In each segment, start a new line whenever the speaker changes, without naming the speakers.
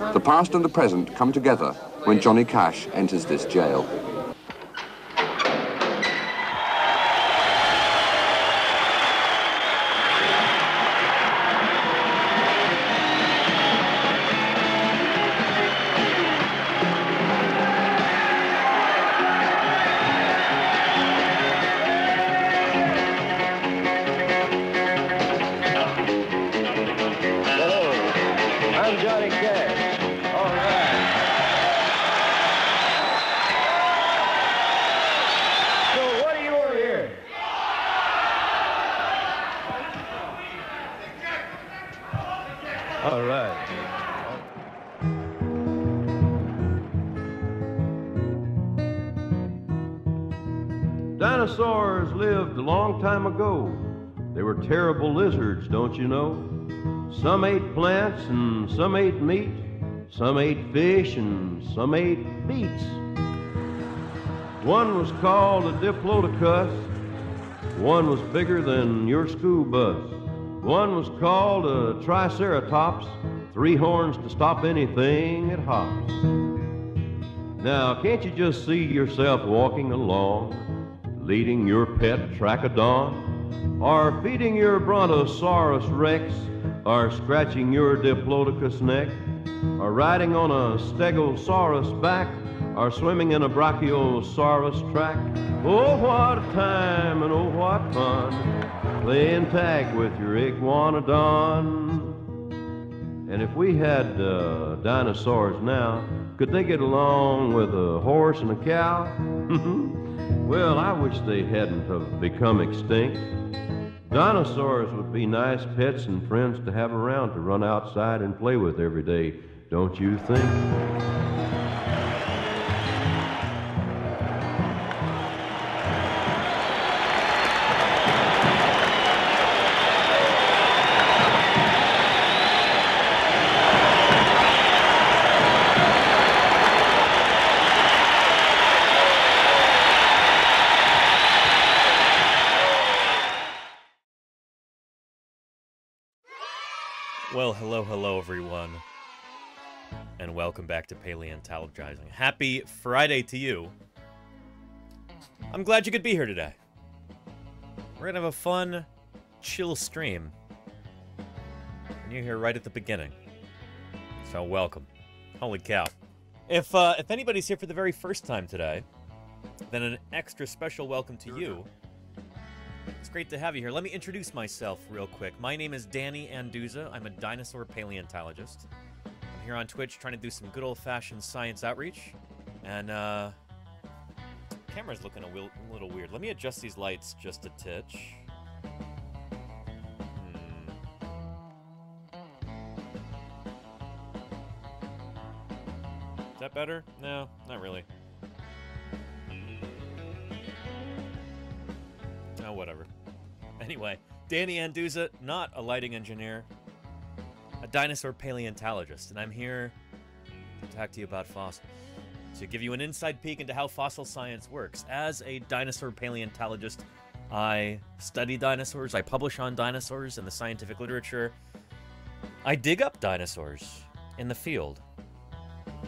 The past and the present come together when Johnny Cash enters this jail.
Some ate plants and some ate meat. Some ate fish and some ate beets. One was called a Diplodocus. One was bigger than your school bus. One was called a Triceratops. Three horns to stop anything that hops. Now, can't you just see yourself walking along, leading your pet Trachodon, or feeding your Brontosaurus Rex, or scratching your Diplodocus neck, or riding on a Stegosaurus back, or swimming in a Brachiosaurus track? Oh, what a time and oh, what fun playing tag with your Iguanodon. And if we had uh, dinosaurs now, could they get along with a horse and a cow? well, I wish they hadn't have become extinct. Dinosaurs would be nice pets and friends to have around to run outside and play with every day, don't you think?
Well, hello, hello, everyone, and welcome back to Paleontologizing. Happy Friday to you. I'm glad you could be here today. We're gonna have a fun, chill stream. And you're here right at the beginning. So welcome. Holy cow. If uh, if anybody's here for the very first time today, then an extra special welcome to you. It's great to have you here. Let me introduce myself real quick. My name is Danny Anduza. I'm a dinosaur paleontologist. I'm here on Twitch trying to do some good old-fashioned science outreach. And, uh... Camera's looking a, little weird. Let me adjust these lights just a titch. Hmm. Is that better? No, not really. Oh, whatever. Anyway, Danny Anduza, not a lighting engineer, a dinosaur paleontologist, and I'm here to talk to you about fossils. To give you an inside peek into how fossil science works. As a dinosaur paleontologist, I study dinosaurs, I publish on dinosaurs in the scientific literature. I dig up dinosaurs in the field.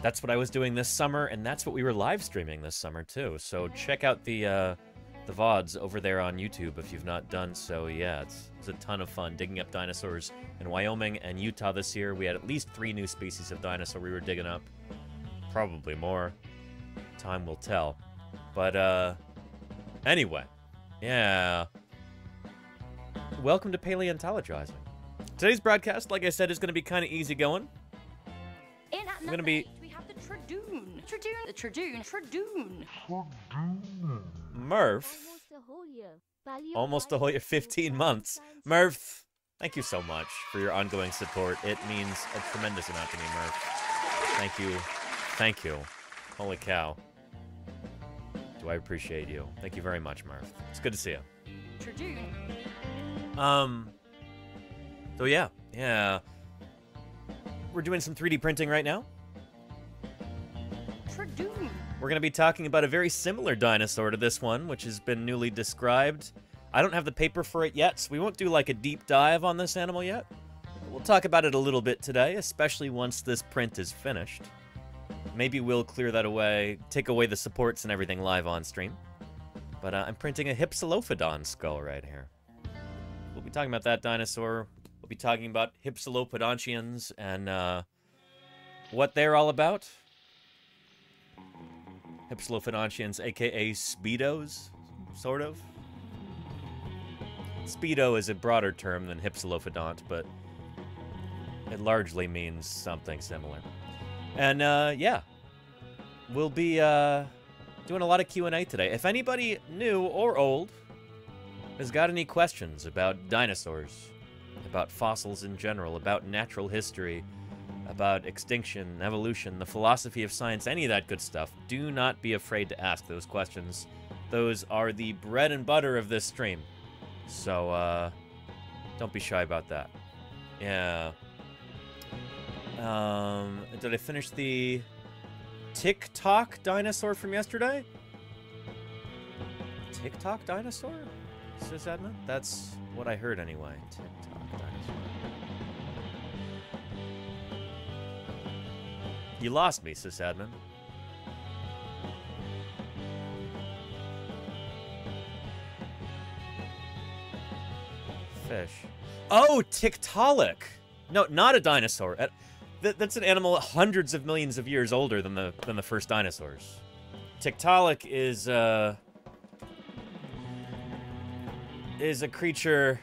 That's what I was doing this summer, and that's what we were live streaming this summer, too. So check out the, uh, the VODs over there on YouTube if you've not done so yet. It's, it's a ton of fun digging up dinosaurs in Wyoming and Utah this year. We had at least three new species of dinosaur we were digging up. Probably more. Time will tell. But, uh, anyway. Yeah. Welcome to Paleontologizing. Today's broadcast, like I said, is going to be kind of easy going.
In at
gonna be-
eight, we have the Tradoon. Tradoon. The Tradoon. Tradoon. Tradoon.
Murph. Almost a whole year, 15 months. Murph, thank you so much for your ongoing support. It means a tremendous amount to me, Murph. Thank you. Thank you. Holy cow. Do I appreciate you. Thank you very much, Murph. It's good to see you. Um. So yeah, yeah. We're doing some 3D printing right now. We're going to be talking about a very similar dinosaur to this one, which has been newly described. I don't have the paper for it yet, so we won't do like a deep dive on this animal yet. We'll talk about it a little bit today, especially once this print is finished. Maybe we'll clear that away, take away the supports and everything live on stream. But uh, I'm printing a Hypsilophodon skull right here. We'll be talking about that dinosaur. We'll be talking about Hypsilophodontians and uh, what they're all about. Hypsilophodontians, aka Speedos, sort of. Speedo is a broader term than Hypsilophodont, but it largely means something similar. And uh, yeah, we'll be uh, doing a lot of Q&A today. If anybody new or old has got any questions about dinosaurs, about fossils in general, about natural history, about extinction, evolution, the philosophy of science, any of that good stuff, do not be afraid to ask those questions. Those are the bread and butter of this stream. So, uh, Don't be shy about that. Yeah. Um, did I finish the TikTok dinosaur from yesterday? TikTok dinosaur? Says Edmund? That's what I heard anyway. TikTok dinosaur. You lost me, Sis Admin. Fish. Oh, Tiktaalik! No, not a dinosaur. That's an animal hundreds of millions of years older than the than the first dinosaurs. Tiktaalik is uh is a creature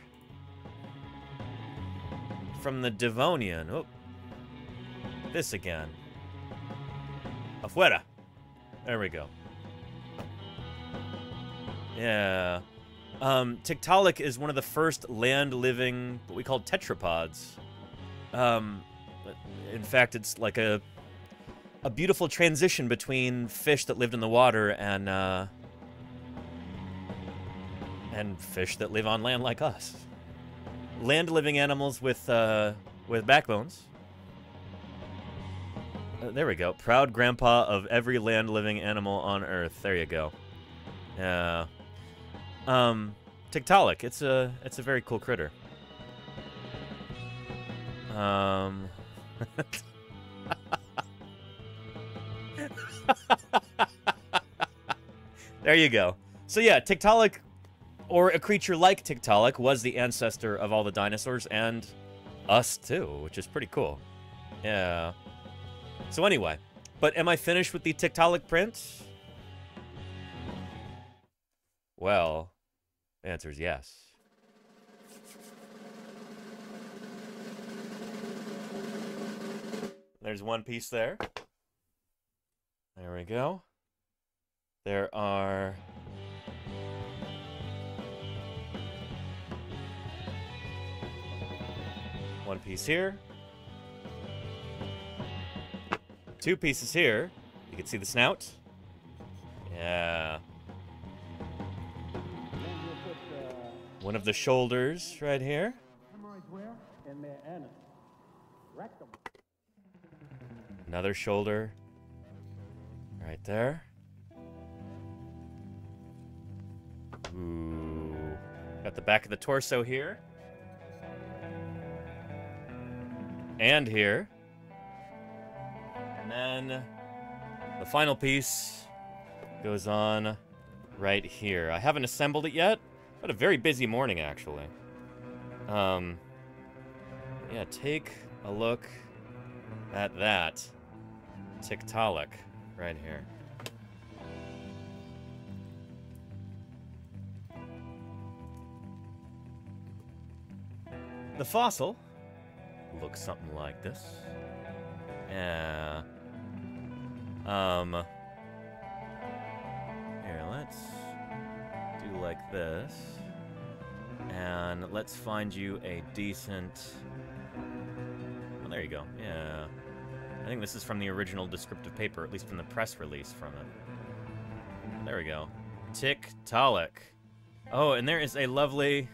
from the Devonian. Oh, this again. Afuera. There we go. Yeah. Um, Tiktaalik is one of the first land-living, what we call tetrapods. Um, in fact, it's like a a beautiful transition between fish that lived in the water and uh, and fish that live on land like us. Land-living animals with uh, with backbones. Uh, there we go. Proud grandpa of every land-living animal on Earth. There you go. Yeah. Um, Tiktaalik. It's a it's a very cool critter. Um. there you go. So yeah, Tiktaalik, or a creature like Tiktaalik, was the ancestor of all the dinosaurs and us too, which is pretty cool. Yeah. So anyway, but am I finished with the Tiktaalik print? Well, answer is yes. There's one piece there. There we go. There are one piece here. Two pieces here. You can see the snout. Yeah. One of the shoulders right here. Another shoulder right there. Ooh. Got the back of the torso here. And here. And then the final piece goes on right here. I haven't assembled it yet. But a very busy morning, actually. Um, yeah, take a look at that. Tiktaalik right here. The fossil looks something like this. Yeah. Um. Here, let's do like this. And let's find you a decent... Oh, there you go. Yeah. I think this is from the original descriptive paper, at least from the press release from it. There we go. Tiktaalik. Oh, and there is a lovely...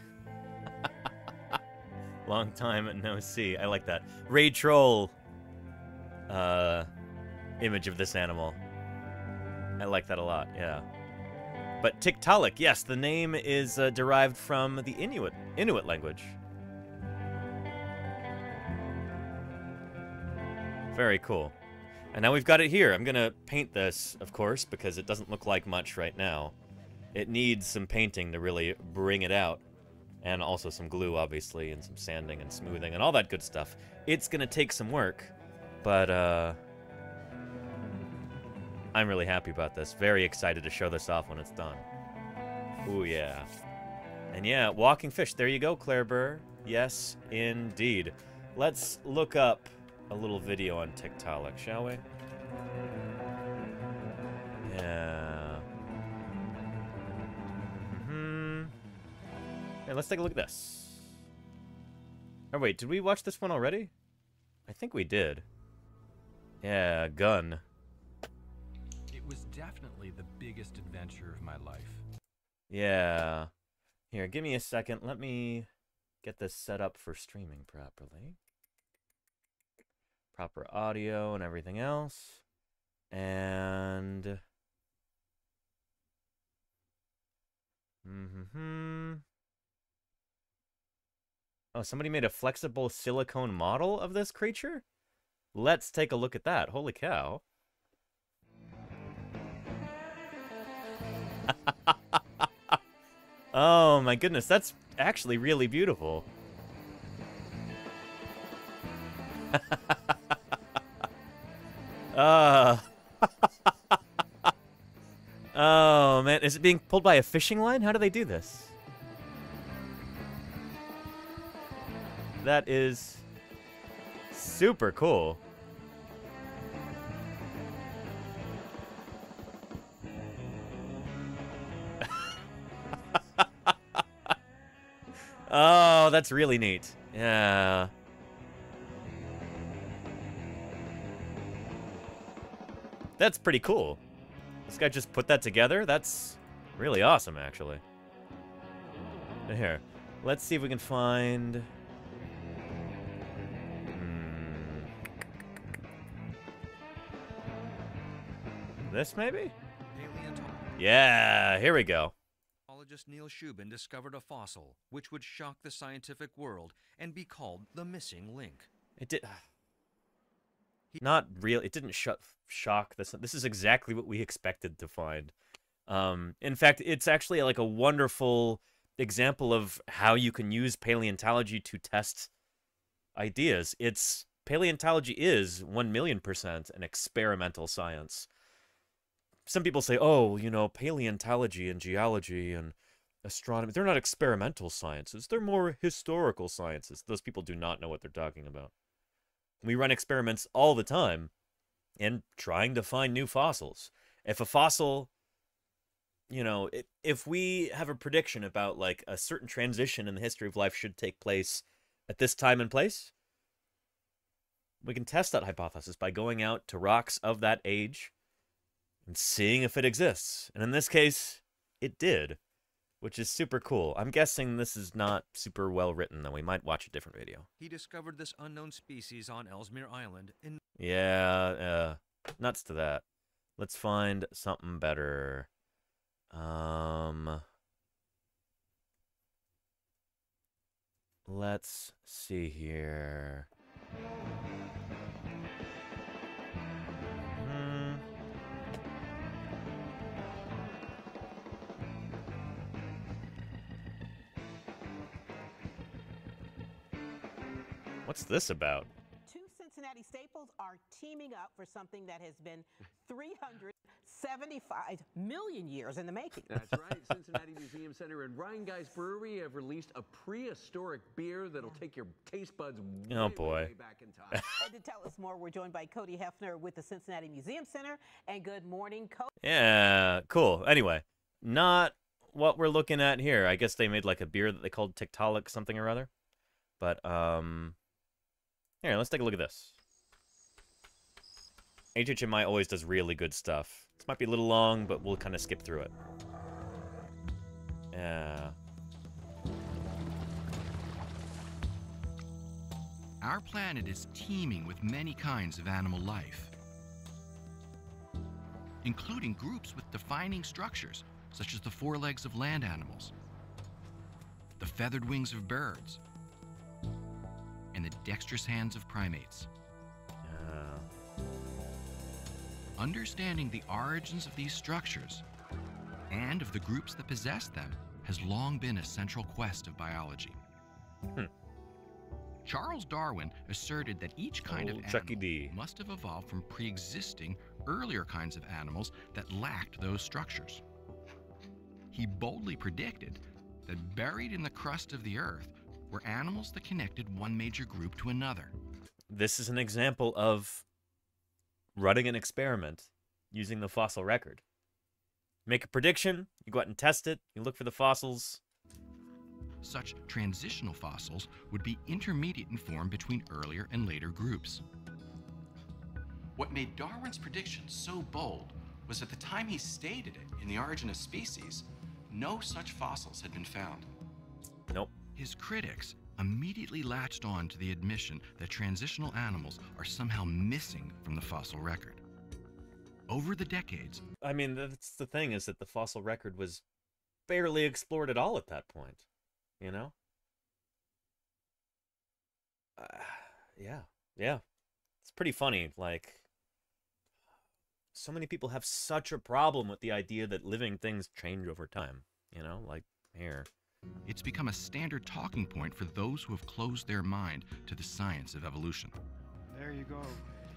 Long time no see. I like that. Ray Troll uh, image of this animal. I like that a lot, yeah. But Tiktaalik, yes, the name is uh, derived from the Inuit Inuit language. Very cool. And now we've got it here. I'm going to paint this, of course, because it doesn't look like much right now. It needs some painting to really bring it out. And also some glue, obviously, and some sanding and smoothing and all that good stuff. It's going to take some work, but uh, I'm really happy about this. Very excited to show this off when it's done. Ooh, yeah. And yeah, walking fish. There you go, Claire Burr. Yes, indeed. Let's look up a little video on Tiktaalik, shall we? Yeah. hmm Hey, let's take a look at this. Oh, wait, did we watch this one already? I think we did. Yeah, gun.
Was definitely the biggest adventure of my life.
Yeah. Here, give me a second. Let me get this set up for streaming properly. Proper audio and everything else. And hmm Oh, somebody made a flexible silicone model of this creature? Let's take a look at that. Holy cow. Oh my goodness, that's actually really beautiful. uh. oh man, is it being pulled by a fishing line? How do they do this? That is super cool. Oh, that's really neat. Yeah. That's pretty cool. This guy just put that together? That's really awesome, actually. Here. Let's see if we can find... Hmm. This, maybe? Yeah, here we go.
Neil Shubin discovered a fossil which would shock the scientific world and be called the missing link.
It did... Not real. It didn't sh shock this. This is exactly what we expected to find. Um, in fact, it's actually like a wonderful example of how you can use paleontology to test ideas. It's paleontology is one million percent an experimental science. Some people say, "Oh, you know, paleontology and geology and astronomy, they're not experimental sciences. They're more historical sciences." Those people do not know what they're talking about. We run experiments all the time in trying to find new fossils. If a fossil, you know, if we have a prediction about like a certain transition in the history of life should take place at this time and place, we can test that hypothesis by going out to rocks of that age and seeing if it exists. And in this case, it did which is super cool. I'm guessing this is not super well written, though. We might watch a different video.
He discovered this unknown species on Ellesmere Island in.
Yeah, uh, nuts to that. Let's find something better. Um. Let's see here. What's this about?
Two Cincinnati staples are teaming up for something that has been 375 million years in the making.
That's right. Cincinnati Museum Center and Rhinegeist Brewery have released a prehistoric beer that'll take your taste buds
oh
way,
boy.
way back in time.
and to tell us more, we're joined by Cody Hefner with the Cincinnati Museum Center. And good morning, Cody.
Yeah, cool. Anyway, not what we're looking at here. I guess they made like a beer that they called Tiktaalik something or other. But um here, let's take a look at this. HHMI always does really good stuff. This might be a little long, but we'll kind of skip through it. Yeah.
Our planet is teeming with many kinds of animal life, including groups with defining structures, such as the forelegs of land animals, the feathered wings of birds, and the dexterous hands of primates.
Uh,
Understanding the origins of these structures and of the groups that possess them has long been a central quest of biology.
Hmm.
Charles Darwin asserted that each kind of animal
D.
must have evolved from pre-existing earlier kinds of animals that lacked those structures. He boldly predicted that buried in the crust of the earth were animals that connected one major group to another.
this is an example of running an experiment using the fossil record. Make a prediction, you go out and test it, you look for the fossils.
Such transitional fossils would be intermediate in form between earlier and later groups. What made Darwin's prediction so bold was at the time he stated it in The Origin of Species, no such fossils had been found.
Nope.
His critics immediately latched on to the admission that transitional animals are somehow missing from the fossil record. Over the decades,
I mean, that's the thing is that the fossil record was barely explored at all at that point. You know? Uh, yeah, yeah. It's pretty funny. Like, so many people have such a problem with the idea that living things change over time. You know, like here.
It's become a standard talking point for those who have closed their mind to the science of evolution.
There you go.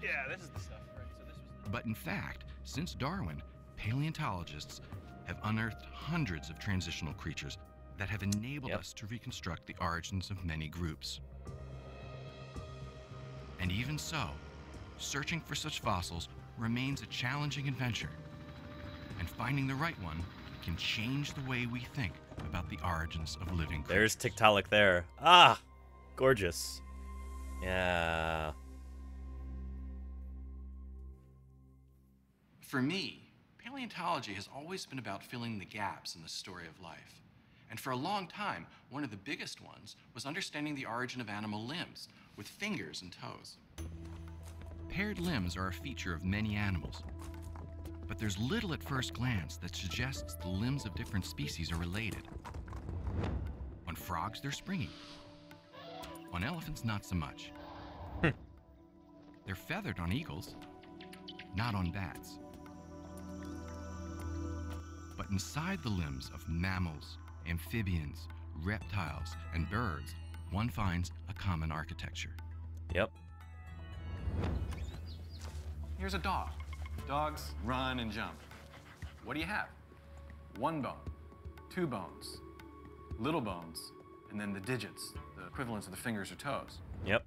Yeah, this is the stuff, right? So this was.
But in fact, since Darwin, paleontologists have unearthed hundreds of transitional creatures that have enabled
Yep.
us to reconstruct the origins of many groups. And even so, searching for such fossils remains a challenging adventure. And finding the right one can change the way we think about the origins of living
There's
creatures.
Tiktaalik there. Ah, gorgeous. Yeah.
For me, paleontology has always been about filling the gaps in the story of life. And for a long time, one of the biggest ones was understanding the origin of animal limbs, with fingers and toes. Paired limbs are a feature of many animals. But there's little at first glance that suggests the limbs of different species are related. On frogs, they're springy. On elephants, not so much. Hmm. They're feathered on eagles, not on bats. But inside the limbs of mammals, amphibians, reptiles, and birds, one finds a common architecture.
Yep.
Here's a dog. Dogs run and jump. What do you have? One bone, two bones, little bones, and then the digits, the equivalents of the fingers or toes.
Yep.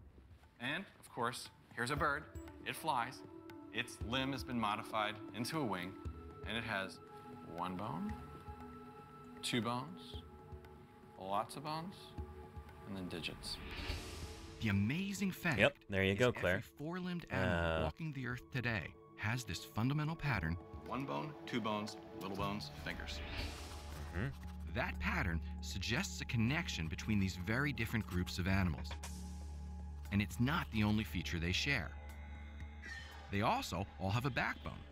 And, of course, here's a bird. It flies. Its limb has been modified into a wing, and it has one bone, two bones, lots of bones, and then digits.
The amazing fact
Yep, there you
is
go,
every
Claire.
four-limbed animal
Uh,
walking the earth today has this fundamental pattern.
One bone, two bones, little bones, fingers.
That pattern suggests a connection between these very different groups of animals. And it's not the only feature they share. They also all have a backbone.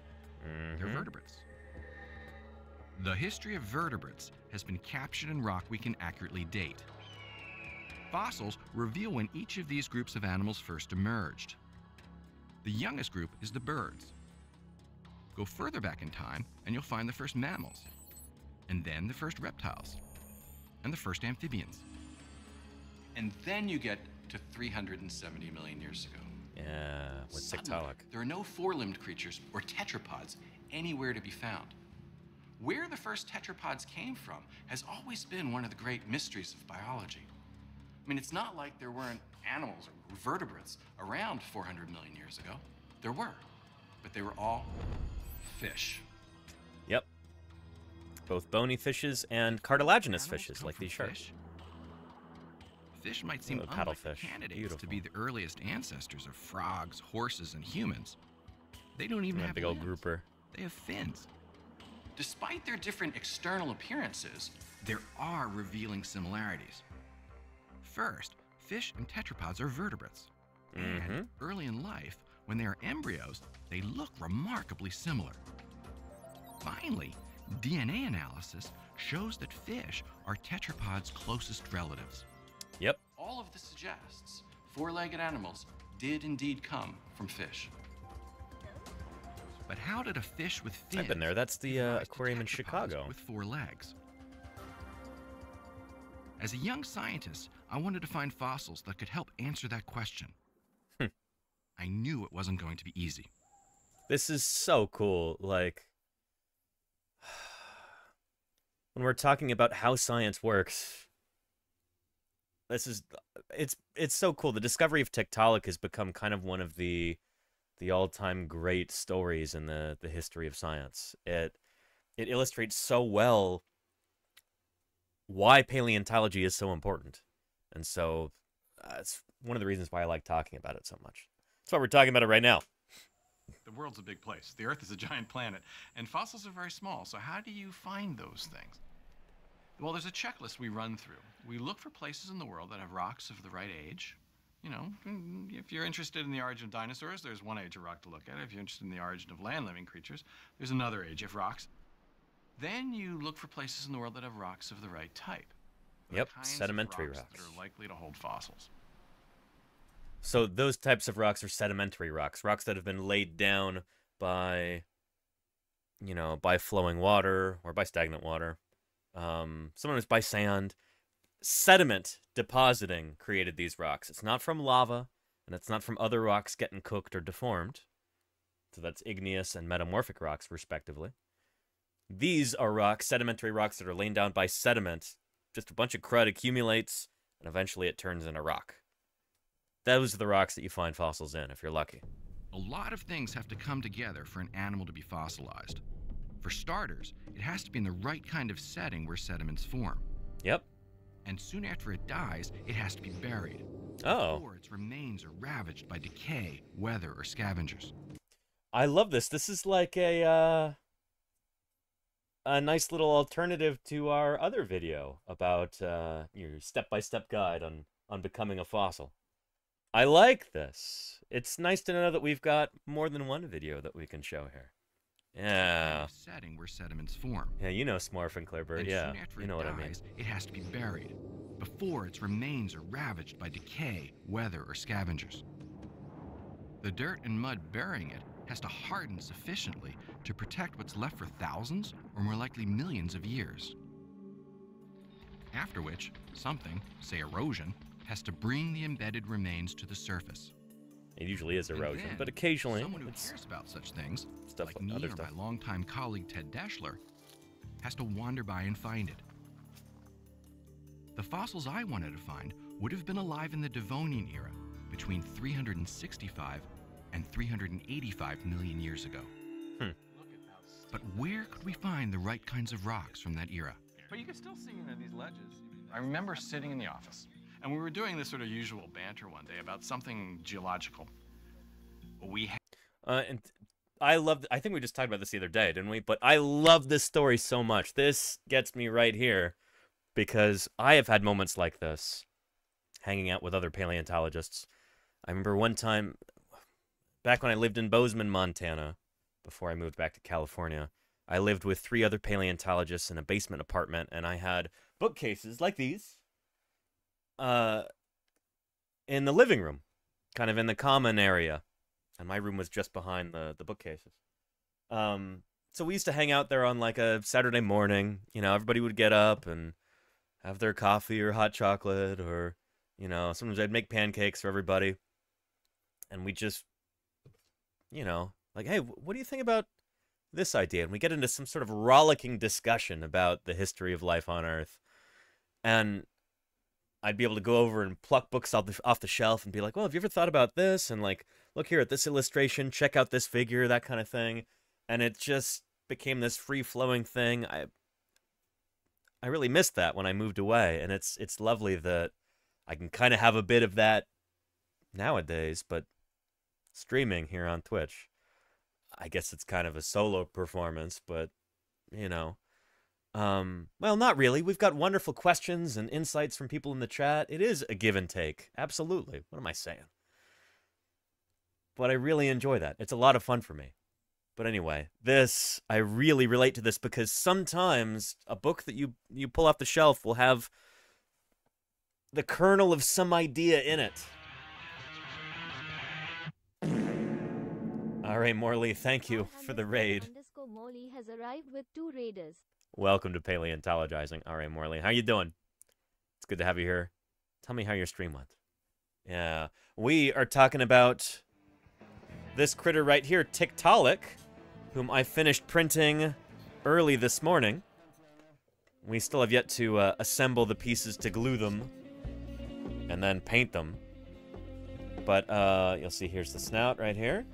They're
Mhm.
vertebrates. The history of vertebrates has been captured in rock we can accurately date. Fossils reveal when each of these groups of animals first emerged. The youngest group is the birds. Go further back in time, and you'll find the first mammals, and then the first reptiles, and the first amphibians. And then you get to 370 million years ago.
Yeah, with
Suddenly,
Tiktaalik.
There are no four-limbed creatures or tetrapods anywhere to be found. Where the first tetrapods came from has always been one of the great mysteries of biology. I mean, it's not like there weren't animals or vertebrates around 400 million years ago. There were, but they were all fish.
Yep. Both bony fishes and cartilaginous fishes, like these sharks.
fish. Fish might seem
Oh,
unlikely candidates
Beautiful.
to be the earliest ancestors of frogs, horses, and humans. They don't even have
big old grouper.
They have fins. Despite their different external appearances, there are revealing similarities. First, fish and tetrapods are vertebrates. And
Mhm.
early in life, when they are embryos, they look remarkably similar. Finally, DNA analysis shows that fish are tetrapods' closest relatives.
Yep.
All of this suggests four-legged animals did indeed come from fish. But how did a fish with fins
I've been there. That's the uh, aquarium in Chicago.
with four legs? As a young scientist, I wanted to find fossils that could help answer that question.
Hmm.
I knew it wasn't going to be easy.
This is so cool. Like, when we're talking about how science works, this is it's it's so cool. The discovery of Tiktaalik has become kind of one of the the all-time great stories in the the history of science. It it illustrates so well why paleontology is so important, and so uh, one of the reasons why I like talking about it so much. That's why we're talking about it right now.
The world's a big place. The Earth is a giant planet, and fossils are very small. So how do you find those things?
Well, there's a checklist we run through. We look for places in the world that have rocks of the right age. You know, mm, if you're interested in the origin of dinosaurs, there's one age of rock to look at. If you're interested in the origin of land living creatures, there's another age of rocks. Then you look for places in the world that have rocks of the right type.
Yep, sedimentary
rocks,
rocks.
that are likely to hold fossils.
So those types of rocks are sedimentary rocks, rocks that have been laid down by, you know, by flowing water or by stagnant water. Um, sometimes by sand. Sediment depositing created these rocks. It's not from lava, and it's not from other rocks getting cooked or deformed. So that's igneous and metamorphic rocks, respectively. These are rocks, sedimentary rocks that are laid down by sediment. Just a bunch of crud accumulates, and eventually it turns into rock. Those are the rocks that you find fossils in, if you're lucky.
A lot of things have to come together for an animal to be fossilized. For starters, it has to be in the right kind of setting where sediments form.
Yep.
And soon after it dies, it has to be buried.
Oh.
Before its remains are ravaged by decay, weather, or scavengers.
I love this. This is like a uh, a nice little alternative to our other video about uh, your step-by-step guide on on becoming a fossil. I like this. It's nice to know that we've got more than one video that we can show here. Yeah.
Setting where sediments form.
Yeah, you know Smurf and Clearbird.
And
Yeah, you know what I mean.
it has to be buried before its remains are ravaged by decay, weather, or scavengers. The dirt and mud burying it has to harden sufficiently to protect what's left for thousands or more likely millions of years. After which, something, say erosion, has to bring the embedded remains to the surface.
It usually is erosion,
then,
but occasionally
someone who
it's
cares about such things,
stuff
like
like
me
other
or
stuff.
my longtime colleague Ted Daeschler, has to wander by and find it. The fossils I wanted to find would have been alive in the Devonian era, between 365 and 385 million years ago.
Hmm.
But where could we find the right kinds of rocks from that era?
But you can still see you know, these ledges. I remember sitting in the office, and we were doing this sort of usual banter one day about something geological. We had
Uh, and I love. I think we just talked about this the other day, didn't we? But I love this story so much. This gets me right here because I have had moments like this, hanging out with other paleontologists. I remember one time, back when I lived in Bozeman, Montana, before I moved back to California. I lived with three other paleontologists in a basement apartment, and I had bookcases like these, uh, in the living room, kind of in the common area and my room was just behind the the bookcases. Um, so we used to hang out there on like a Saturday morning. You know, everybody would get up and have their coffee or hot chocolate, or you know, sometimes I'd make pancakes for everybody, and we just, you know, like, hey, what do you think about this idea? And we get into some sort of rollicking discussion about the history of life on Earth, and I'd be able to go over and pluck books off the off the shelf and be like, "Well, have you ever thought about this?" And like, look here at this illustration, check out this figure, that kind of thing. And it just became this free flowing thing. I I really missed that when I moved away, and it's it's lovely that I can kind of have a bit of that nowadays, but streaming here on Twitch. I guess it's kind of a solo performance, but you know, um, well, not really. We've got wonderful questions and insights from people in the chat. It is a give and take. Absolutely. What am I saying? But I really enjoy that. It's a lot of fun for me. But anyway, this I really relate to this because sometimes a book that you you pull off the shelf will have the kernel of some idea in it. All right, Morley, thank you for the raid.
Molly has arrived with two raiders.
Welcome to Paleontologizing. All right, Morley, how you doing? It's good to have you here. Tell me how your stream went. Yeah, we are talking about this critter right here, Tiktaalik, whom I finished printing early this morning. We still have yet to uh, assemble the pieces to glue them and then paint them. But uh, you'll see here's the snout right here.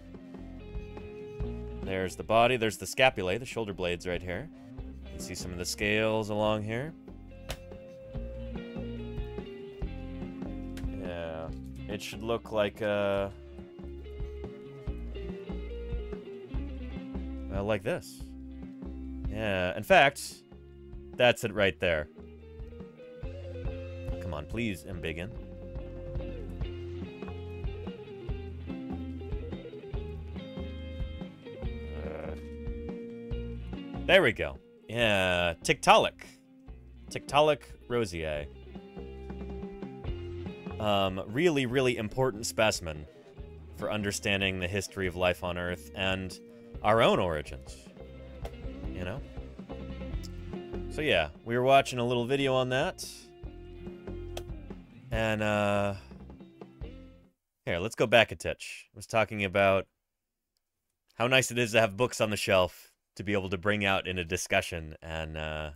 There's the body. There's the scapulae, the shoulder blades right here. You can see some of the scales along here. Yeah, it should look like uh, well, like this. Yeah, in fact, that's it right there. Come on, please, Embiggen. There we go. Yeah, Tiktaalik. Tiktaalik roseae. Um, really, really important specimen for understanding the history of life on Earth and our own origins. You know? So yeah, we were watching a little video on that. And uh here, let's go back a titch. I was talking about how nice it is to have books on the shelf to be able to bring out in a discussion and uh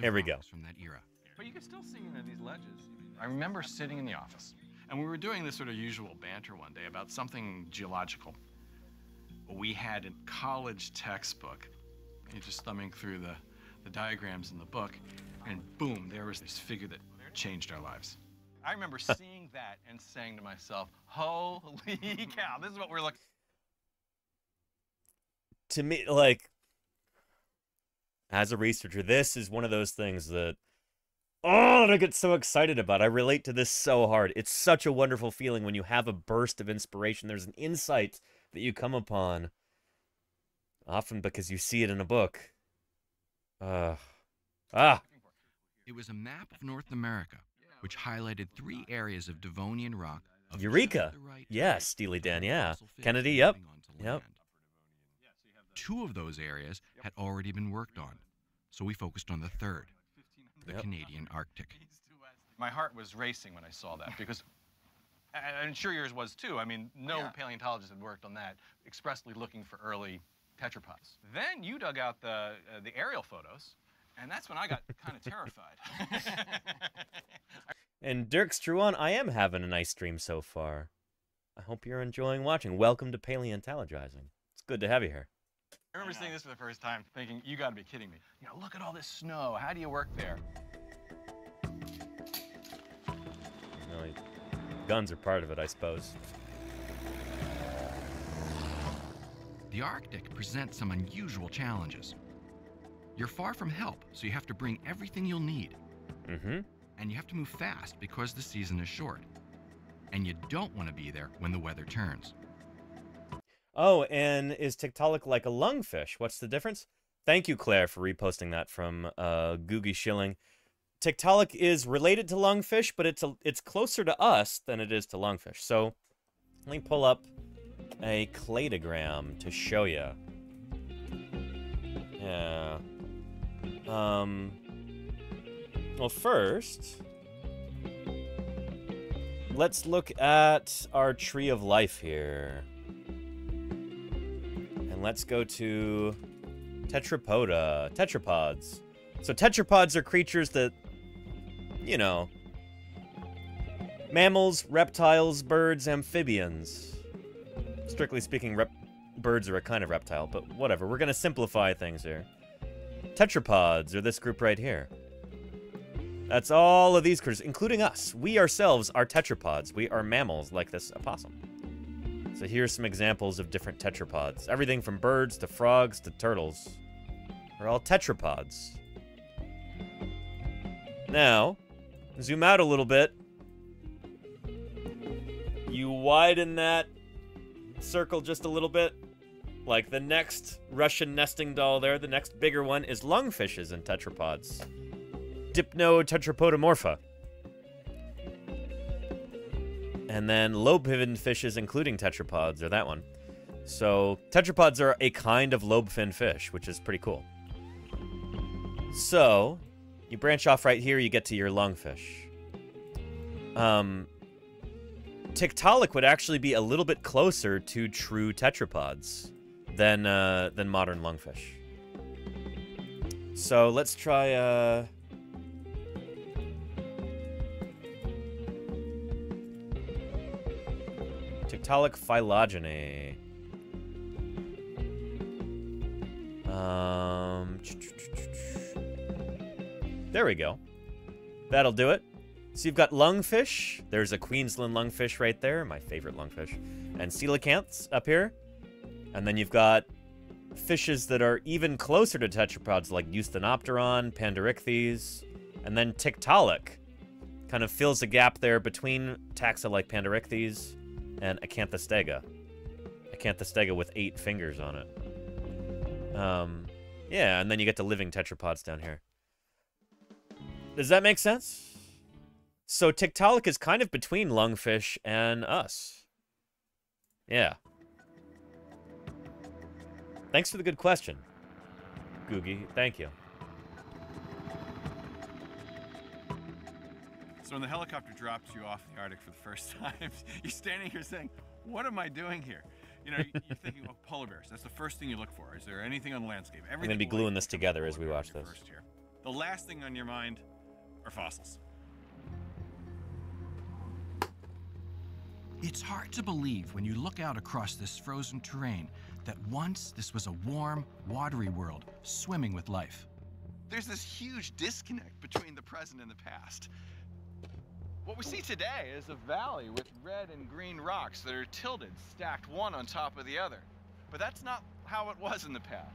there we go.
From that era.
But you can still see you know, these ledges. I remember sitting in the office, and we were doing this sort of usual banter one day about something geological. We had a college textbook, and just thumbing through the, the diagrams in the book, and boom, there was this figure that changed our lives. I remember seeing that and saying to myself, holy cow, this is what we're looking
to me like as a researcher, this is one of those things that oh, I get so excited about. I relate to this so hard. It's such a wonderful feeling when you have a burst of inspiration. There's an insight that you come upon, often because you see it in a book. Uh, ah.
It was a map of North America, which highlighted three areas of Devonian rock. Of
Eureka! Yes, Steely Dan, yeah. Kennedy, yep. Yep.
Two of those areas had already been worked on, so we focused on the third, the
Yep.
Canadian Arctic.
My heart was racing when I saw that because I- I'm sure yours was too. I mean, no paleontologist had worked on that, expressly looking for early tetrapods. Then you dug out the, uh, the aerial photos, and that's when I got kind of terrified.
And Dirk Struan, I am having a nice dream so far. I hope you're enjoying watching. Welcome to Paleontologizing. It's good to have you here.
I remember seeing this for the first time, thinking, you gotta be kidding me. You know, look at all this snow. How do you work there?
Really, guns are part of it, I suppose.
The Arctic presents some unusual challenges. You're far from help, so you have to bring everything you'll need.
Mm-hmm.
And you have to move fast because the season is short. And you don't want to be there when the weather turns.
Oh, and is Tiktaalik like a lungfish? What's the difference? Thank you, Claire, for reposting that from uh, Googie Shilling. Tiktaalik is related to lungfish, but it's a, it's closer to us than it is to lungfish. So let me pull up a cladogram to show you. Yeah. Um. Well, first, let's look at our tree of life here. Let's go to Tetrapoda, tetrapods. So tetrapods are creatures that, you know, mammals, reptiles, birds, amphibians. Strictly speaking, birds are a kind of reptile, but whatever. We're going to simplify things here. Tetrapods are this group right here. That's all of these creatures, including us. We ourselves are tetrapods. We are mammals like this opossum. So here's some examples of different tetrapods. Everything from birds to frogs to turtles are all tetrapods. Now, zoom out a little bit. You widen that circle just a little bit. Like the next Russian nesting doll there, the next bigger one is lungfishes and tetrapods. Dipnotetrapodomorpha. And then lobe-finned fishes, including tetrapods, are that one. So tetrapods are a kind of lobe-finned fish, which is pretty cool. So you branch off right here, you get to your lungfish. Um, Tiktaalik would actually be a little bit closer to true tetrapods than uh, than modern lungfish. So let's try. Uh, Tiktaalik phylogeny. Um, there we go. That'll do it. So you've got lungfish. There's a Queensland lungfish right there, my favorite lungfish. And coelacanths up here. And then you've got fishes that are even closer to tetrapods like Eusthenopteron, Panderichthys, and then Tiktaalik Kind of fills a gap there between taxa like Panderichthys and Acanthostega. Acanthostega with eight fingers on it. Um, yeah, and then you get the living tetrapods down here. Does that make sense? So Tiktaalik is kind of between lungfish and us. Yeah. Thanks for the good question, Googie. Thank you.
So when the helicopter drops you off in the Arctic for the first time, you're standing here saying, "What am I doing here?" You know, you're thinking, "Oh, polar bears." That's the first thing you look for. Is there anything on the landscape?
Everything I'm gonna be gluing this together as we watch this.
First here. The last thing on your mind are fossils.
It's hard to believe when you look out across this frozen terrain that once this was a warm, watery world swimming with life.
There's this huge disconnect between the present and the past. What we see today is a valley with red and green rocks that are tilted, stacked one on top of the other. But that's not how it was in the past.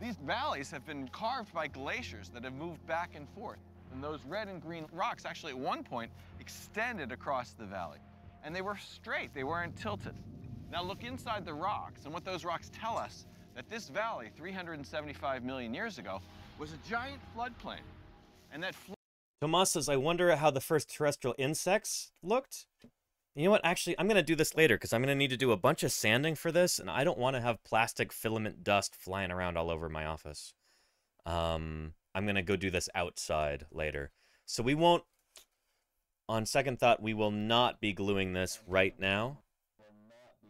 These valleys have been carved by glaciers that have moved back and forth. And those red and green rocks actually at one point extended across the valley. And they were straight, they weren't tilted. Now look inside the rocks, and what those rocks tell us that this valley 375 million years ago was a giant floodplain. And that
Tomas says, I wonder how the first terrestrial insects looked. You know what? Actually, I'm going to do this later because I'm going to need to do a bunch of sanding for this, and I don't want to have plastic filament dust flying around all over my office. Um, I'm going to go do this outside later. So we won't, on second thought, we will not be gluing this right now.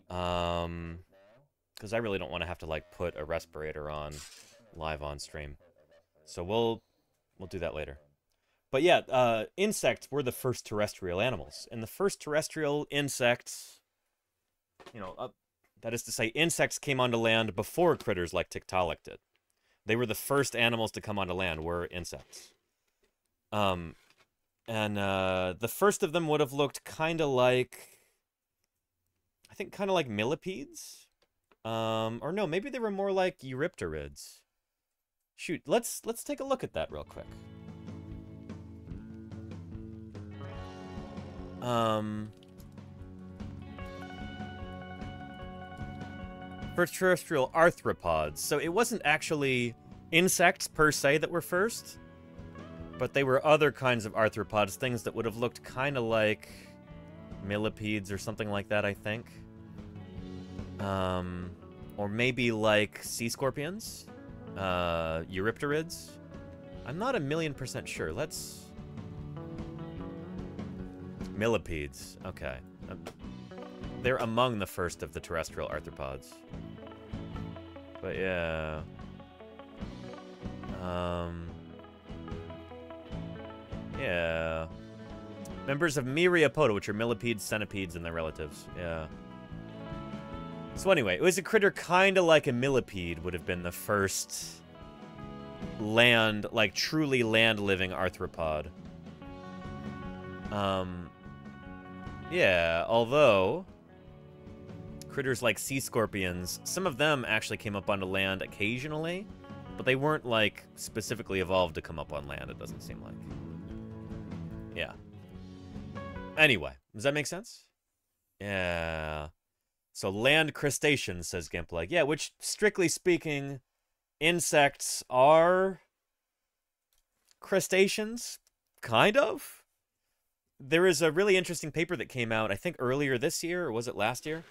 Um, because I really don't want to have to, like, put a respirator on live on stream. So we'll, we'll do that later. But yeah, uh, insects were the first terrestrial animals. And the first terrestrial insects, you know, uh, that is to say, insects came onto land before critters like Tiktaalik did. They were the first animals to come onto land, were insects. Um, and uh, the first of them would have looked kind of like, I think, kind of like millipedes. Um, or no, maybe they were more like eurypterids. Shoot, let's let's take a look at that real quick. Um, first terrestrial arthropods. So it wasn't actually insects per se that were first, but they were other kinds of arthropods, things that would have looked kind of like millipedes or something like that, I think. Um, or maybe like sea scorpions, uh, eurypterids. I'm not a million percent sure. Let's Millipedes. Okay. Um, they're among the first of the terrestrial arthropods. But yeah. Um. Yeah. Members of Myriapoda, which are millipedes, centipedes, and their relatives. Yeah. So anyway, it was a critter kind of like a millipede would have been the first land, like truly land-living arthropod. Um, yeah, although critters like sea scorpions, some of them actually came up onto land occasionally, but they weren't like specifically evolved to come up on land, it doesn't seem like. Yeah. Anyway, does that make sense? Yeah. So land crustaceans, says Gimpleg. Yeah, which strictly speaking, insects are crustaceans, kind of there is a really interesting paper that came out, I think earlier this year, or was it last year?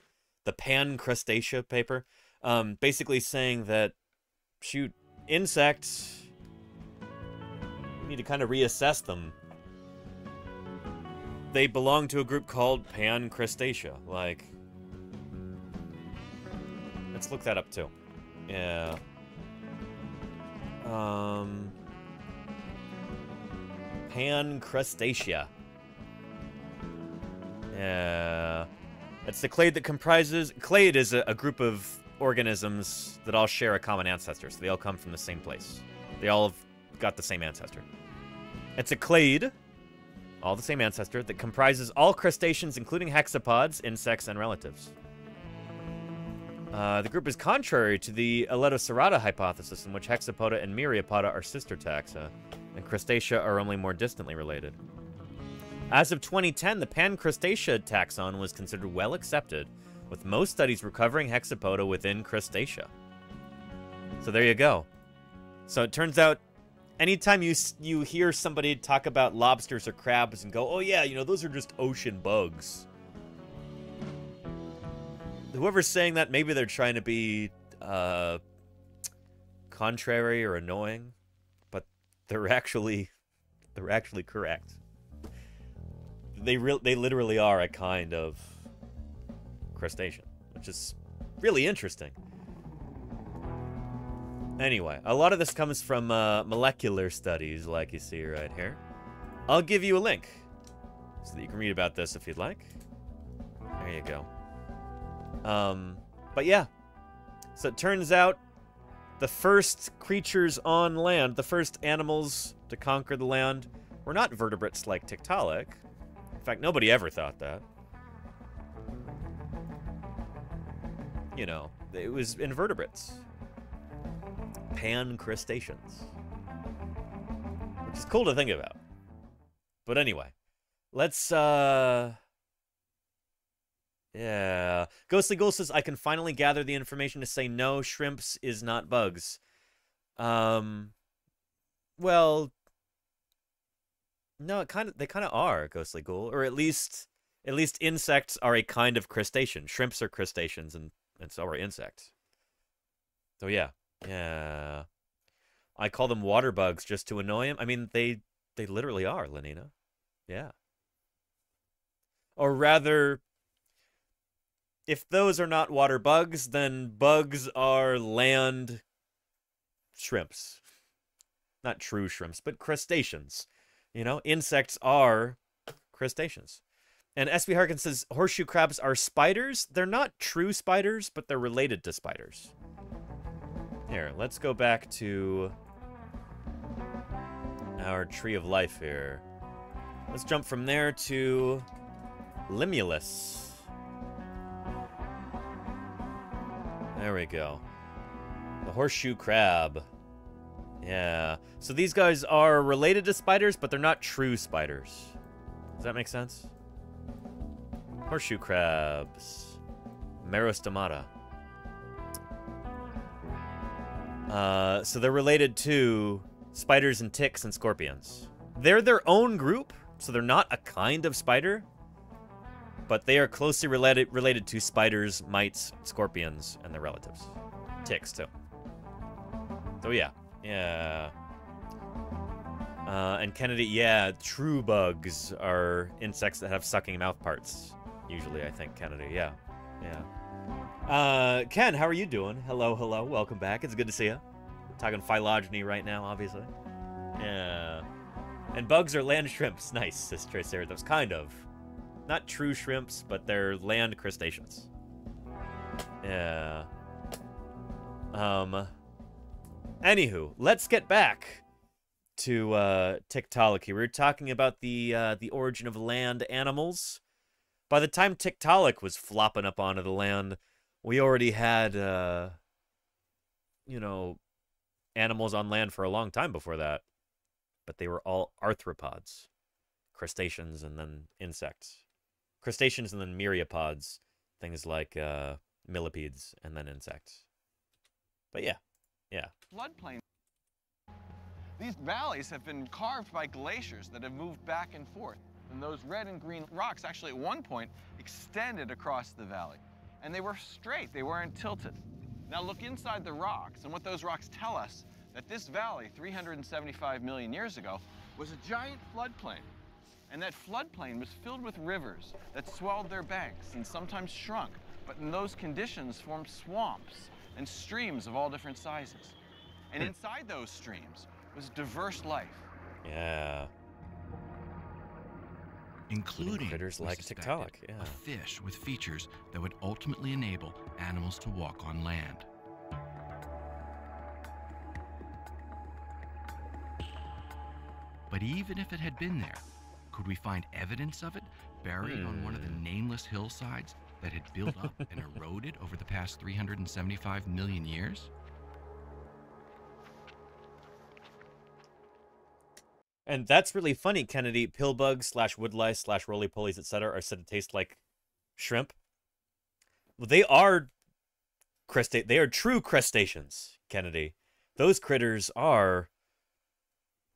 The Pancrustacea paper, um, basically saying that, shoot, insects, you need to kind of reassess them. They belong to a group called Pancrustacea. Like, let's look that up too. Yeah. Um, Pancrustacea. Yeah. It's the clade that comprises... Clade is a, a, group of organisms that all share a common ancestor, so they all come from the same place. They all have got the same ancestor. It's a clade, all the same ancestor, that comprises all crustaceans, including hexapods, insects, and relatives. Uh, the group is contrary to the Atelocerata hypothesis, in which Hexapoda and Myriapoda are sister taxa, and Crustacea are only more distantly related. As of 2010, the Pancrustacea taxon was considered well accepted, with most studies recovering hexapoda within Crustacea. So there you go. So it turns out, anytime you you hear somebody talk about lobsters or crabs and go, "Oh yeah, you know those are just ocean bugs," whoever's saying that, maybe they're trying to be uh, contrary or annoying, but they're actually they're actually correct. They real they literally are a kind of crustacean, which is really interesting. Anyway, a lot of this comes from uh, molecular studies, like you see right here. I'll give you a link so that you can read about this if you'd like. There you go. Um, but yeah, so it turns out the first creatures on land, the first animals to conquer the land, were not vertebrates like Tiktaalik. In fact, nobody ever thought that. You know, it was invertebrates. Pancrustaceans. Which is cool to think about. But anyway, let's, uh... Yeah. Ghostly Ghost says, I can finally gather the information to say no, shrimps is not bugs. Um, well, no, it kind of they kind of are Ghostly Ghoul, or at least at least insects are a kind of crustacean. Shrimps are crustaceans, and and so are insects. So yeah, yeah. I call them water bugs just to annoy him. I mean, they they literally are, Lenina. Yeah. Or rather, if those are not water bugs, then bugs are land shrimps. Not true shrimps, but crustaceans. You know, insects are crustaceans. And SB Harkin says horseshoe crabs are spiders. They're not true spiders, but they're related to spiders. Here, let's go back to our tree of life here. Let's jump from there to Limulus. There we go. The horseshoe crab. Yeah. So these guys are related to spiders, but they're not true spiders. Does that make sense? Horseshoe crabs. Merostomata. Uh, so they're related to spiders and ticks and scorpions. They're their own group, so they're not a kind of spider, but they are closely related related to spiders, mites, scorpions, and their relatives. Ticks, too. So yeah. Yeah. Uh, and Kennedy, yeah, true bugs are insects that have sucking mouth parts. Usually, I think, Kennedy, yeah. Yeah. Uh, Ken, how are you doing? Hello, hello, welcome back. It's good to see you. We're talking phylogeny right now, obviously. Yeah. And bugs are land shrimps. Nice, says Triceratops. Kind of. Not true shrimps, but they're land crustaceans. Yeah. Um. Anywho, let's get back to uh, Tiktaalik. We were talking about the uh, the origin of land animals. By the time Tiktaalik was flopping up onto the land, we already had, uh, you know, animals on land for a long time before that. But they were all arthropods, crustaceans, and then insects crustaceans and then myriapods, things like uh, millipedes and then insects. But yeah, yeah.
Floodplain. These valleys have been carved by glaciers that have moved back and forth. And those red and green rocks actually at one point extended across the valley. And they were straight, they weren't tilted. Now look inside the rocks, and what those rocks tell us that this valley 375 million years ago was a giant floodplain. And that floodplain was filled with rivers that swelled their banks and sometimes shrunk, but in those conditions formed swamps and streams of all different sizes. And
Hmm.
inside those streams was diverse life.
Yeah.
including
critters like
suspected,
Tiktaalik, yeah.
a fish with features that would ultimately enable animals to walk on land. But even if it had been there, could we find evidence of it buried on one of the
Hmm.
nameless hillsides that had built up and eroded over the past 375 million years?
And that's really funny, Kennedy. Pillbugs slash woodlice slash roly polies, etc., are said to taste like shrimp. Well, they are cresta- They are true crustaceans, Kennedy. Those critters are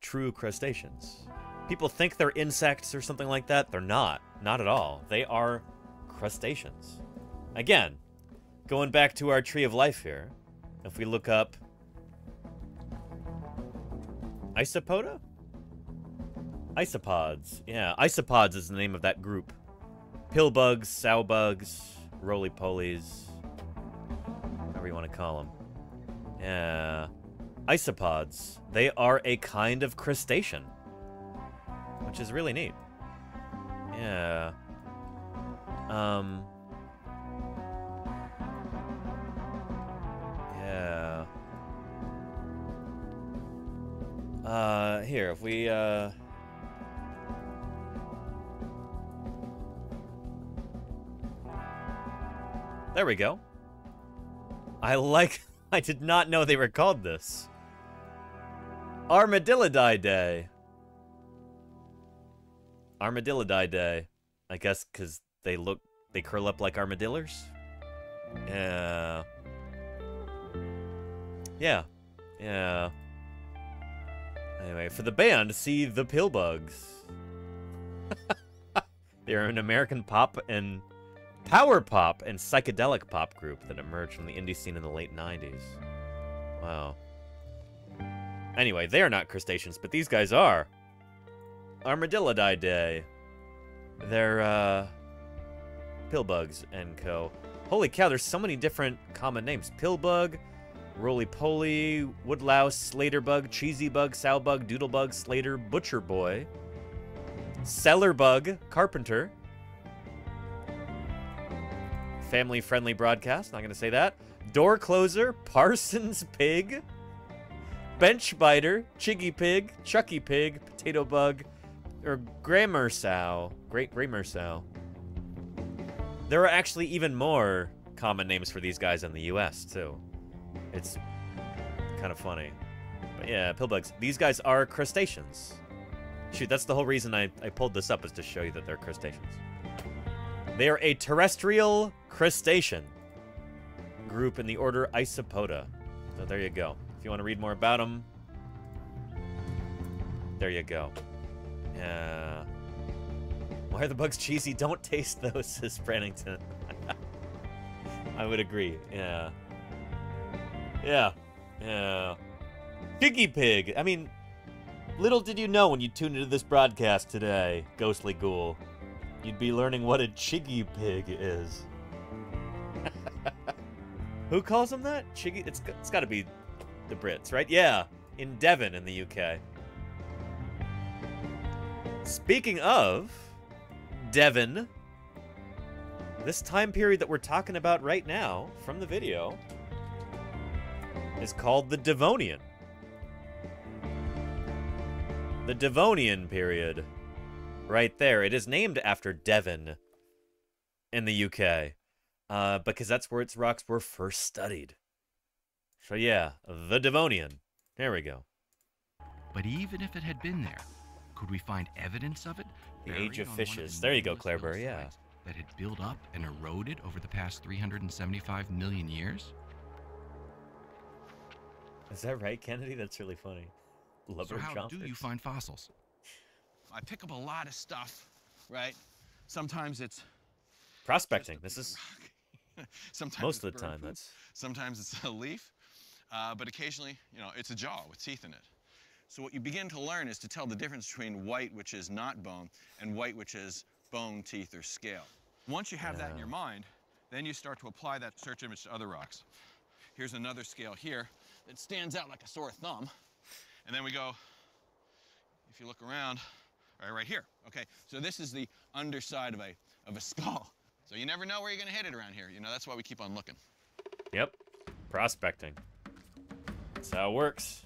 true crustaceans. People think they're insects or something like that. They're not. Not at all. They are crustaceans. Again, going back to our tree of life here, if we look up Isopoda? Isopods. Yeah, isopods is the name of that group. Pillbugs, sowbugs, roly-polies, whatever you want to call them. Yeah. Isopods. They are a kind of crustacean, which is really neat. Yeah. Um. Yeah. Uh, here, if we, uh... There we go. I like... I did not know they were called this. Armadillidiidae. Armadillidae Day. I guess because they look... They curl up like armadillos? Yeah. Yeah. Yeah. Anyway, for the band, see the Pillbugs. They're an American pop and power pop and psychedelic pop group that emerged from the indie scene in the late 90s. Wow. Anyway, they are not crustaceans, but these guys are. Armadillidiidae. They're, uh, Pillbugs and co. Holy cow, there's so many different common names. Pillbug, roly-poly, woodlouse, slaterbug, cheesy bug, sowbug, doodlebug, slater, butcher boy, cellar-bug, carpenter, family-friendly broadcast, not to say that, door closer, Parsons pig, bench biter, chiggy pig, chucky pig, potato bug, or grammar sow, great grammar sow. There are actually even more common names for these guys in the U.S., too. It's kind of funny. But yeah, pillbugs. These guys are crustaceans. Shoot, that's the whole reason I, I pulled this up is to show you that they're crustaceans. They are a terrestrial crustacean group in the order Isopoda. So there you go. If you want to read more about them, there you go. Yeah. Why are the bugs cheesy? Don't taste those, says Brannington. I would agree. Yeah. Yeah. Yeah. Piggy Pig. I mean, little did you know when you tuned into this broadcast today, Ghostly Ghoul, you'd be learning what a Chiggy Pig is. Who calls them that? Chiggy? It's, it's got to be the Brits, right? Yeah. In Devon in the UK. Speaking of Devon, this time period that we're talking about right now from the video is called the Devonian. The Devonian period. Right there. It is named after Devon in the UK. Uh, because that's where its rocks were first studied. So yeah, the Devonian. There we go.
But even if it had been there, could we find evidence of it?
The Age of
on one
Fishes.
the
There you go,
numerous
Claireburg, yeah.
That had built up and eroded over the past 375 million years?
Is that right, Kennedy? That's really funny.
So how do you find fossils?
I pick up a lot of stuff, right? Sometimes it's
Prospecting. This is
sometimes
most
it's
of the time.
poop,
That's
sometimes it's a leaf, uh, but occasionally, you know, it's a jaw with teeth in it. So what you begin to learn is to tell the difference between white, which is not bone, and white, which is bone, teeth, or scale. Once you have that in your mind, then you start to apply that search image to other rocks. Here's another scale here that stands out like a sore thumb. And then we go, if you look around, right, right here. Okay, so this is the underside of a, of a skull. So you never know where you're gonna hit it around here. You know, that's why we keep on looking.
Yep. Prospecting. That's how it works.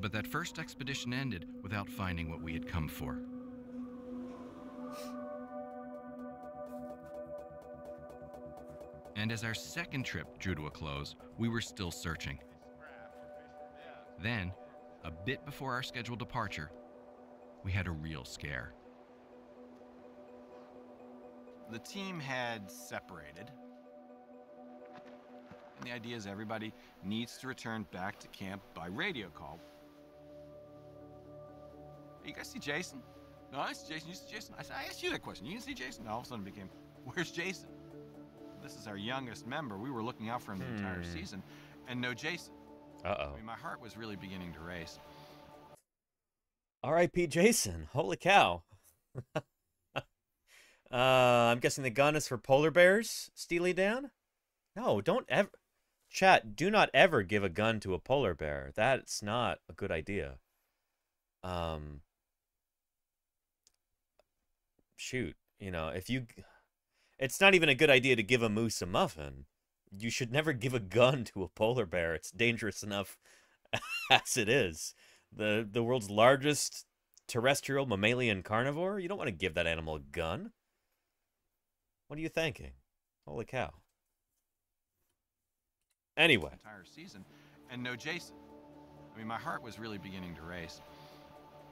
But that first expedition ended without finding what we had come for. And as our second trip drew to a close, we were still searching. Then, a bit before our scheduled departure, we had a real scare.
The team had separated. And the idea is everybody needs to return back to camp by radio call. You guys see Jason? No, I see Jason. You see Jason? I, said, I asked you that question. You didn't see Jason? No, all of a sudden it became, where's Jason? This is our youngest member. We were looking out for him the entire
Hmm.
season, and no Jason.
Uh-oh.
I mean, my heart was really beginning to race.
R.I.P. Jason. Holy cow. uh, I'm guessing the gun is for polar bears, Steely Dan? No, don't ever. Chat, do not ever give a gun to a polar bear. That's not a good idea. Um, shoot, you know, if you. It's not even a good idea to give a moose a muffin. You should never give a gun to a polar bear. It's dangerous enough as it is. The the world's largest terrestrial mammalian carnivore. You don't want to give that animal a gun. What are you thinking? Holy cow. Anyway,
entire season, and no Jason. I mean, my heart was really beginning to race.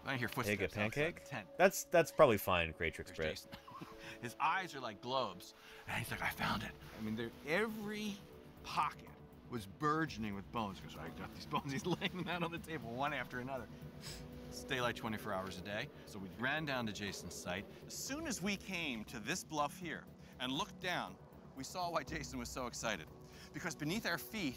I hear footsteps
egg a pancake?
tent.
That's that's probably fine, Creatrix Brit.
His eyes are like globes, and he's like, "I found it." I mean, there, every pocket was burgeoning with bones. Because I got these bones. He's laying them out on the table, one after another. It's daylight 24 hours a day, so we ran down to Jason's site.
As soon as we came to this bluff here and looked down, we saw why Jason was so excited. Because beneath our feet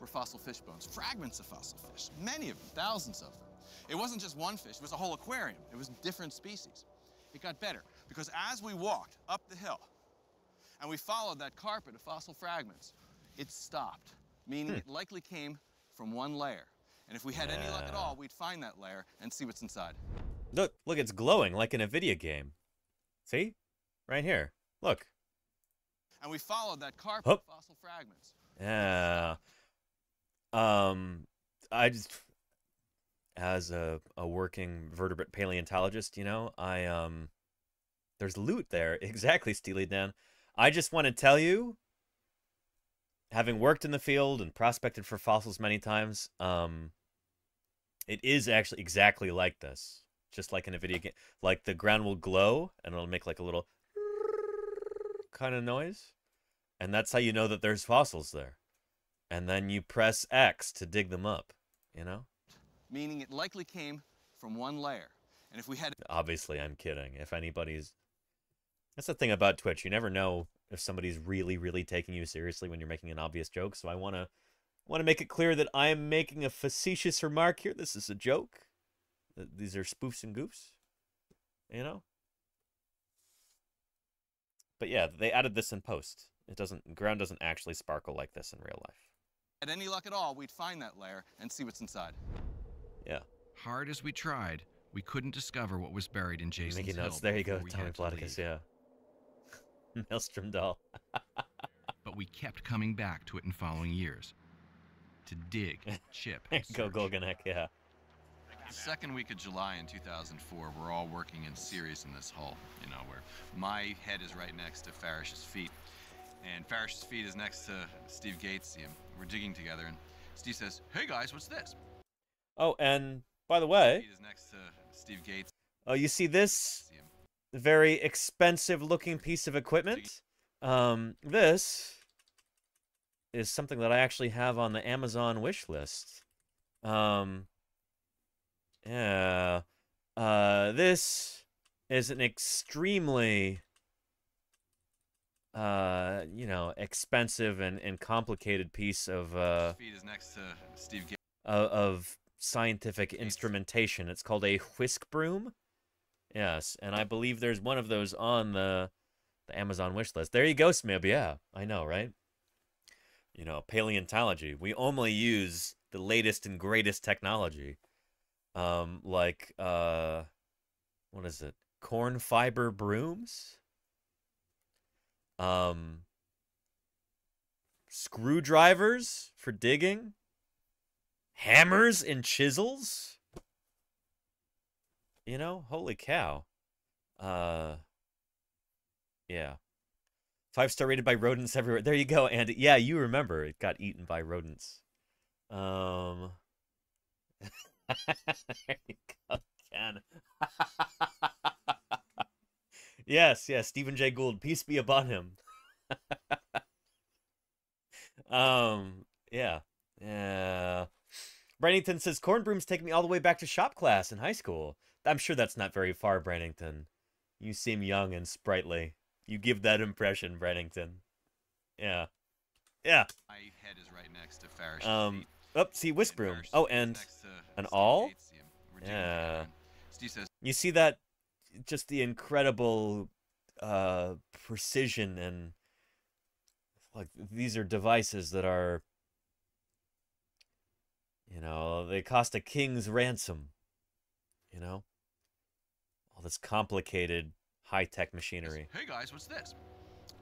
were fossil fish bones, fragments of fossil fish, many of them, thousands of them. It wasn't just one fish, it was a whole aquarium. It was different species. It got better because as we walked up the hill and we followed that carpet of fossil fragments, it stopped, meaning
Hmm.
it likely came from one layer. And if we had any luck at all, we'd find that layer and see what's inside.
Look, look, it's glowing like in a video game. See? Right here. Look.
And we followed that carpet
Hup.
of fossil fragments.
Yeah. Um, I just, as a, a working vertebrate paleontologist, you know, I, um, there's loot there. Exactly, Steely Dan. I just want to tell you, having worked in the field and prospected for fossils many times, um, it is actually exactly like this. Just like in a video game. Like the ground will glow and it'll make like a little kind of noise. And that's how you know that there's fossils there. And then you press X to dig them up, you know?
Meaning it likely came from one layer. And if we had
Obviously, I'm kidding. If anybody's. That's the thing about Twitch. You never know if somebody's really, really taking you seriously when you're making an obvious joke. So I want to want to make it clear that I am making a facetious remark here. This is a joke. These are spoofs and goofs. You know? But yeah, they added this in post. It doesn't ground doesn't actually sparkle like this in real life.
At any luck at all, we'd find that layer and see what's inside.
Yeah.
Hard as we tried, we couldn't discover what was buried in Jason's
Making notes. There you go, Tommy
had to
yeah. Maelstrom doll.
But we kept coming back to it in following years. To dig, chip, and
go. Golganek, yeah.
The second week of July in 2004, we're all working in series in this hole, you know, where my head is right next to Farish's feet. And Farish's feet is next to Steve Gatesy. We're digging together, and Steve says, Hey guys, what's this?
Oh, and by the way,
is next to Steve Gatesy.
oh, you see this very expensive looking piece of equipment? Um, this is something that I actually have on the Amazon wish list. Um, yeah. Uh, this is an extremely, uh, you know, expensive and, and complicated piece of, uh,
is next to Steve Gatesy.
of, of scientific instrumentation. It's called a whisk broom. Yes, and I believe there's one of those on the the Amazon wish list. There you go, Smib. Yeah, I know, right? You know, paleontology. We only use the latest and greatest technology. Um, like uh, what is it? Corn fiber brooms. Um, screwdrivers for digging hammers and chisels you know holy cow uh yeah Five star rated by rodents everywhere. There you go, and yeah, you remember it got eaten by rodents. Um, there you go, yes, yes, Stephen Jay Gould, peace be upon him. um, yeah. Brannington says corn brooms take me all the way back to shop class in high school. I'm sure that's not very far, Brannington. You seem young and sprightly. You give that impression, Brannington. Yeah. Yeah.
My head is right next to Farish's
Um, oh, see, whisk broom.
Farish's
Oh, and an
Steve
awl?
Gates. We're doing
Yeah.
Steve says,
You see that, just the incredible uh, precision and like these are devices that are, you know, they cost a king's ransom. You know, all this complicated high tech machinery.
Hey guys, what's this?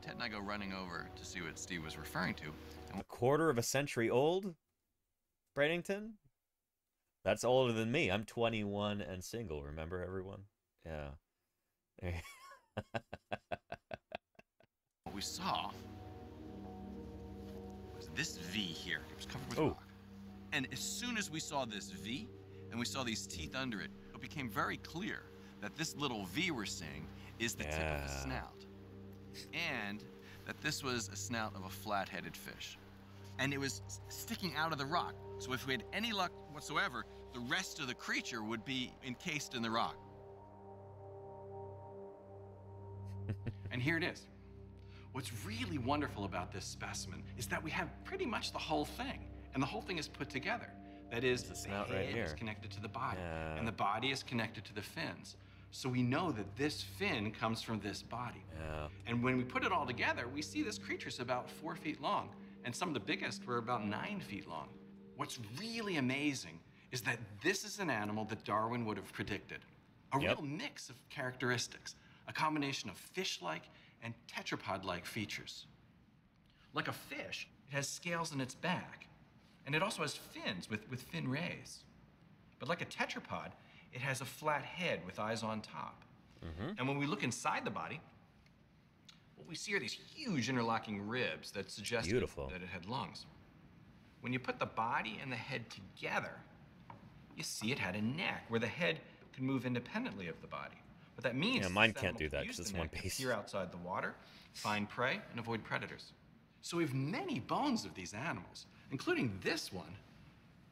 Ted and I go running over to see what Steve was referring to.
A quarter of a century old, Bradenton? That's older than me. I'm 21 and single, remember everyone? Yeah.
what we saw was this V here. It was covered with
Oh.
rock. And as soon as we saw this V and we saw these teeth under it, it became very clear that this little V we're seeing is the tip of the snout. And that this was a snout of a flat headed fish. And it was sticking out of the rock. So if we had any luck whatsoever, the rest of the creature would be encased in the rock.
And here it is. What's really wonderful about this specimen is that we have pretty much the whole thing, and the whole thing is put together. That is, the, head
right
is connected to the body,
Yeah.
and the body is connected to the fins. So we know that this fin comes from this body.
Yeah.
And when we put it all together, we see this creature's about four feet long, and some of the biggest were about nine feet long. What's really amazing is that this is an animal that Darwin would have predicted. A
Yep.
real mix of characteristics, a combination of fish like and tetrapod like features. Like a fish, it has scales in its back, and it also has fins with, with fin rays. But like a tetrapod, it has a flat head with eyes on top. Mm-hmm. And when we look inside the body, what we see are these huge interlocking ribs that suggest
Beautiful.
that it had lungs. When you put the body and the head together, you see it had a neck where the head could move independently of the body. What that means
Yeah, mine can't do that
use
'cause
the
it's one piece.
Peer outside the water, find prey, and avoid predators. So we have many bones of these animals, including this one,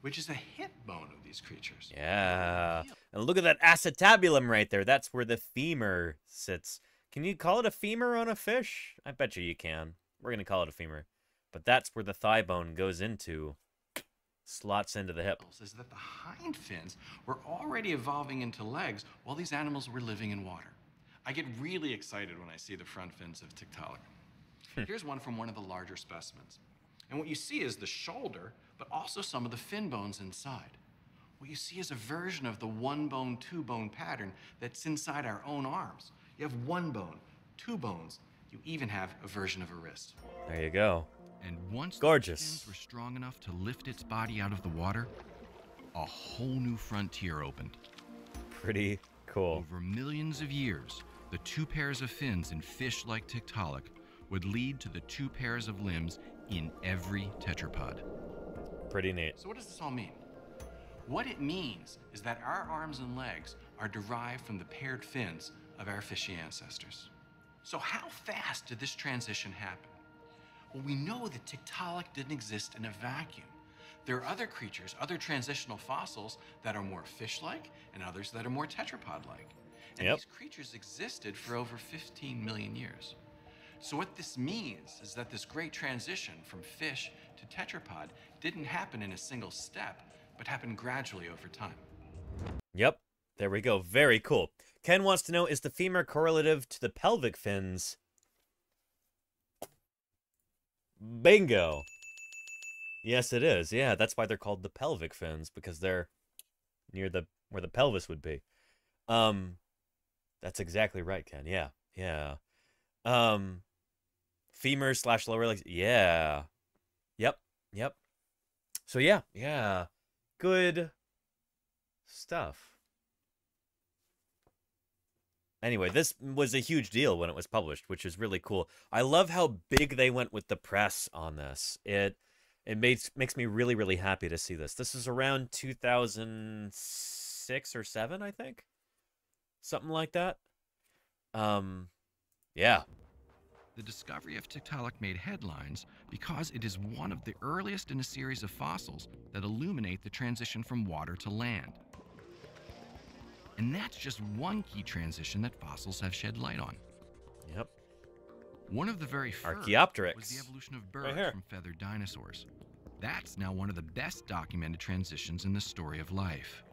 which is a hip bone of these creatures.
Yeah. And look at that acetabulum right there. That's where the femur sits. Can you call it a femur on a fish? I bet you you can. We're going to call it a femur. But that's where the thigh bone goes into, slots into the hip.
Is that the hind fins were already evolving into legs while these animals were living in water. I get really excited when I see the front fins of Tiktaalik. Hmm. Here's one from one of the larger specimens. And what you see is the shoulder, but also some of the fin bones inside. What you see is a version of the one bone, two bone pattern that's inside our own arms. You have one bone, two bones, you even have a version of a wrist.
There you go.
And once
Gorgeous.
the fins were strong enough to lift its body out of the water, a whole new frontier opened.
Pretty cool.
Over millions of years, the two pairs of fins in fish like Tiktaalik would lead to the two pairs of limbs in every tetrapod.
Pretty neat.
So, what does this all mean? What it means is that our arms and legs are derived from the paired fins of our fishy ancestors. So, how fast did this transition happen? Well, we know that Tiktaalik didn't exist in a vacuum. There are other creatures, other transitional fossils that are more fish like and others that are more tetrapod like. And
Yep.
these creatures existed for over 15 million years. So, what this means is that this great transition from fish to tetrapod didn't happen in a single step, but happened gradually over time.
Yep. There we go. Very cool. Ken wants to know is the femur correlative to the pelvic fins? Bingo. Yes, it is. Yeah, that's why they're called the pelvic fins because they're near the where the pelvis would be. Um that's exactly right, Ken. Yeah. Yeah. Um femur slash lower legs. Yeah. Yep. Yep. So yeah, yeah. Good stuff. Anyway, this was a huge deal when it was published, which is really cool. I love how big they went with the press on this. It it makes makes me really really happy to see this. This is around 2006 or 7, I think. Something like that. Um yeah.
The discovery of Tiktaalik made headlines because it is one of the earliest in a series of fossils that illuminate the transition from water to land. And that's just one key transition that fossils have shed light on.
Yep.
One of the very first
Archaeopteryx.
was the evolution of
Right
birds
here.
from feathered dinosaurs. That's now one of the best documented transitions in the story of life.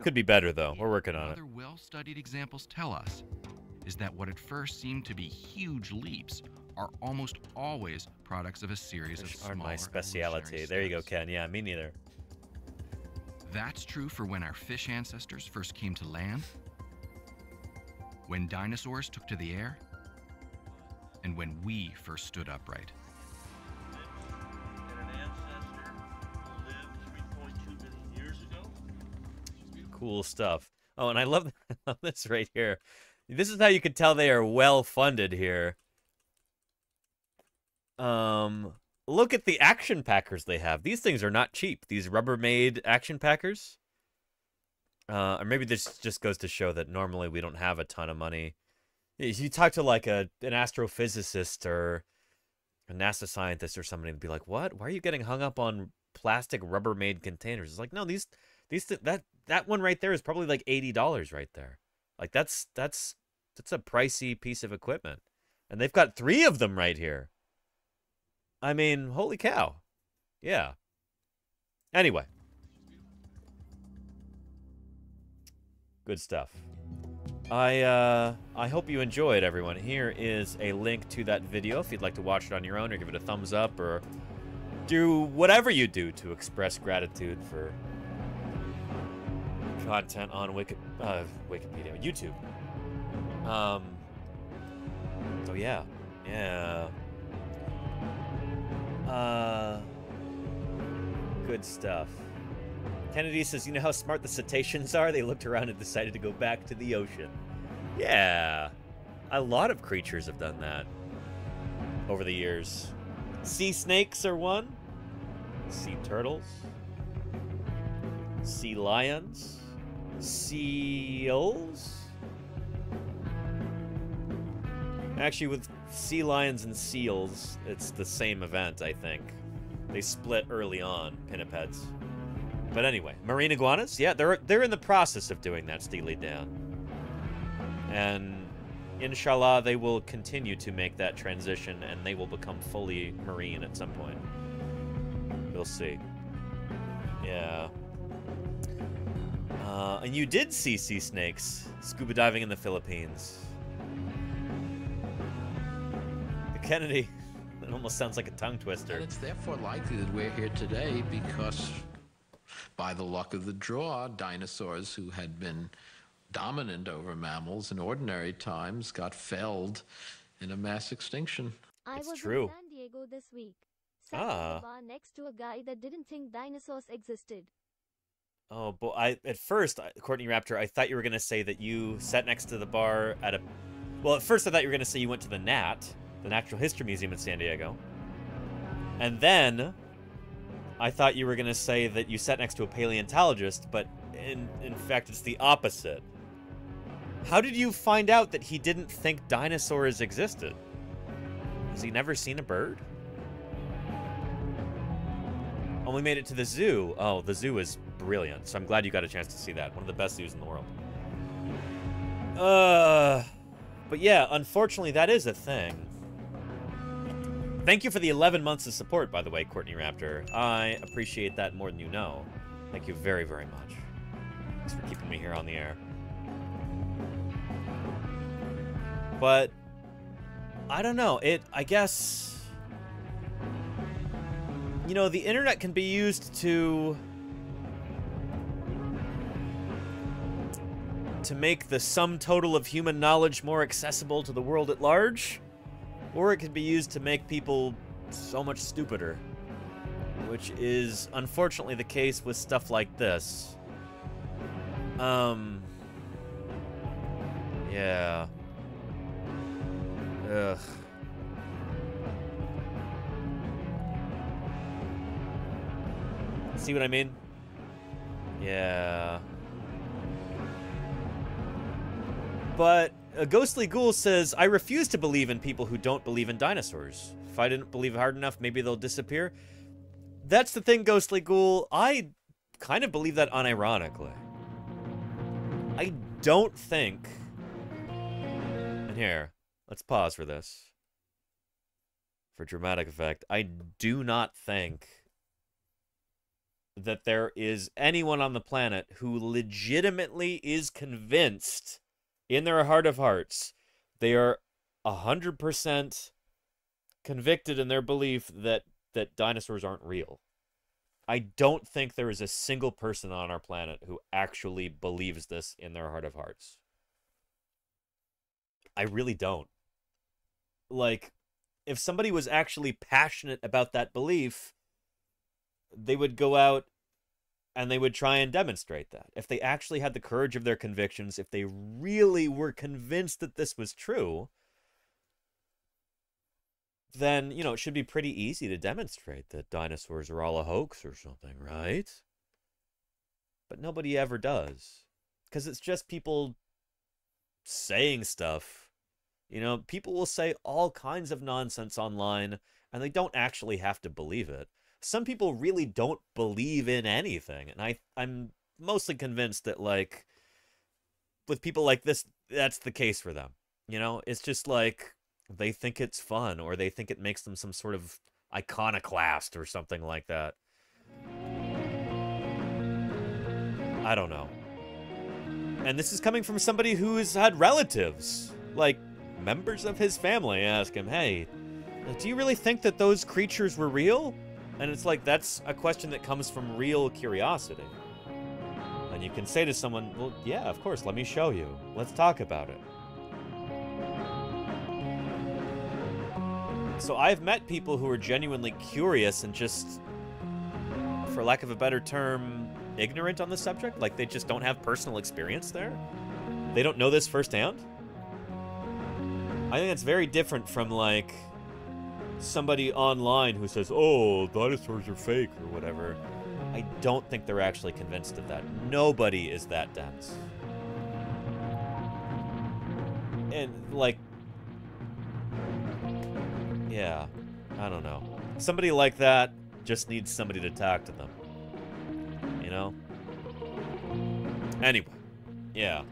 Could be better though. We're working on it.
Other well-studied examples tell us is that what at first seemed to be huge leaps are almost always products of a series
Which
of smaller
my speciality. There you go, Ken. Yeah, me neither.
That's true for when our fish ancestors first came to land, when dinosaurs took to the air, and when we first stood upright.
Cool stuff. Oh, and I love this right here. This is how you can tell they are well funded here. Um, look at the action packers they have. These things are not cheap. These Rubbermaid action packers. Uh, or maybe this just goes to show that normally we don't have a ton of money. If you talk to like a an astrophysicist or a NASA scientist or somebody, they'd be like, "What? Why are you getting hung up on plastic Rubbermaid containers?" It's like, no, these these th- that that one right there is probably like eighty dollars right there. Like that's that's that's a pricey piece of equipment, and they've got three of them right here. I mean, holy cow, yeah. Anyway, good stuff. I uh, I hope you enjoyed, everyone. Here is a link to that video if you'd like to watch it on your own or give it a thumbs up or do whatever you do to express gratitude for content on Wiki, uh, Wikipedia, YouTube. Um. So yeah, yeah. Uh. Good stuff. Kennedy says, "You know how smart the cetaceans are? They looked around and decided to go back to the ocean." Yeah, a lot of creatures have done that over the years. Sea snakes are one. Sea turtles. Sea lions. Seals. Actually, with sea lions and seals, it's the same event, I think. They split early on, pinnipeds. But anyway, marine iguanas, yeah, they're they're in the process of doing that, Steely Dan. And inshallah, they will continue to make that transition, and they will become fully marine at some point. We'll see. Yeah. Uh, and you did see sea snakes scuba diving in the Philippines. Kennedy, it almost sounds like a tongue twister.
And it's therefore likely that we're here today because, by the luck of the draw, dinosaurs who had been dominant over mammals in ordinary times got felled in a mass extinction.
I
It's
was
true.
in San Diego this week. Sat
Ah.
at bar next to a guy that didn't think dinosaurs existed.
Oh, boy! I at first, Courtney Raptor, I thought you were gonna say that you sat next to the bar at a. Well, at first I thought you were gonna say you went to the NAT, the Natural History Museum in San Diego, and then I thought you were gonna say that you sat next to a paleontologist, but in in fact it's the opposite. How did you find out that he didn't think dinosaurs existed? Has he never seen a bird? Only made it to the zoo. Oh, the zoo is brilliant. So I'm glad you got a chance to see that. One of the best zoos in the world. Uh, but yeah, unfortunately, that is a thing. Thank you for the 11 months of support, by the way, Courtney Raptor. I appreciate that more than you know. Thank you very, very much. Thanks for keeping me here on the air. But I don't know. It. I guess you know, the internet can be used to to make the sum total of human knowledge more accessible to the world at large, or it could be used to make people so much stupider, which is unfortunately the case with stuff like this. Um Yeah. Ugh. See what I mean? Yeah. But a ghostly ghoul says, I refuse to believe in people who don't believe in dinosaurs. If I didn't believe hard enough, maybe they'll disappear. That's the thing, ghostly ghoul. I kind of believe that unironically. I don't think... And here, let's pause for this. For dramatic effect. I do not think that there is anyone on the planet who legitimately is convinced in their heart of hearts they are 100% convicted in their belief that that dinosaurs aren't real. I don't think there is a single person on our planet who actually believes this in their heart of hearts. I really don't. Like if somebody was actually passionate about that belief, they would go out and they would try and demonstrate that. If they actually had the courage of their convictions, if they really were convinced that this was true, then, you know, it should be pretty easy to demonstrate that dinosaurs are all a hoax or something, right? But nobody ever does. Because it's just people saying stuff. You know, people will say all kinds of nonsense online, and they don't actually have to believe it some people really don't believe in anything. And I, I'm mostly convinced that, like, with people like this, that's the case for them. You know, it's just like they think it's fun or they think it makes them some sort of iconoclast or something like that. I don't know. And this is coming from somebody who's had relatives, like members of his family, ask him, hey, do you really think that those creatures were real? And it's like, that's a question that comes from real curiosity. And you can say to someone, well, yeah, of course, let me show you. Let's talk about it. So I've met people who are genuinely curious and just, for lack of a better term, ignorant on the subject. Like they just don't have personal experience there. They don't know this firsthand. I think that's very different from like somebody online who says, oh, dinosaurs are fake or whatever, I don't think they're actually convinced of that. Nobody is that dense. And, like, yeah, I don't know. Somebody like that just needs somebody to talk to them. You know? Anyway, yeah.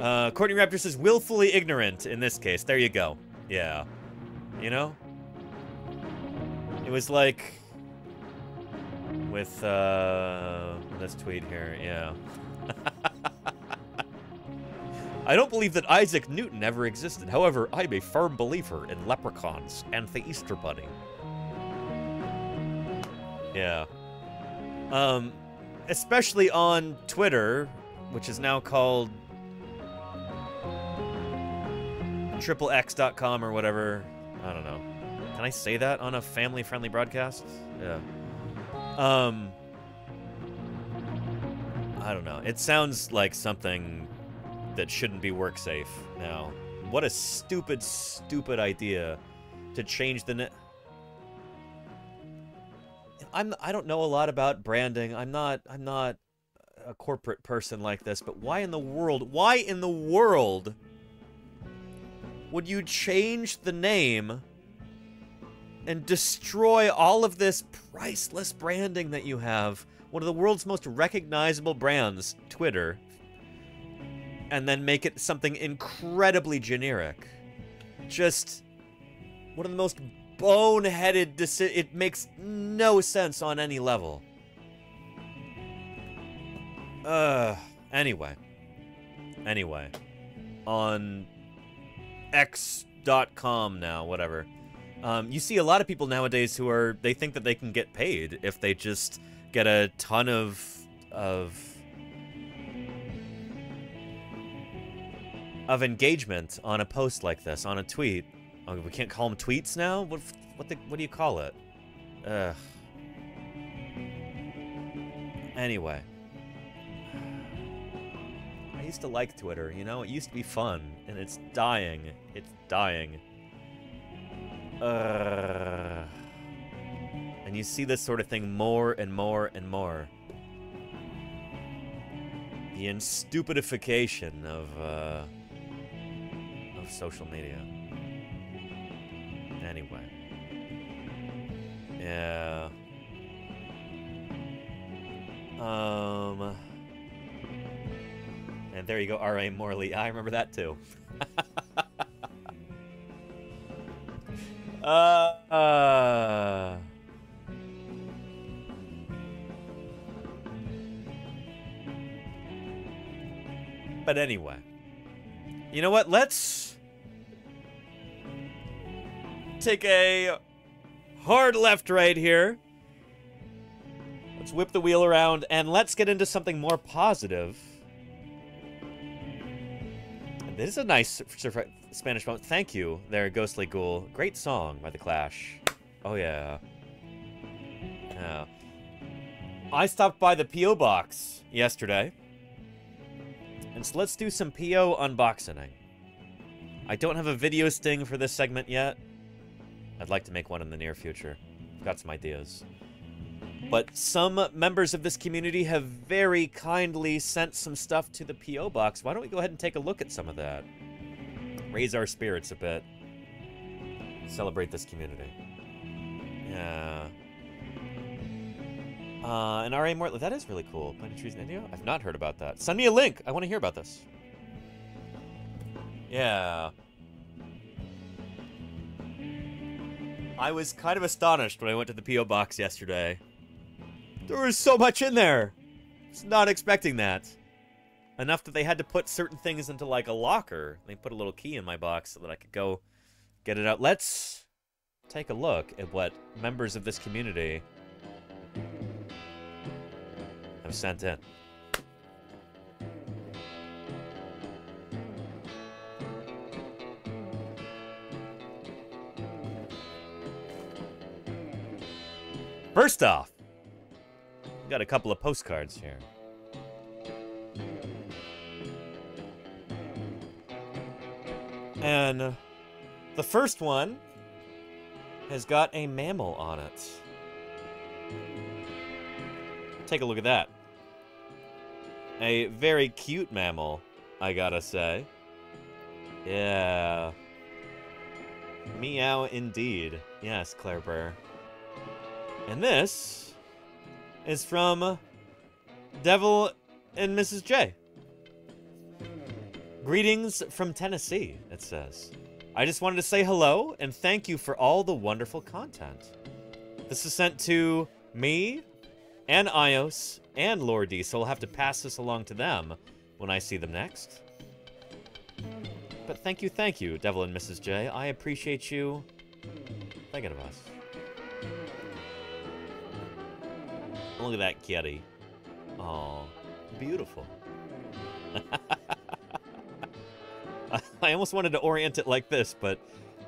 Uh, Courtney Raptor says, willfully ignorant in this case. There you go. Yeah. You know? It was like with uh let's tweet here, yeah. I don't believe that Isaac Newton ever existed. However, I'm a firm believer in leprechauns and the Easter Bunny. Yeah. Um, especially on Twitter, which is now called triplex.com or whatever. I don't know. Can I say that on a family-friendly broadcast? Yeah. Um, I don't know. It sounds like something that shouldn't be work safe now. What a stupid, stupid idea to change the. I'm I don't know a lot about branding. I'm not I'm not a corporate person like this, but why in the world? Why in the world would you change the name and destroy all of this priceless branding that you have. One of the world's most recognizable brands, Twitter, and then make it something incredibly generic. Just one of the most boneheaded decisions. It makes no sense on any level. Uh, anyway. Anyway. On X.com now, whatever. Um, you see a lot of people nowadays who are they think that they can get paid if they just get a ton of of of engagement on a post like this, on a tweet. Oh, we can't call them tweets now. What what the, what do you call it? Ugh. Anyway, I used to like Twitter, you know? It used to be fun, and it's dying. It's dying. And you see this sort of thing more and more and more. The instupidification of, uh, of social media. Anyway. Yeah. Um. And there you go, R.A. Morley. I remember that too. uh. But anyway. You know what? Let's take a hard left right here. Let's whip the wheel around and let's get into something more positive. This is a nice Spanish moment. Thank you there, Ghostly Ghoul. Great song by The Clash. Oh, yeah. Yeah. I stopped by the P.O. box yesterday. And so let's do some PO unboxing. I don't have a video sting for this segment yet. I'd like to make one in the near future. I've got some ideas. But some members of this community have very kindly sent some stuff to the P.O. box. Why don't we go ahead and take a look at some of that? Raise our spirits a bit. Celebrate this community. Yeah. Uh, and R.A. Mortley, that is really cool. Planting trees in India? I've not heard about that. Send me a link. I want to hear about this. Yeah. I was kind of astonished when I went to the P.O. box yesterday. There was so much in there. I was not expecting that. Enough that they had to put certain things into like a locker. They put a little key in my box so that I could go get it out. Let's take a look at what members of this community have sent in. First off, we got a couple of postcards here. And the first one has got a mammal on it. Take a look at that. A very cute mammal, I gotta say. Yeah. Meow indeed. Yes, Claire Burr. And this is from Devil and Mrs. J. Greetings from Tennessee, it says. I just wanted to say hello and thank you for all the wonderful content. This is sent to me and Ios and Lord D, so I'll have to pass this along to them when I see them next. But thank you, thank you, Devil and Mrs. J. I appreciate you thinking of us. Look at that kitty. Oh, beautiful. I almost wanted to orient it like this, but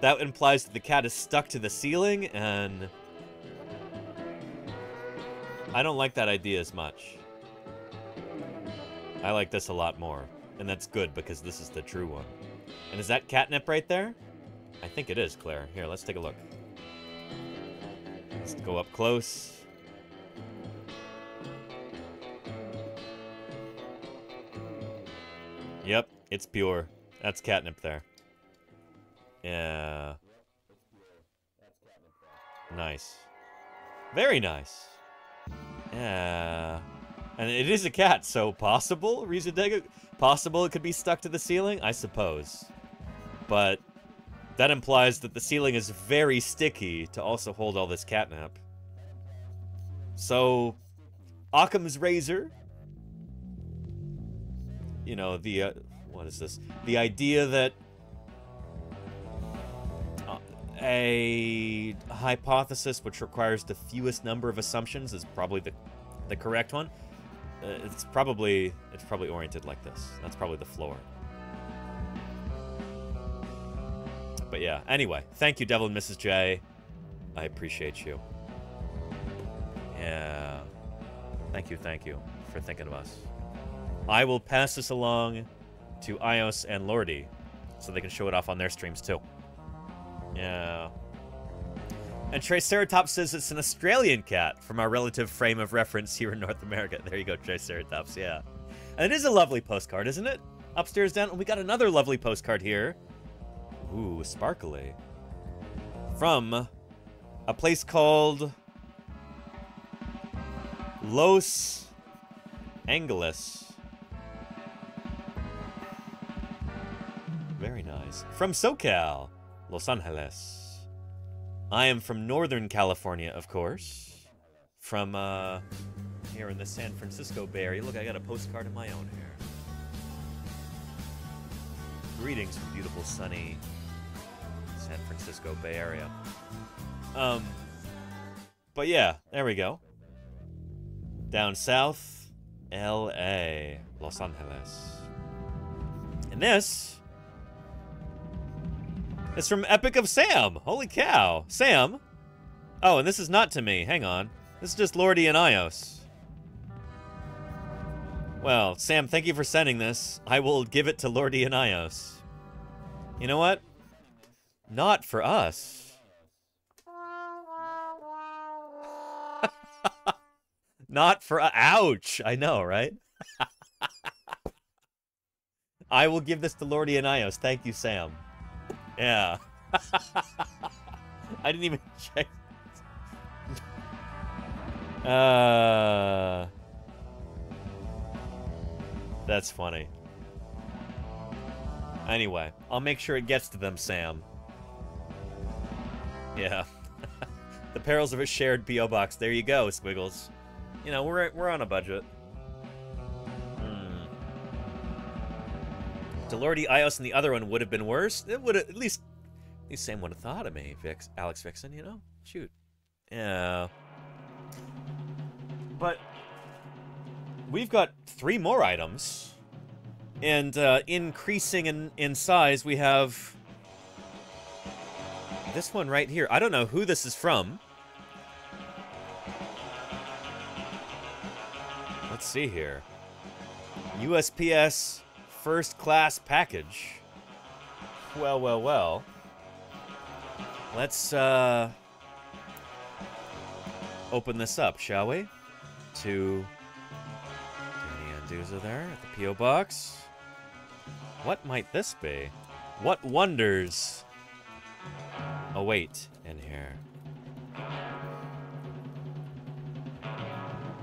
that implies that the cat is stuck to the ceiling, and I don't like that idea as much. I like this a lot more, and that's good because this is the true one. And is that catnip right there? I think it is, Claire. Here, let's take a look. Let's go up close. Yep, it's pure. That's catnip there. Yeah. Nice. Very nice. Yeah. And it is a cat, so possible, Rizadega? Possible it could be stuck to the ceiling? I suppose. But that implies that the ceiling is very sticky to also hold all this catnip. So, Occam's razor you know, the, uh, what is this? The idea that uh, a hypothesis which requires the fewest number of assumptions is probably the, the correct one. Uh, it's probably, it's probably oriented like this. That's probably the floor. But yeah, anyway, thank you, Devil and Mrs. J. I appreciate you. Yeah. Thank you, thank you for thinking of us. I will pass this along to Ios and Lordy so they can show it off on their streams too. Yeah. And Triceratops says it's an Australian cat from our relative frame of reference here in North America. There you go, Triceratops, yeah. And it is a lovely postcard, isn't it? Upstairs down, and we got another lovely postcard here. Ooh, sparkly. From a place called Los Angeles. Nice. From SoCal, Los Angeles. I am from Northern California, of course. From, uh, here in the San Francisco Bay Area. Look, I got a postcard of my own here. Greetings from beautiful, sunny San Francisco Bay Area. Um, but yeah, there we go. Down south, L.A., Los Angeles. And this is from Epic of Sam. Holy cow. Sam. Oh, and this is not to me. Hang on. This is just Lordy and Ios. Well, Sam, thank you for sending this. I will give it to Lordy and Ios. You know what? Not for us. Not for uh, ouch. I know, right? I will give this to Lordy and Ios. Thank you, Sam. Yeah. I didn't even check. uh That's funny. Anyway, I'll make sure it gets to them, Sam. Yeah. the perils of a shared P.O. box. There you go, Squiggles. You know, we're, we're on a budget. Delordy, Ios, and the other one would have been worse. It would have, at least, at least Sam would have thought of me, Vix, Alex Vixen, you know? Shoot. Yeah. But we've got three more items. And uh, increasing in, in size, we have this one right here. I don't know who this is from. Let's see here. USPS first class package. Well, well, well. Let's uh, open this up, shall we? To Danny Anduza there at the P.O. Box. What might this be? What wonders await in here?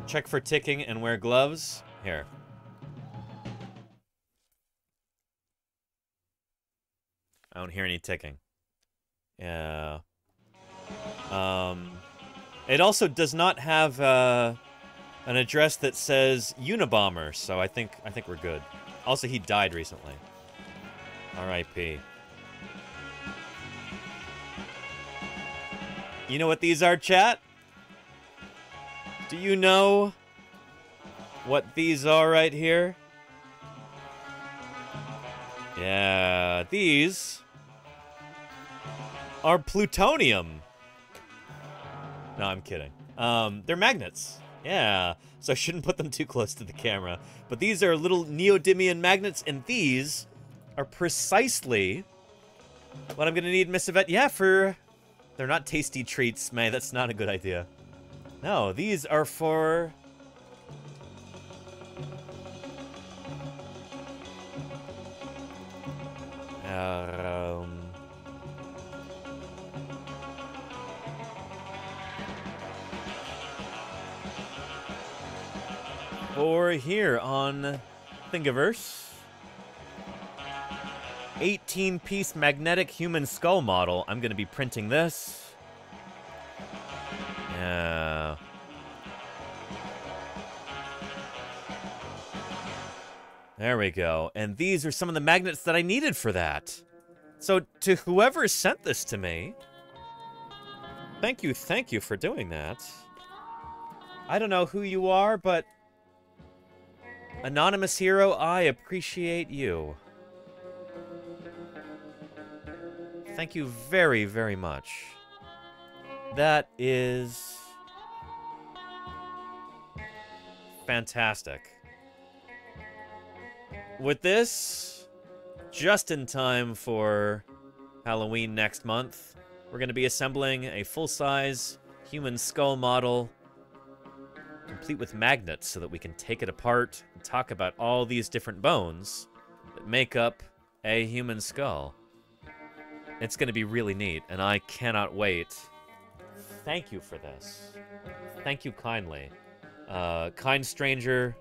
Check for ticking and wear gloves. Here. I don't hear any ticking. Yeah. Um, it also does not have uh, an address that says Unabomber, so I think I think we're good. Also, he died recently. R.I.P. You know what these are, chat? Do you know what these are right here? Yeah, these are plutonium. No, I'm kidding. Um, they're magnets. Yeah, so I shouldn't put them too close to the camera. But these are little neodymium magnets, and these are precisely what I'm going to need, Miss Yvette. Yeah, for... They're not tasty treats, May. That's not a good idea. No, these are for... Um... For here on Thingiverse. 18 piece magnetic human skull model. I'm going to be printing this. Yeah. There we go. And these are some of the magnets that I needed for that. So to whoever sent this to me, thank you, thank you for doing that. I don't know who you are, but Anonymous Hero, I appreciate you. Thank you very, very much. That is... fantastic. With this, just in time for Halloween next month, we're going to be assembling a full-size human skull model complete with magnets so that we can take it apart and talk about all these different bones that make up a human skull. It's going to be really neat, and I cannot wait. Thank you for this. Thank you kindly. Uh, kind stranger,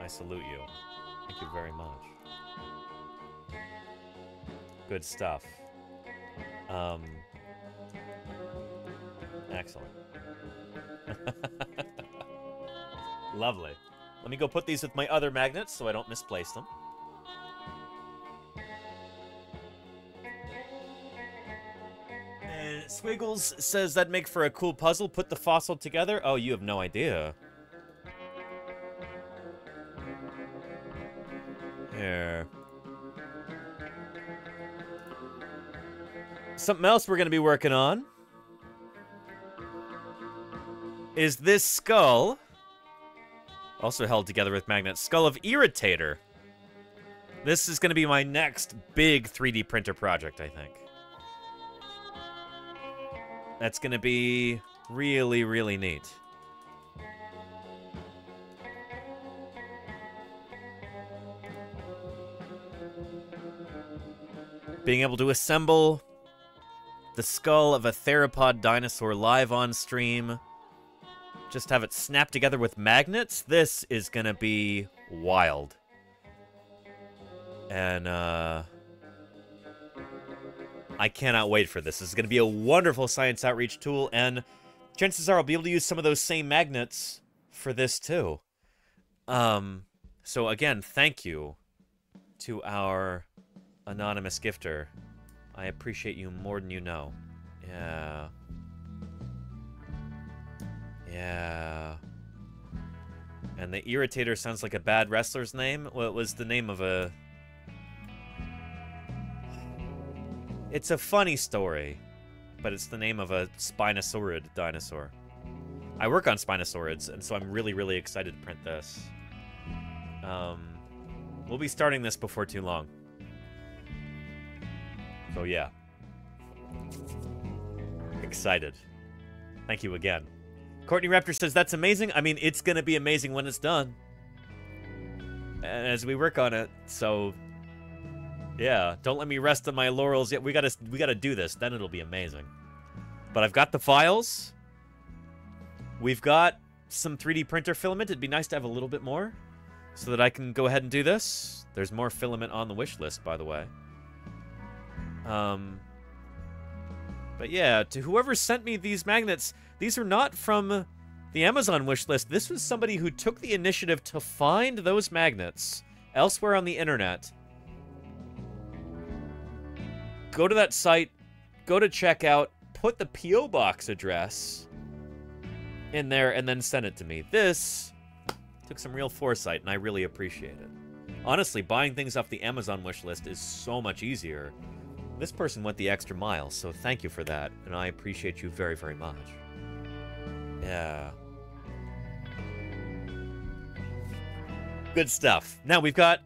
I salute you. Thank you very much. Good stuff. Um, excellent. Lovely. Let me go put these with my other magnets so I don't misplace them. And Squiggles says that'd make for a cool puzzle. Put the fossil together. Oh, you have no idea. Something else we're going to be working on is this skull, also held together with magnets, skull of Irritator. This is going to be my next big 3D printer project, I think. That's going to be really, really neat. Being able to assemble the skull of a theropod dinosaur live on stream. Just have it snap together with magnets. This is to be wild. And, uh... I cannot wait for this. This is to be a wonderful science outreach tool, and chances are I'll be able to use some of those same magnets for this, too. Um, so again, thank you to our anonymous gifter. I appreciate you more than you know. Yeah. Yeah. And the Irritator sounds like a bad wrestler's name. Well, it was the name of a... It's a funny story, but it's the name of a Spinosaurid dinosaur. I work on Spinosaurids, and so I'm really, really excited to print this. Um, we'll be starting this before too long. So yeah. Excited. Thank you again. Courtney Raptor says, that's amazing. I mean, it's going to be amazing when it's done. And as we work on it, so... Yeah, don't let me rest on my laurels yet. We gotta, we gotta do this. Then it'll be amazing. But I've got the files. We've got some 3D printer filament. It'd be nice to have a little bit more so that I can go ahead and do this. There's more filament on the wish list, by the way. Um, but yeah, to whoever sent me these magnets, these are not from the Amazon wish list. This was somebody who took the initiative to find those magnets elsewhere on the internet. Go to that site, go to checkout, put the P.O. box address in there, and then send it to me. This took some real foresight, and I really appreciate it. Honestly, buying things off the Amazon wish list is so much easier this person went the extra mile, so thank you for that, and I appreciate you very, very much. Yeah. Good stuff. Now we've got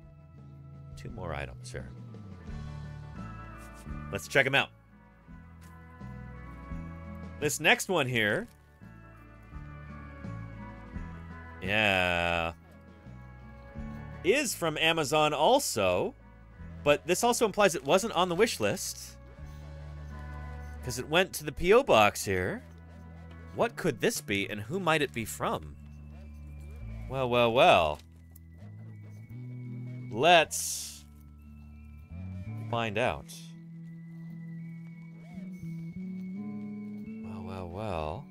two more items here. Let's check them out. This next one here. Yeah. Is from Amazon also. But this also implies it wasn't on the wish list. Because it went to the P.O. box here. What could this be, and who might it be from? Well, well, well. Let's find out. Well, well, well.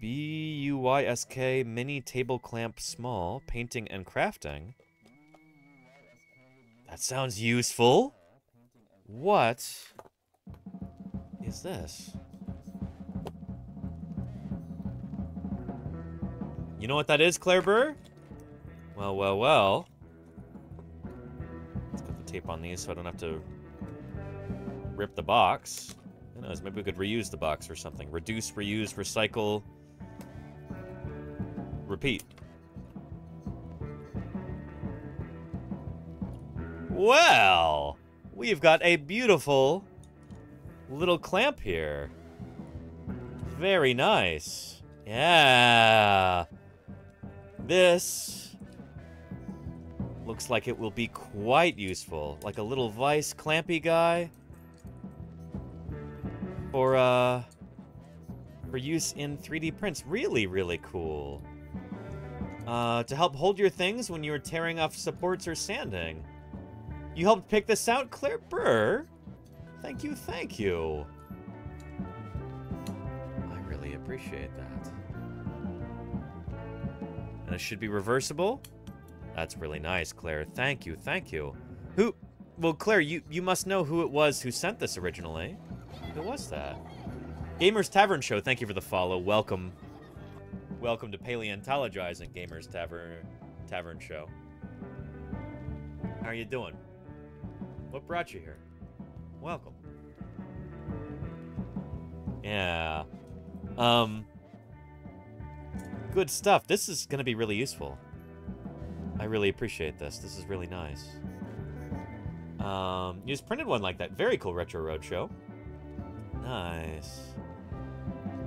B-U-Y-S-K mini table clamp small painting and crafting. That sounds useful. What is this? You know what that is, Claire Burr? Well, well, well. Let's put the tape on these so I don't have to rip the box. Who knows, maybe we could reuse the box or something. Reduce, reuse, recycle. Repeat. Well, we've got a beautiful little clamp here. Very nice. Yeah. This looks like it will be quite useful. Like a little vice clampy guy. For, uh, for use in 3D prints. Really, really cool. Uh, to help hold your things when you're tearing off supports or sanding. You helped pick this out, Claire Burr? Thank you, thank you. I really appreciate that. And it should be reversible? That's really nice, Claire. Thank you, thank you. Who... Well, Claire, you, you must know who it was who sent this originally. Who was that? Gamers Tavern Show, thank you for the follow. Welcome. Welcome to Paleontologizing, Gamers Tavern, Tavern Show. How are you doing? What brought you here? Welcome. Yeah. Um. Good stuff. This is going to be really useful. I really appreciate this. This is really nice. Um, you just printed one like that. Very cool Retro Roadshow. Nice.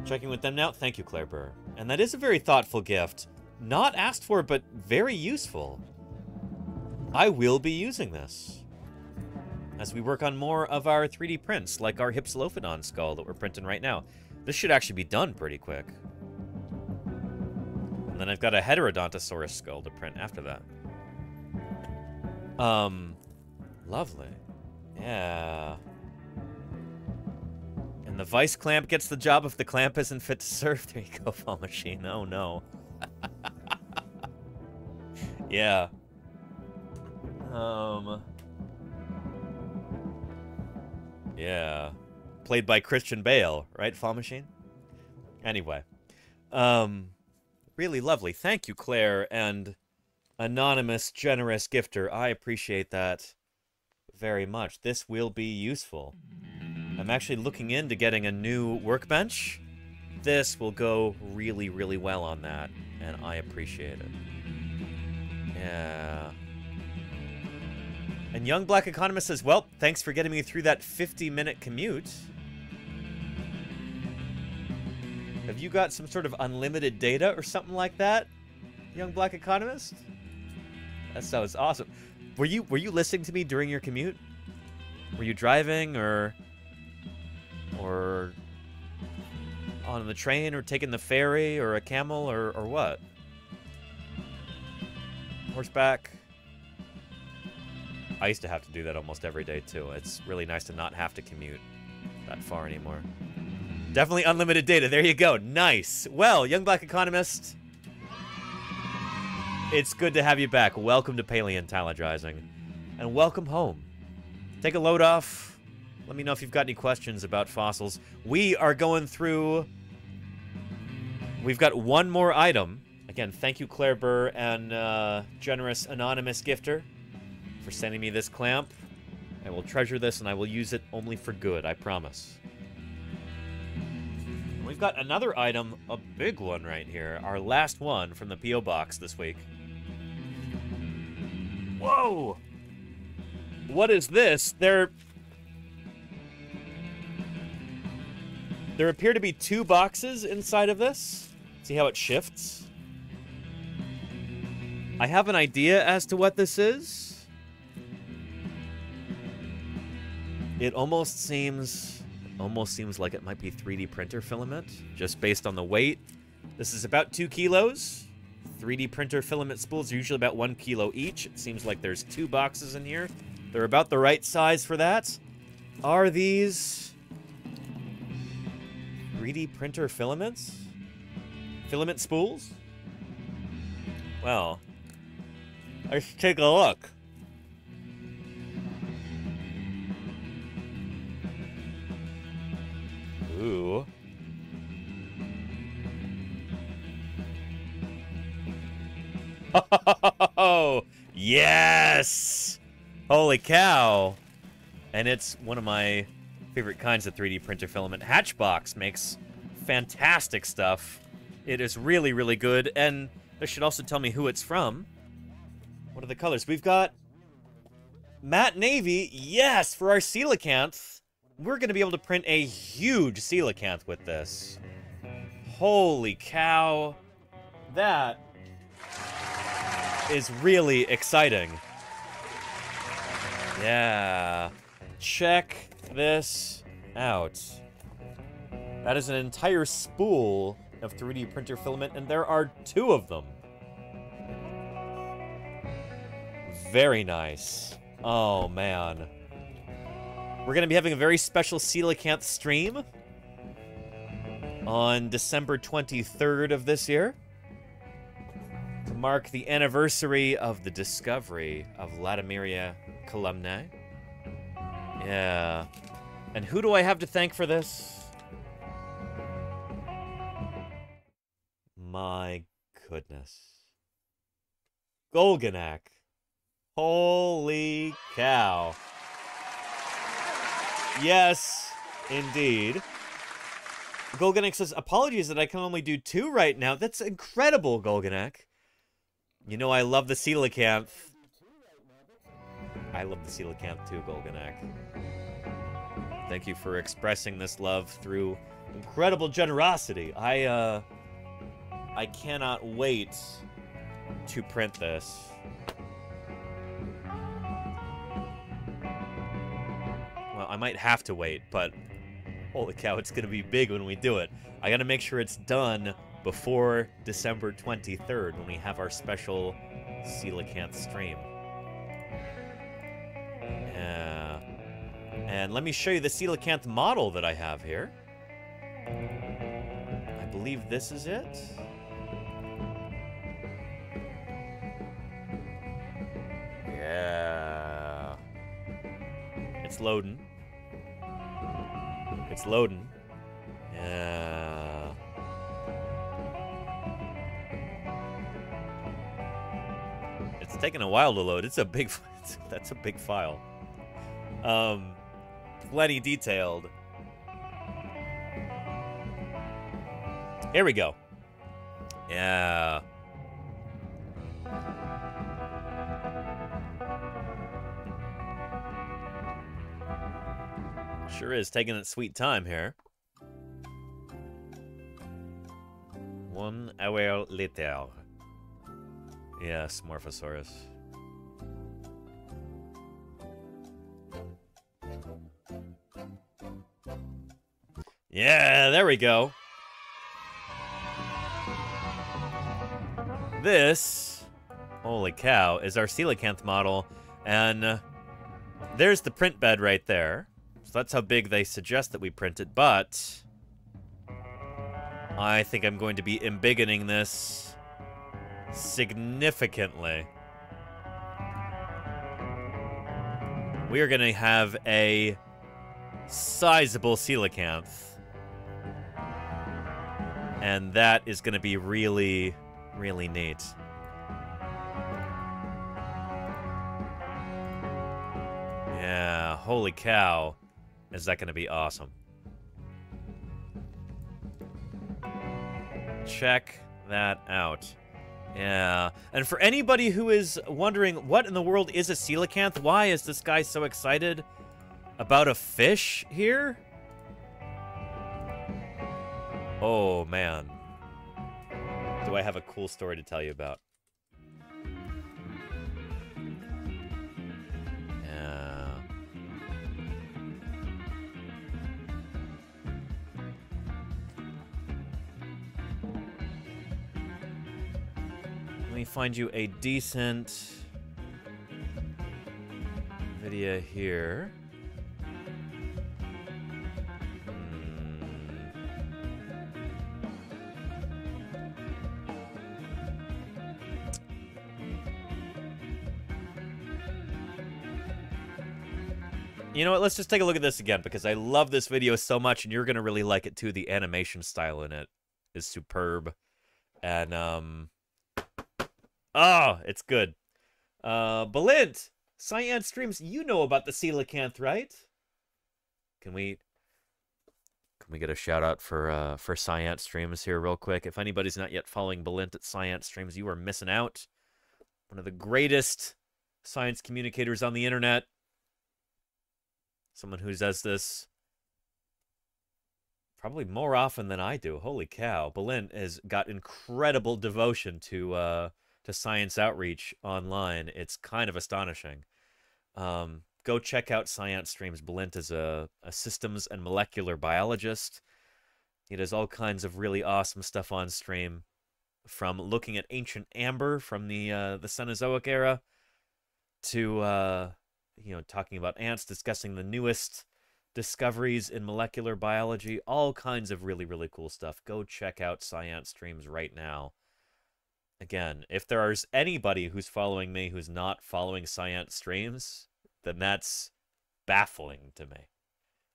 Checking with them now. Thank you, Claire Burr. And that is a very thoughtful gift. Not asked for, but very useful. I will be using this as we work on more of our 3D prints, like our Hypsilophodon skull that we're printing right now. This should actually be done pretty quick. And then I've got a Heterodontosaurus skull to print after that. Um, lovely. Yeah. And the vice clamp gets the job if the clamp isn't fit to serve. There you go, fall machine. Oh no. yeah. Um. Yeah. Played by Christian Bale, right, Fall Machine? Anyway. Um, really lovely. Thank you, Claire, and anonymous, generous gifter. I appreciate that very much. This will be useful. I'm actually looking into getting a new workbench. This will go really, really well on that, and I appreciate it. Yeah. And Young Black Economist says, well, thanks for getting me through that 50-minute commute. Have you got some sort of unlimited data or something like that, Young Black Economist? That sounds awesome. Were you were you listening to me during your commute? Were you driving or or on the train or taking the ferry or a camel or, or what? Horseback? I used to have to do that almost every day too. It's really nice to not have to commute that far anymore. Definitely unlimited data. There you go. Nice. Well, Young Black Economist, it's good to have you back. Welcome to Paleontologizing. And welcome home. Take a load off. Let me know if you've got any questions about fossils. We are going through... We've got one more item. Again, thank you, Claire Burr and uh, generous anonymous gifter for sending me this clamp. I will treasure this and I will use it only for good, I promise. We've got another item, a big one right here. Our last one from the P.O. Box this week. Whoa! What is this? There... There appear to be two boxes inside of this. See how it shifts? I have an idea as to what this is. It almost seems almost seems like it might be 3D printer filament, just based on the weight. This is about two kilos. 3D printer filament spools are usually about one kilo each. It seems like there's two boxes in here. They're about the right size for that. Are these 3D printer filaments? Filament spools? Well, let's take a look. Ooh. Oh, yes! Holy cow. And it's one of my favorite kinds of 3D printer filament. Hatchbox makes fantastic stuff. It is really, really good. And This should also tell me who it's from. What are the colors? We've got matte navy. Yes, for our coelacanth. We're going to be able to print a huge coelacanth with this. Holy cow. That is really exciting. Yeah. Check this out. That is an entire spool of 3D printer filament, and there are two of them. Very nice. Oh, man. We're going to be having a very special Coelacanth stream on December 23rd of this year to mark the anniversary of the discovery of Latimeria chalumnae. Yeah. And who do I have to thank for this? My goodness. Golganak. Holy cow. Yes, indeed. Golganak says, apologies that I can only do two right now. That's incredible, Golganak. You know I love the coelacanth. I love the coelacanth too, Golganak. Thank you for expressing this love through incredible generosity. I, uh... I cannot wait to print this. I might have to wait, but holy cow, it's gonna be big when we do it. I gotta make sure it's done before December 23rd when we have our special coelacanth stream. Yeah. And let me show you the coelacanth model that I have here. I believe this is it. Yeah. It's loading. It's loading. Yeah. It's taking a while to load. It's a big that's a big file. Um plenty detailed. Here we go. Yeah. Sure is taking its sweet time here. One hour later. Yes, Morphosaurus. Yeah, there we go. This, holy cow, is our coelacanth model, and uh, there's the print bed right there. That's how big they suggest that we print it, but I think I'm going to be embiggening this significantly. We are going to have a sizable coelacanth. And that is going to be really, really neat. Yeah, holy cow. Is that going to be awesome? Check that out. Yeah. And for anybody who is wondering what in the world is a coelacanth, why is this guy so excited about a fish here? Oh, man. Do I have a cool story to tell you about? Let me find you a decent video here. You know what? Let's just take a look at this again because I love this video so much, and you're gonna really like it too. The animation style in it is superb, and um, oh, it's good. Uh, Balint, Science Streams. You know about the coelacanth, right? Can we? Can we get a shout out for uh, for Science Streams here, real quick? If anybody's not yet following Balint at Science Streams, you are missing out. One of the greatest science communicators on the internet. Someone who does this probably more often than I do. Holy cow! Balint has got incredible devotion to uh, to science outreach online. It's kind of astonishing. Um, go check out Science Streams. Balint is a, a systems and molecular biologist. He does all kinds of really awesome stuff on stream, from looking at ancient amber from the uh, the Cenozoic era to uh, you know talking about ants, discussing the newest discoveries in molecular biology, all kinds of really really cool stuff. Go check out Science Streams right now. Again, if there's anybody who's following me who's not following Science Streams, then that's baffling to me.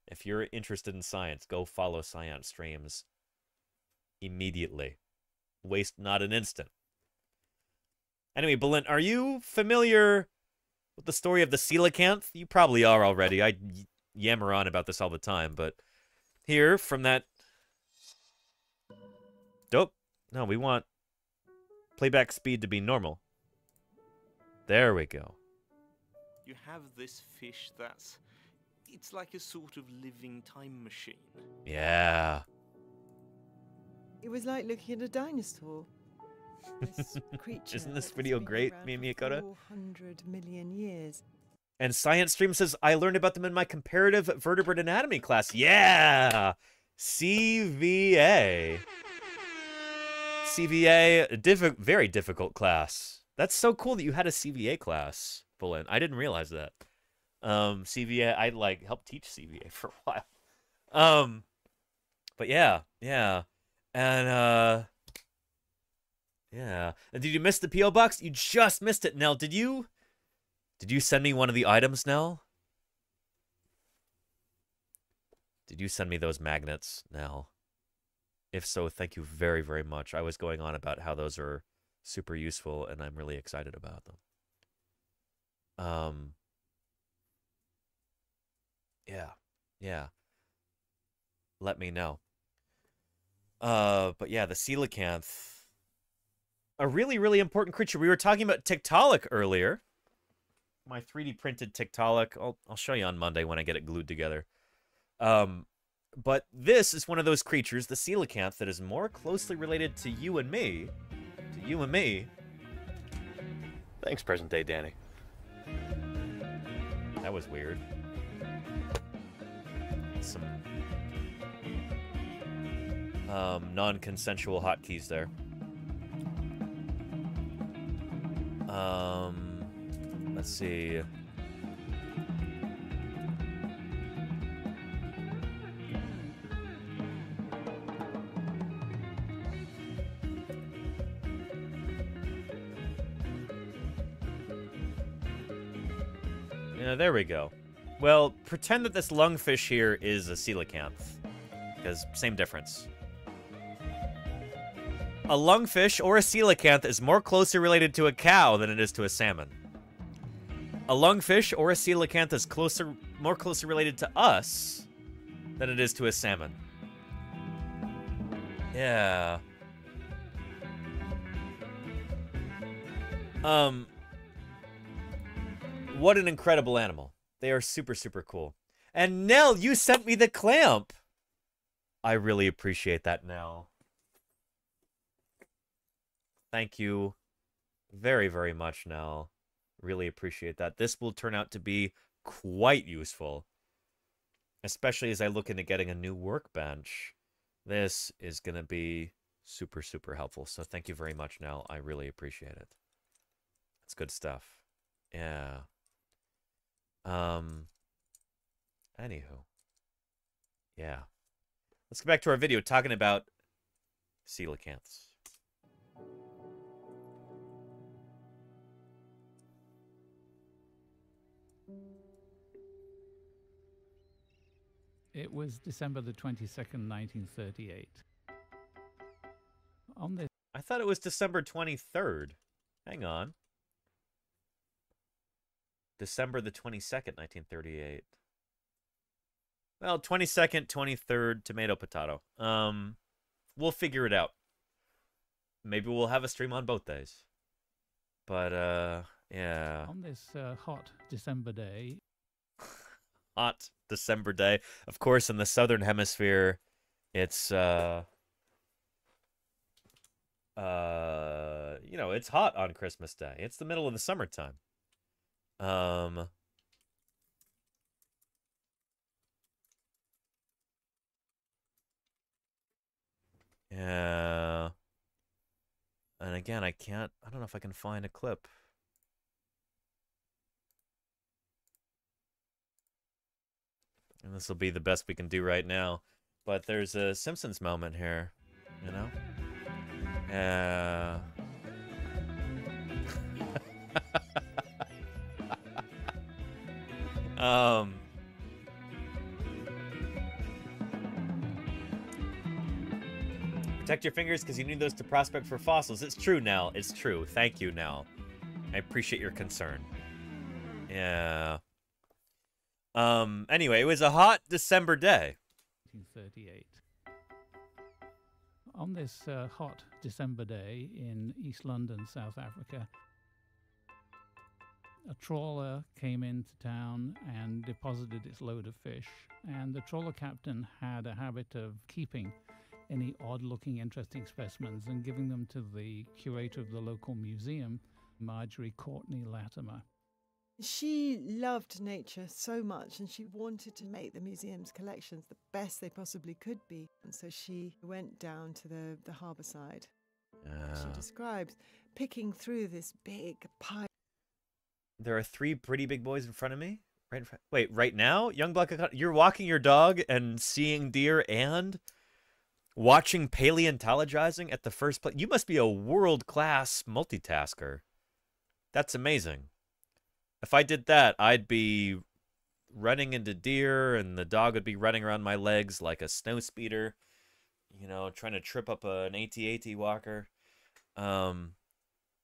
If you're interested in science, go follow Science Streams immediately. Waste not an instant. Anyway, Balint, are you familiar with the story of the coelacanth? You probably are already. I yammer on about this all the time, but here from that. Dope. No, we want playback speed to be normal. There we go
you have this fish that's it's like a sort of living time machine.
Yeah.
It was like looking at a dinosaur. This creature.
Isn't this video great, Mimi Yokota?
400 million years.
And Science Stream says, I learned about them in my comparative vertebrate anatomy class. Yeah! CVA. CVA, very difficult class. That's so cool that you had a CVA class in. I didn't realize that. Um, CVA, I like helped teach CVA for a while. Um, but yeah, yeah, and uh, yeah. And did you miss the PO box? You just missed it, Nell. Did you? Did you send me one of the items, Nell? Did you send me those magnets, Nell? If so, thank you very, very much. I was going on about how those are super useful, and I'm really excited about them. Um, yeah, yeah. Let me know. Uh, but yeah, the coelacanth, a really, really important creature. We were talking about Tiktaalik earlier. My 3D printed Tiktaalik. I'll, I'll show you on Monday when I get it glued together. Um, but this is one of those creatures, the coelacanth, that is more closely related to you and me, to you and me. Thanks, present day Danny. That was weird. Some um, non-consensual hotkeys there. Um, let's see. There we go. Well, pretend that this lungfish here is a coelacanth. Because same difference. A lungfish or a coelacanth is more closely related to a cow than it is to a salmon. A lungfish or a coelacanth is closer, more closely related to us than it is to a salmon. Yeah. Um, what an incredible animal. They are super, super cool. And Nell, you sent me the clamp. I really appreciate that, Nell. Thank you very, very much, Nell. Really appreciate that. This will turn out to be quite useful, especially as I look into getting a new workbench. This is going to be super, super helpful. So thank you very much, Nell. I really appreciate it. It's good stuff. Yeah. Um, anywho. Yeah. Let's get back to our video talking about coelacanths.
It was December the 22nd, 1938. On this.
I thought it was December 23rd. Hang on. December the 22nd, 1938. Well, 22nd, 23rd, tomato, potato. Um, we'll figure it out. Maybe we'll have a stream on both days. But, uh, yeah.
On this uh, hot December day,
Hot December day. Of course, in the southern hemisphere, it's, uh, uh, you know, it's hot on Christmas Day. It's the middle of the summertime. Um, yeah. And again, I can't, I don't know if I can find a clip. And this will be the best we can do right now. But there's a Simpsons moment here, you know? Yeah. Um. Protect your fingers because you need those to prospect for fossils. It's true, Nell. It's true. Thank you, Nell. I appreciate your concern. Yeah. Um. Anyway, it was a hot December day.
1938. On this uh, hot December day in East London, South Africa, a trawler came into town and deposited its load of fish. And the trawler captain had a habit of keeping any odd looking, interesting specimens and giving them to the curator of the local museum, Marjorie Courtney Latimer.
She loved nature so much and she wanted to make the museum's collections the best they possibly could be. And so she went down to the, the harbour side. She
ah.
describes picking through this big pile.
There are three pretty big boys in front of me. Right in front. Wait, right now, young black. You're walking your dog and seeing deer and watching paleontologizing at the first place. You must be a world class multitasker. That's amazing. If I did that, I'd be running into deer, and the dog would be running around my legs like a snow speeder. You know, trying to trip up an AT-AT walker. Um,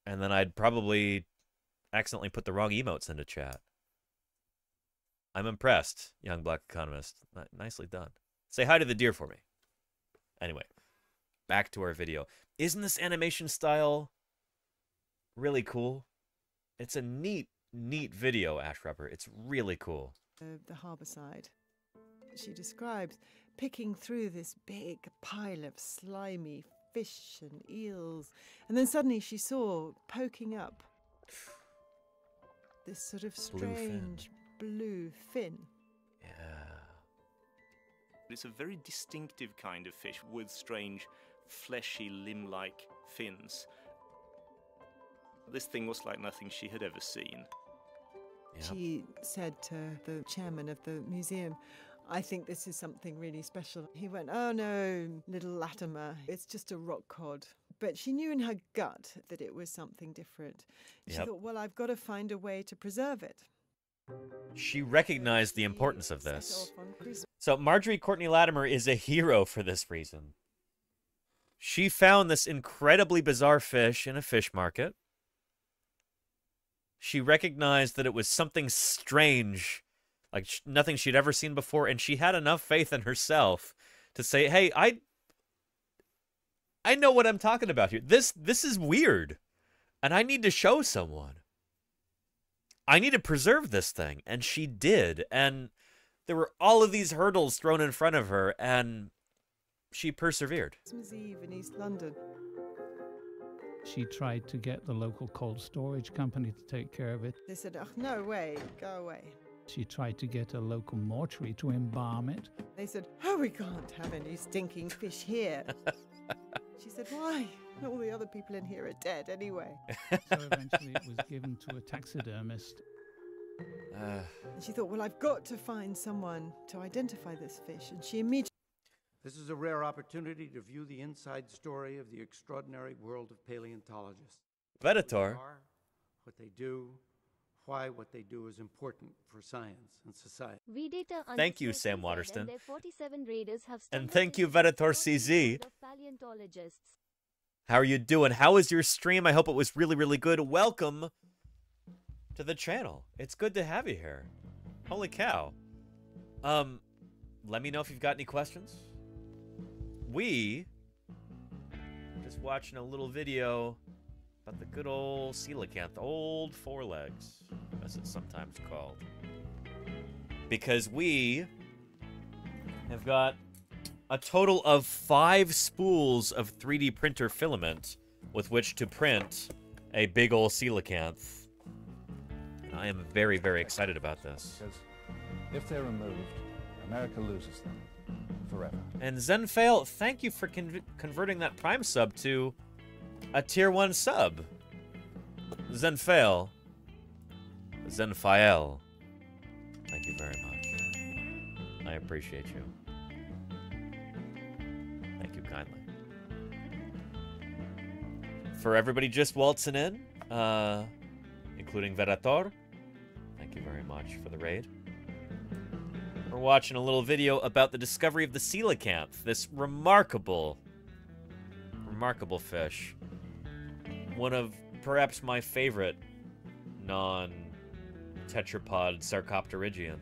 and then I'd probably accidentally put the wrong emotes into chat. I'm impressed, young black economist. Ni- nicely done. Say hi to the deer for me. Anyway, back to our video. Isn't this animation style really cool? It's a neat, neat video, Ash Rubber. It's really cool.
the, the harbour side. She describes picking through this big pile of slimy fish and eels, and then suddenly she saw poking up this sort of
Blue fin.
strange blue fin. Yeah.
It's a very distinctive kind of fish with strange, fleshy, limb like fins. This thing was like nothing she had ever seen.
She said to the chairman of the museum, I think this is something really special. He went, Oh no, little Latimer, it's just a rock cod. But she knew in her gut that it was something different. She
Yep.
thought, Well, I've got to find a way to preserve it.
She recognized the importance of this.
off on Christmas.
So Marjorie Courtney Latimer is a hero for this reason. She found this incredibly bizarre fish in a fish market. She recognized that it was something strange, like sh- nothing she'd ever seen before, and she had enough faith in herself to say, "Hey, I I know what I'm talking about here. This this is weird, and I need to show someone. I need to preserve this thing." And she did, and there were all of these hurdles thrown in front of her, and she persevered.
Christmas Eve in East London.
She tried to get the local cold storage company to take care of it.
They said, Oh, no way, go away.
She tried to get a local mortuary to embalm it.
They said, Oh, we can't have any stinking fish here. she said, Why? All the other people in here are dead anyway.
So eventually it was given to a taxidermist.
Uh,
And she thought, Well, I've got to find someone to identify this fish. And she immediately.
This is a rare opportunity to view the inside story of the extraordinary world of paleontologists.
Venator.
Who they are, what they do, why what they do is important for science and society.
VData
Thank you, Sam Waterston.
And their 47 raiders have
And
stumbled
thank you,
into
Venator CZ.
world of Paleontologists.
How are you doing? How was your stream? I hope it was really, really good. Welcome to the channel. It's good to have you here. Holy cow. Um, let me know if you've got any questions. We just watching a little video about the good old coelacanth, the old four legs, as it's sometimes called. Because we have got a total of five spools of 3D printer filament with which to print a big old coelacanth. And I am very, very excited about this.
Because if they're removed, America loses them forever.
And Zenfail, thank you for con converting that Prime sub to a Tier 1 sub. Zenfail. Zenfael. Thank you very much. I appreciate you. Thank you kindly. For everybody just waltzing in, uh, including Verator, thank you very much for the raid. We're watching a little video about the discovery of the coelacanth, this remarkable, remarkable fish. One of perhaps my favorite non-tetrapod sarcopterygian.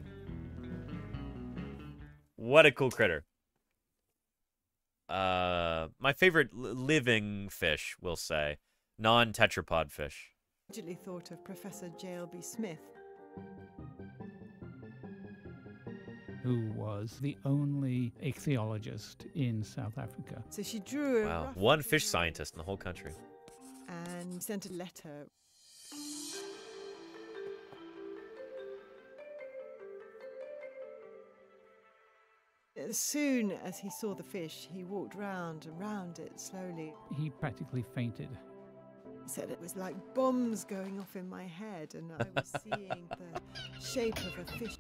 What a cool critter. Uh, my favorite living fish, we'll say. Non-tetrapod fish.
Immediately thought of Professor J.L.B. Smith.
who was the only ichthyologist in South Africa.
So she drew a
Wow, one fish scientist in the whole country.
And sent a letter. As soon as he saw the fish, he walked round and round it slowly.
He practically fainted.
He said it was like bombs going off in my head, and I was seeing the shape of a fish.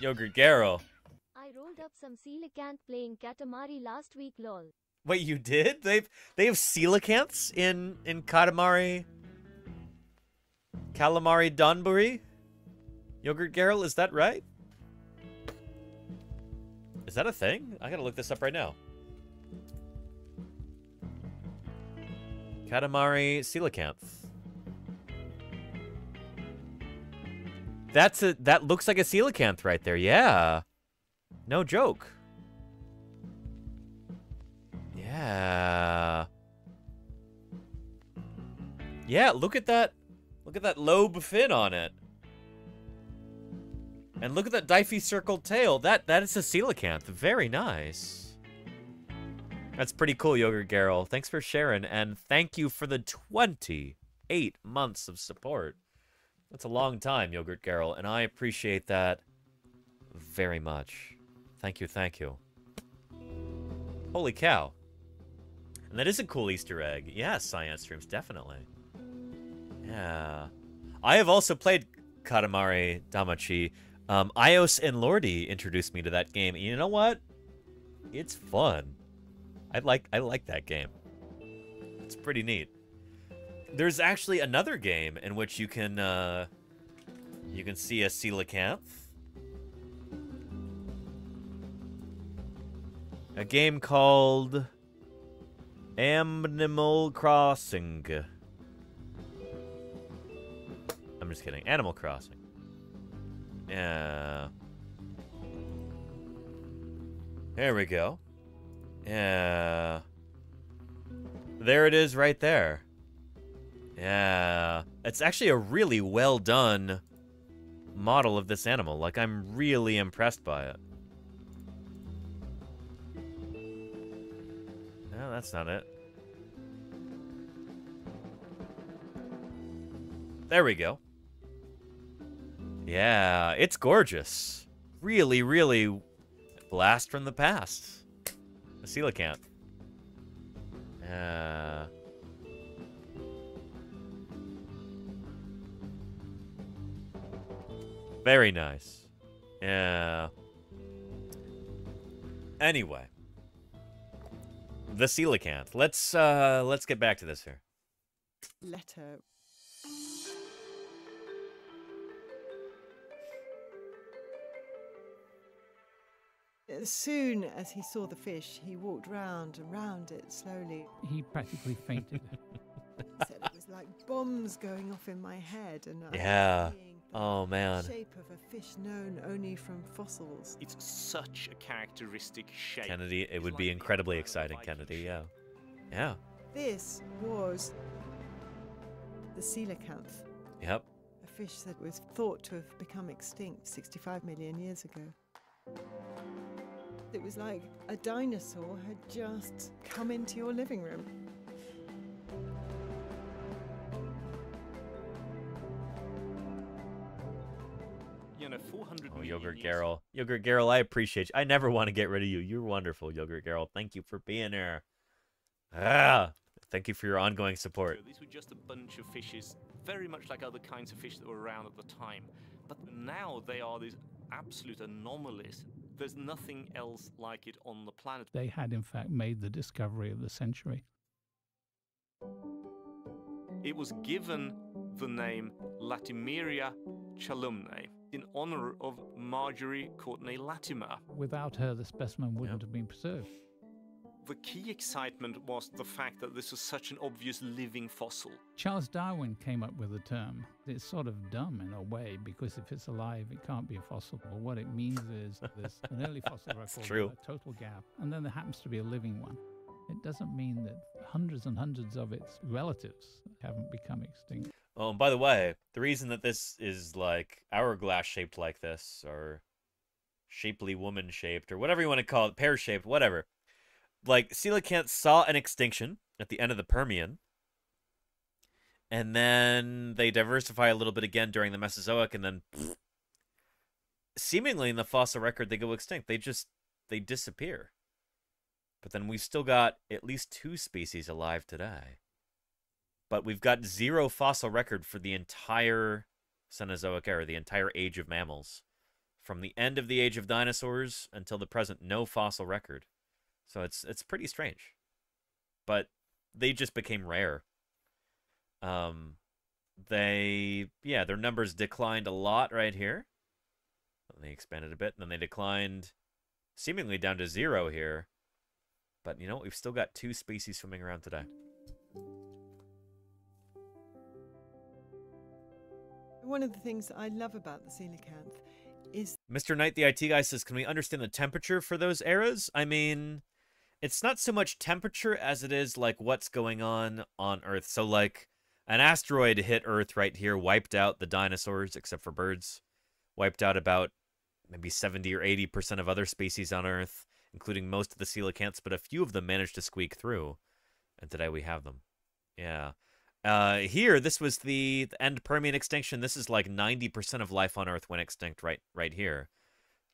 Yogurt Garo.
Up some coelacanth playing Katamari last week lol.
Wait, you did? They've they have coelacanths in in Katamari. Calamari Donbury? Yogurt Garrel, is that right? Is that a thing? I gotta look this up right now. Katamari coelacanth. That's a that looks like a coelacanth right there. Yeah. No joke. Yeah. Yeah, look at that. Look at that lobe fin on it. And look at that diphycercal tail. That that is a coelacanth. Very nice. That's pretty cool, Yogurt Garrel. Thanks for sharing, and thank you for the 28 months of support. That's a long time, Yogurt Garrel, and I appreciate that very much. Thank you, thank you. Holy cow. And that is a cool Easter egg. Yeah, Science Streams, definitely. Yeah. I have also played Katamari Damacy. Um, Ios and Lordy introduced me to that game. You know what? It's fun. I like I like that game. It's pretty neat. There's actually another game in which you can uh, you can see a coelacanth. A game called Animal Crossing. I'm just kidding. Animal Crossing. Yeah. There we go. Yeah. There it is right there. Yeah. It's actually a really well done model of this animal. Like, I'm really impressed by it. That's not it. There we go. Yeah, it's gorgeous. Really, really blast from the past. A coelacanth. Uh, yeah. Very nice. Yeah. Anyway. The coelacanth. Let's uh let's get back to this here.
Letter. As soon as he saw the fish, he walked round and round it slowly.
He practically fainted.
He said it was like bombs going off in my head, and I was
Yeah.
seeing
Oh man.
shape of a fish known only from fossils.
It's such a characteristic shape.
Kennedy, it would be incredibly exciting, Kennedy. Yeah. Yeah.
This was the coelacanth,
Yep.
a fish that was thought to have become extinct 65 million years ago. It was like a dinosaur had just come into your living room.
Oh,
million
Yogurt
years
Garrel. Yogurt Garrel, I appreciate you. I never want to get rid of you. You're wonderful, Yogurt Garrel. Thank you for being here. Ah, thank you for your ongoing support.
These were just a bunch of fishes, very much like other kinds of fish that were around at the time. But now they are these absolute anomalies. There's nothing else like it on the planet.
They had, in fact, made the discovery of the century.
It was given the name Latimeria chalumnae in honor of Marjorie Courtney Latimer.
Without her, the specimen wouldn't have been preserved.
The key excitement was the fact that this was such an obvious living fossil.
Charles Darwin came up with the term. It's sort of dumb in a way because if it's alive, it can't be a fossil. But what it means is there's an early fossil record,
true.
a total gap, and then there happens to be a living one. It doesn't mean that hundreds and hundreds of its relatives haven't become extinct.
Oh, and by the way, the reason that this is like hourglass shaped like this, or shapely woman shaped, or whatever you want to call it, pear shaped, whatever. Like, coelacanth saw an extinction at the end of the Permian, and then they diversify a little bit again during the Mesozoic, and then seemingly in the fossil record they go extinct. They just they disappear. But then we've still got at least two species alive today but we've got zero fossil record for the entire Cenozoic era, the entire age of mammals. From the end of the age of dinosaurs until the present, no fossil record. So it's it's pretty strange. But they just became rare. Um they yeah, their numbers declined a lot right here. They expanded a bit, and then they declined seemingly down to zero here. But you know, we've still got two species swimming around today.
One of the things I love about the coelacanth is
Mr. Knight, the IT guy, says, Can we understand the temperature for those eras? I mean, it's not so much temperature as it is like what's going on on Earth. So, like, an asteroid hit Earth right here, wiped out the dinosaurs, except for birds, wiped out about maybe 70 or 80% of other species on Earth, including most of the coelacanths, but a few of them managed to squeak through. And today we have them. Yeah. Uh, here, this was the, end Permian extinction. This is like 90% of life on Earth went extinct right right here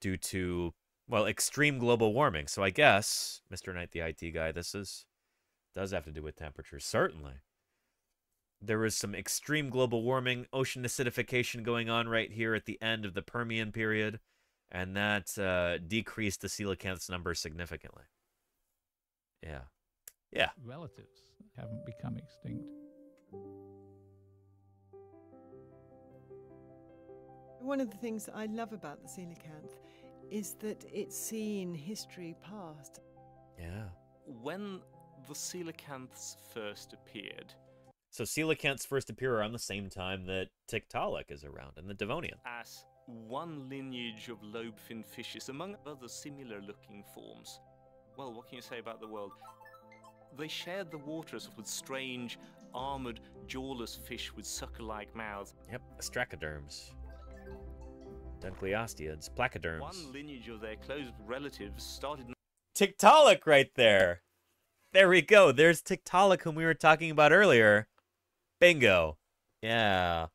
due to, well, extreme global warming. So I guess, Mr. Knight, the IT guy, this is does have to do with temperature, certainly. There was some extreme global warming, ocean acidification going on right here at the end of the Permian period, and that uh, decreased the coelacanths number significantly. Yeah. Yeah.
Relatives haven't become extinct.
One of the things I love about the coelacanth is that it's seen history past.
Yeah.
When the coelacanths first appeared,
So coelacanths first appear around the same time that Tiktaalik is around in the Devonian.
as one lineage of lobe-finned fishes, among other similar-looking forms. Well, what can you say about the world? They shared the waters with strange, armored, jawless fish with sucker-like mouths.
Yep, ostracoderms. Dunkleosteans, placoderms.
One lineage of their close relatives started
Tiktaalik right there. There we go. There's Tiktaalik whom we were talking about earlier. Bingo. Yeah.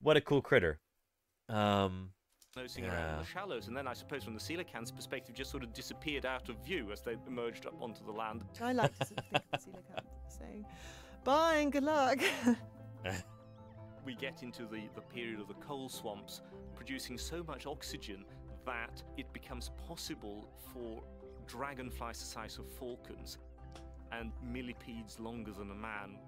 What a cool critter. Um
nosing around
yeah.
the shallows, and then I suppose from the coelacanth's perspective, just sort of disappeared out of view as they emerged up onto the land.
I like to sort of think of the coelacanth saying, bye and good luck.
we get into the, the period of the coal swamps, producing so much oxygen that it becomes possible for dragonflies the size of falcons and millipedes longer than a man.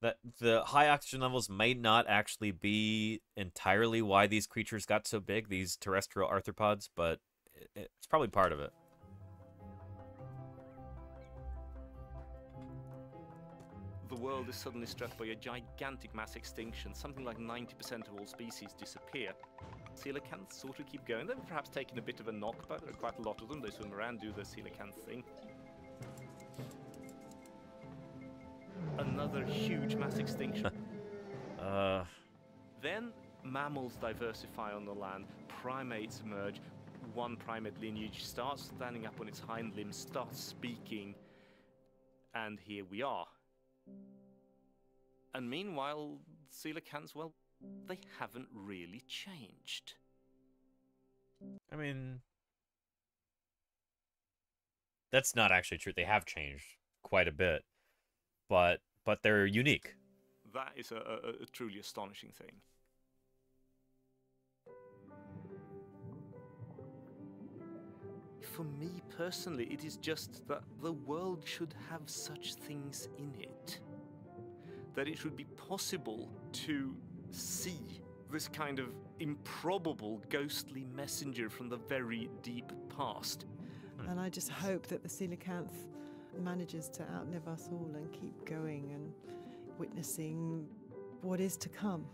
That the high oxygen levels may not actually be entirely why these creatures got so big, these terrestrial arthropods, but it- it's probably part of it.
The world is suddenly struck by a gigantic mass extinction, something like 90% of all species disappear. Coelacanths sort of keep going. They've perhaps taken a bit of a knock, but there are quite a lot of them. They swim around, do the coelacanth thing. Another huge mass extinction.
uh.
Then mammals diversify on the land, primates emerge, one primate lineage starts standing up on its hind limbs, starts speaking, and here we are. And meanwhile, coelacanths, well, they haven't really changed.
I mean, that's not actually true. They have changed quite a bit, but but they're unique.
That is a, a, a truly astonishing thing. For me personally, it is just that the world should have such things in it. That it should be possible to see this kind of improbable ghostly messenger from the very deep past.
And I just hope that the coelacanth manages to outlive us all and keep going and witnessing what is to come.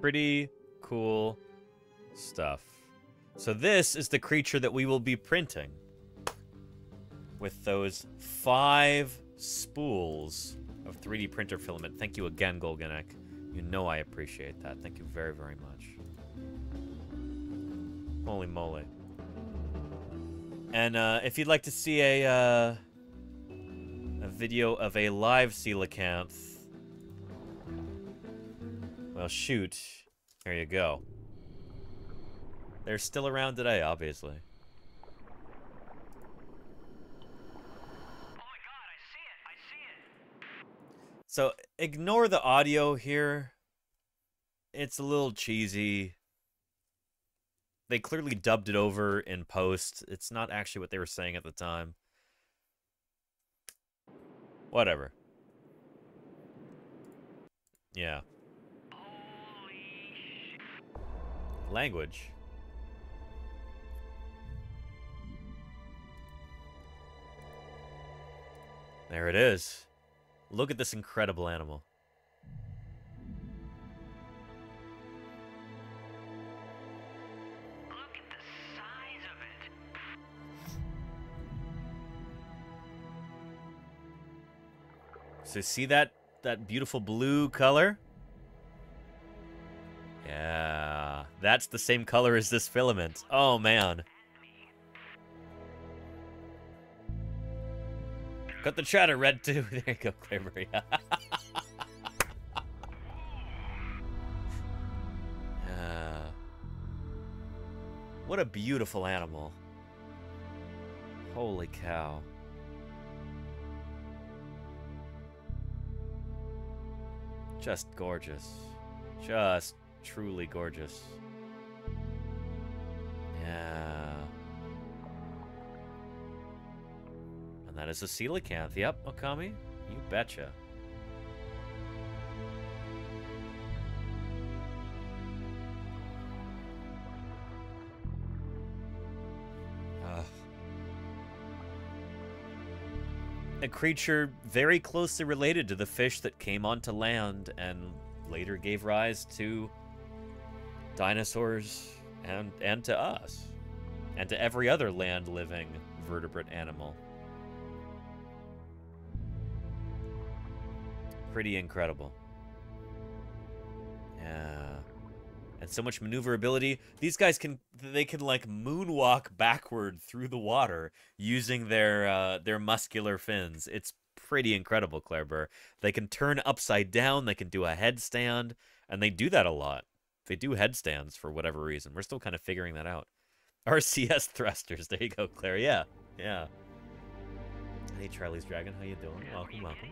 Pretty cool stuff. So this is the creature that we will be printing with those five spools of 3D printer filament. Thank you again, Golganek. You know I appreciate that. Thank you very, very much. Holy moly. And uh, if you'd like to see a, uh, a video of a live coelacanth, well, shoot. There you go. They're still around today, obviously. So ignore the audio here. It's a little cheesy. They clearly dubbed it over in post. It's not actually what they were saying at the time. Whatever. Yeah. Language. There it is. Look at this incredible animal. So see that that beautiful blue color? Yeah, that's the same color as this filament. Oh man. Got the chatter red too. There you go, Claiborne. uh, what a beautiful animal. Holy cow. Just gorgeous. Just truly gorgeous. Yeah. And that is a coelacanth. Yep, Okami. You betcha. Uh, a creature very closely related to the fish that came onto land and later gave rise to dinosaurs and and to us and to every other land living vertebrate animal. Pretty incredible. Yeah. And so much maneuverability. These guys can they can like moonwalk backward through the water using their uh, their muscular fins. It's pretty incredible, Claire Burr. They can turn upside down, they can do a headstand, and they do that a lot. They do headstands for whatever reason. We're still kind of figuring that out. RCS thrusters. There you go, Claire. Yeah, yeah. Hey, Charlie's Dragon. How you doing? Welcome, welcome.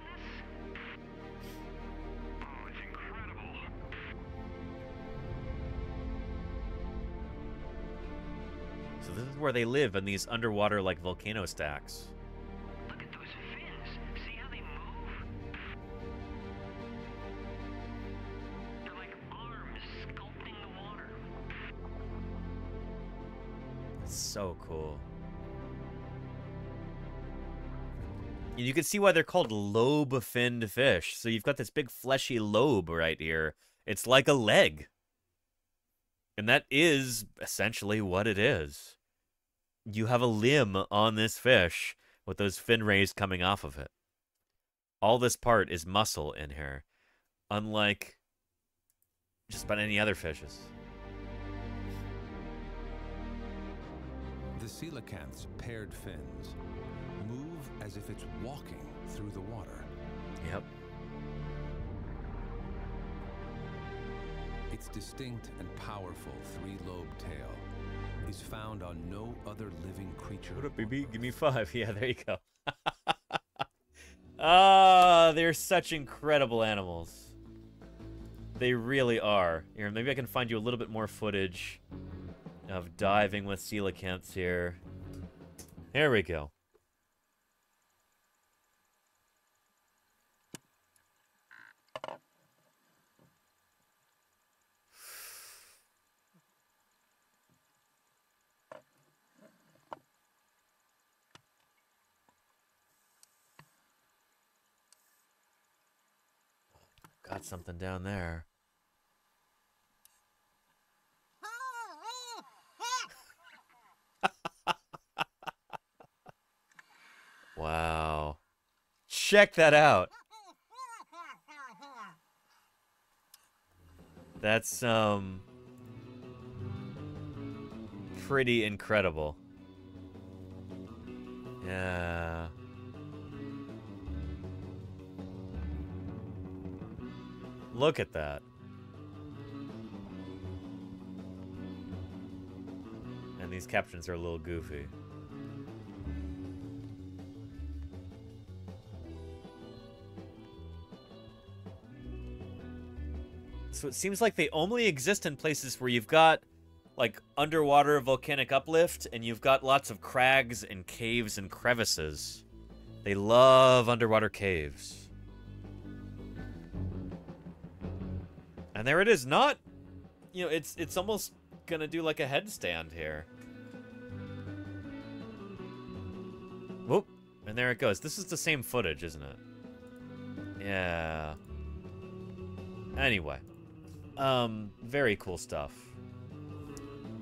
So this is where they live in these underwater like volcano stacks.
Look at those
fins. See how they move? They're like arms sculpting the water. That's so cool. And you can see why they're called lobe-finned fish. So you've got this big fleshy lobe right here. It's like a leg. And that is essentially what it is. You have a limb on this fish with those fin rays coming off of it. All this part is muscle in here, unlike just about any other fishes.
The coelacanth's paired fins move as if it's walking through the water.
Yep.
Its distinct and powerful three-lobed tail is found on no other living creature.
What up, baby? Give me five. Yeah, there you go. Ah, they're such incredible animals. They really are. Here, maybe I can find you a little bit more footage of diving with coelacanths here. There we go. Got something down there. wow. Check that out. That's um pretty incredible. Yeah. Look at that. And these captions are a little goofy. So it seems like they only exist in places where you've got like underwater volcanic uplift and you've got lots of crags and caves and crevices. They love underwater caves. And there it is. Not, you know, it's it's almost gonna do like a headstand here. Whoop. And there it goes. This is the same footage, isn't it? Yeah. Anyway. Um, very cool stuff.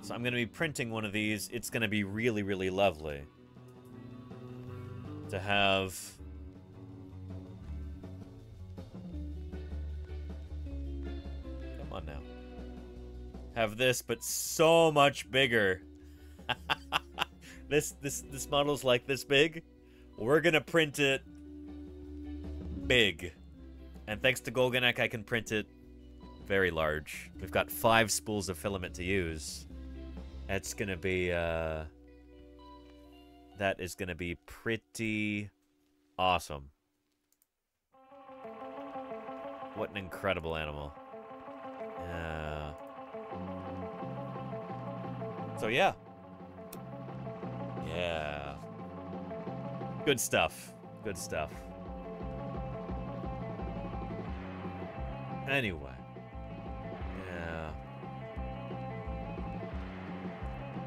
So I'm going to be printing one of these. It's going to be really, really lovely to have Have this, but so much bigger. this this this model's like this big. We're gonna print it big. And thanks to Golganek, I can print it very large. We've got five spools of filament to use. That's gonna be, uh... That is gonna be pretty awesome. What an incredible animal. Yeah. So yeah. Yeah. Good stuff. Good stuff. Anyway. Yeah.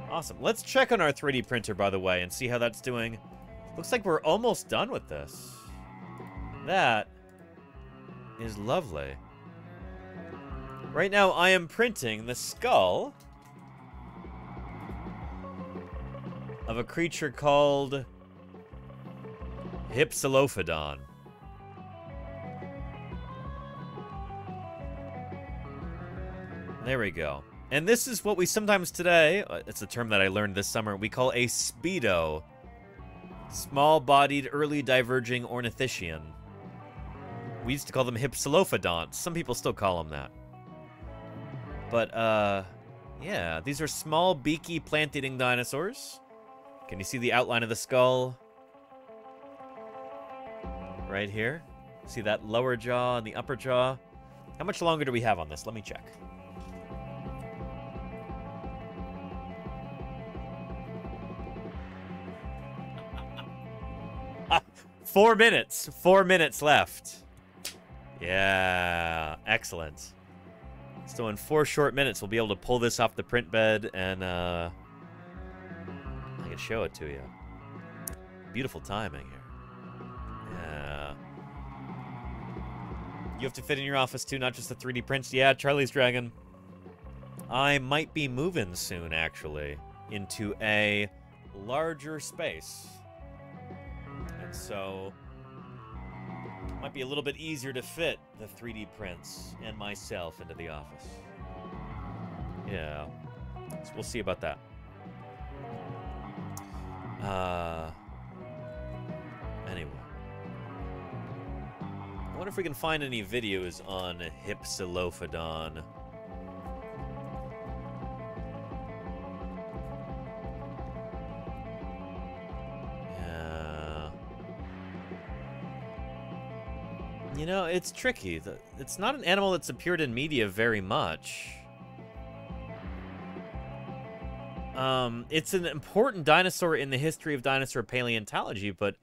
Awesome. Let's check on our 3D printer, by the way, and see how that's doing. Looks like we're almost done with this. That is lovely. Right now, I am printing the skull of a creature called Hypsilophodon. There we go. And this is what we sometimes today, uh, it's a term that I learned this summer, we call a speedo. Small-bodied, early diverging ornithischian. We used to call them hypsilophodonts. Some people still call them that. But, uh, yeah, these are small, beaky, plant-eating dinosaurs. Can you see the outline of the skull? Right here. See that lower jaw and the upper jaw? How much longer do we have on this? Let me check. Four minutes. Four minutes left. Yeah, excellent. So in four short minutes, we'll be able to pull this off the print bed and uh, show it to you. Beautiful timing here. Yeah. You have to fit in your office too, not just the 3D prints. Yeah, Charlie's Dragon. I might be moving soon, actually, into a larger space. And so, might be a little bit easier to fit the 3D prints and myself into the office. Yeah. So we'll see about that. Uh, anyway. I wonder if we can find any videos on Hypsilophodon. Yeah. You know, it's tricky. It's not an animal that's appeared in media very much. Um, it's an important dinosaur in the history of dinosaur paleontology, but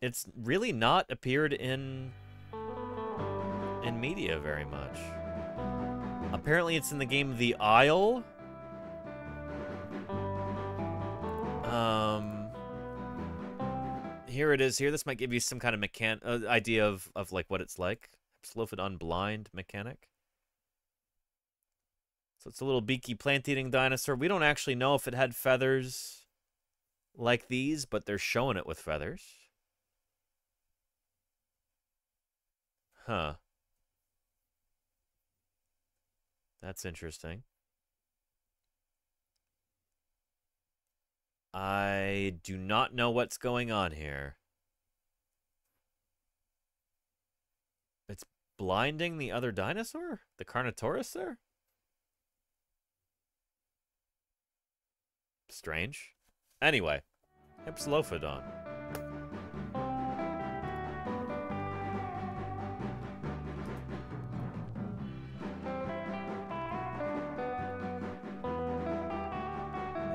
it's really not appeared in in media very much. Apparently, it's in the game The Isle. Um, here it is. Here, this might give you some kind of mechan uh, idea of of like what it's like. Hypsilophodon blind mechanic. So it's a little beaky plant-eating dinosaur. We don't actually know if it had feathers like these, but they're showing it with feathers. Huh. That's interesting. I do not know what's going on here. It's blinding the other dinosaur? The Carnotaurus there? Strange. Anyway, Hypsilophodon.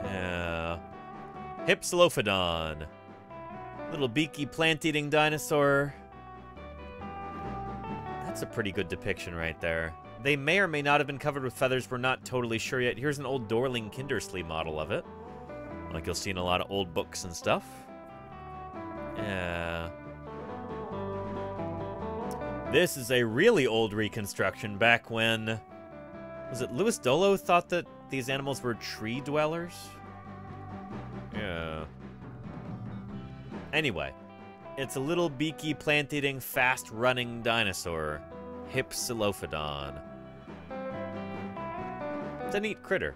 Yeah. Hypsilophodon. Little beaky plant-eating dinosaur. That's a pretty good depiction right there. They may or may not have been covered with feathers. We're not totally sure yet. Here's an old Dorling Kindersley model of it. Like you'll see in a lot of old books and stuff. Yeah. This is a really old reconstruction back when... Was it Louis Dollo thought that these animals were tree dwellers? Yeah. Anyway, it's a little beaky, plant-eating, fast-running dinosaur. Hypsilophodon. It's a neat critter.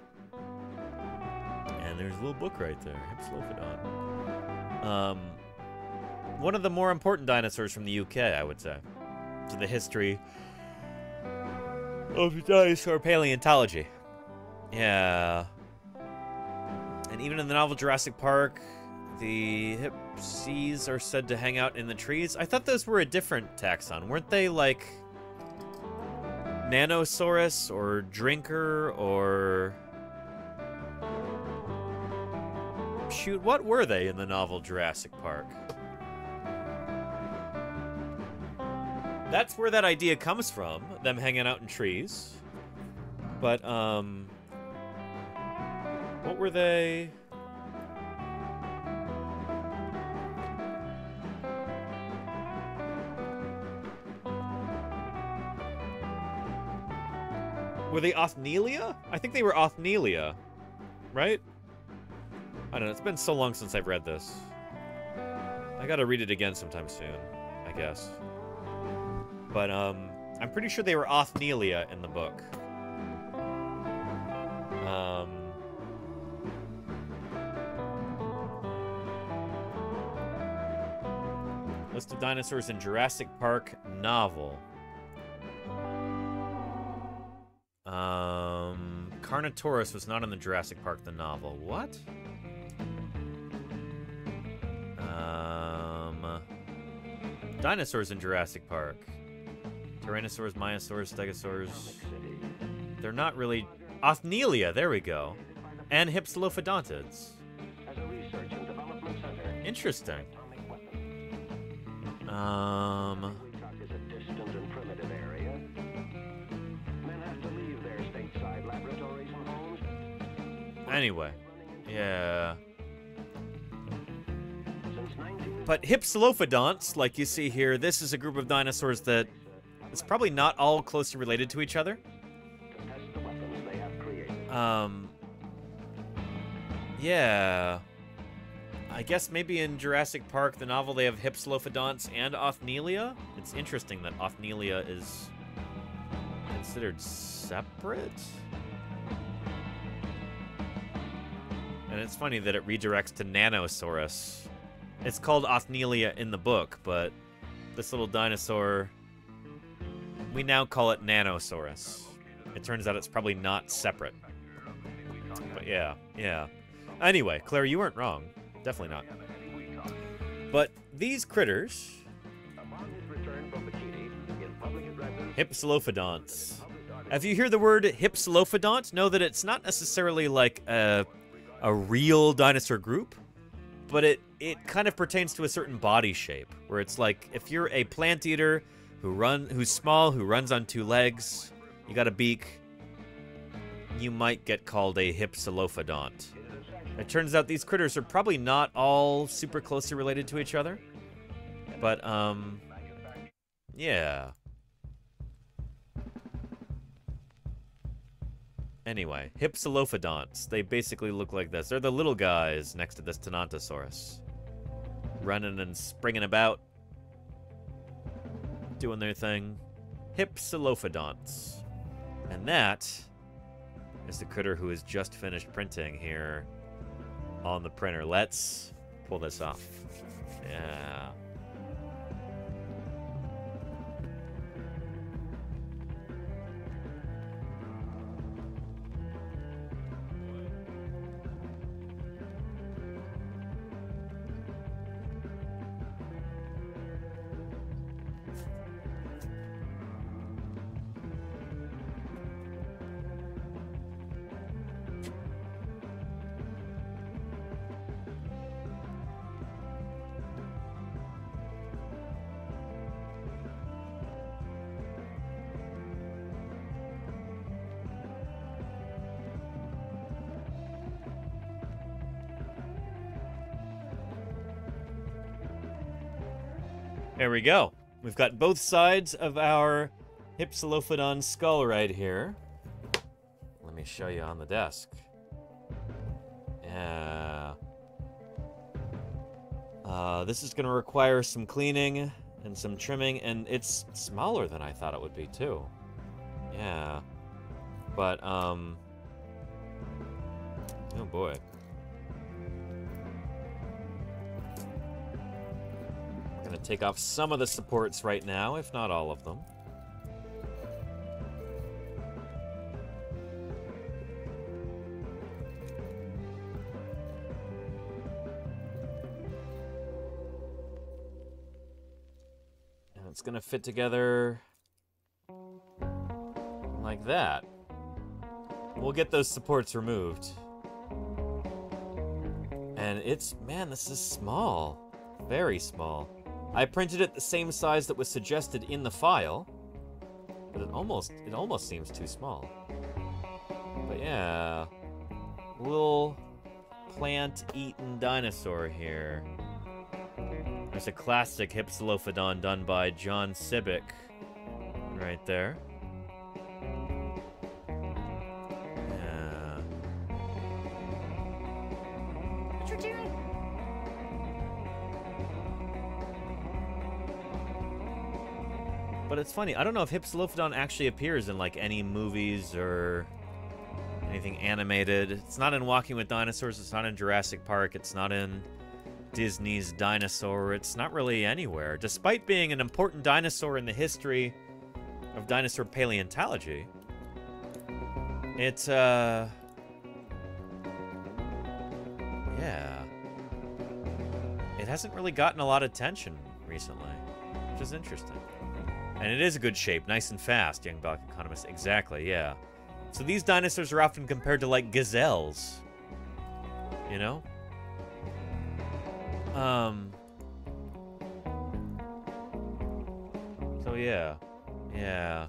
And there's a little book right there, Hypsilophodon. Um, one of the more important dinosaurs from the UK, I would say, to the history of dinosaur paleontology. Yeah. And even in the novel Jurassic Park, the Hypsies are said to hang out in the trees. I thought those were a different taxon. Weren't they like Nanosaurus or Drinker or... Shoot, what were they in the novel Jurassic Park? That's where that idea comes from, them hanging out in trees. But, um... What were they? Were they Othnielia? I think they were Othnielia, right? I don't know. It's been so long since I've read this. I gotta read it again sometime soon, I guess. But, um, I'm pretty sure they were Othnielia in the book. Um... List of dinosaurs in Jurassic Park novel. Um, Carnotaurus was not in the Jurassic Park the novel. What? Dinosaurs in Jurassic Park. Tyrannosaurs, Maiasaurs, Stegosaurs. They're not really... Othnielia, there we go. And Hypsilophodontids. Interesting. Um... Anyway, yeah. But Hypsilophodonts, like you see here, this is a group of dinosaurs that is probably not all closely related to each other. Um, yeah. I guess maybe in Jurassic Park, the novel, they have Hypsilophodonts and Othnielia. It's interesting that Othnielia is considered separate. And it's funny that it redirects to Nanosaurus. It's called Othnielia in the book, but this little dinosaur, we now call it Nanosaurus. It turns out it's probably not separate. But yeah, yeah. Anyway, Claire, you weren't wrong. Definitely not. But these critters, Hypsilophodonts. If you hear the word Hypsilophodont, know that it's not necessarily like a, a real dinosaur group, but it, it kind of pertains to a certain body shape, where it's like if you're a plant eater who run who's small, who runs on two legs, you got a beak, you might get called a Hypsilophodont. It turns out these critters are probably not all super closely related to each other. But, um, yeah. Anyway, Hypsilophodonts. They basically look like this. They're the little guys next to this Tenontosaurus. Running and springing about. Doing their thing. Hypsilophodonts. And that is the critter who has just finished printing here on the printer. Let's pull this off. Yeah. We go. We've got both sides of our Hypsilophodon skull right here. Let me show you on the desk. Yeah. Uh, this is going to require some cleaning and some trimming, and it's smaller than I thought it would be, too. Yeah. But, um... Oh, boy. Gonna take off some of the supports right now, if not all of them. And it's gonna fit together like that. We'll get those supports removed. And it's, man, this is small. Very small. I printed it the same size that was suggested in the file, but it almost it almost seems too small. But yeah, little plant-eaten dinosaur here. There's a classic Hypsilophodon done by John Sibbick right there. It's funny. I don't know if Hypsilophodon actually appears in like any movies or anything animated. It's not in Walking with Dinosaurs. It's not in Jurassic Park. It's not in Disney's Dinosaur. It's not really anywhere. Despite being an important dinosaur in the history of dinosaur paleontology, it's, uh... Yeah. It hasn't really gotten a lot of attention recently, which is interesting. And it is a good shape, nice and fast, young Balk economist. Exactly, yeah. So these dinosaurs are often compared to like gazelles. You know? Um So yeah. Yeah.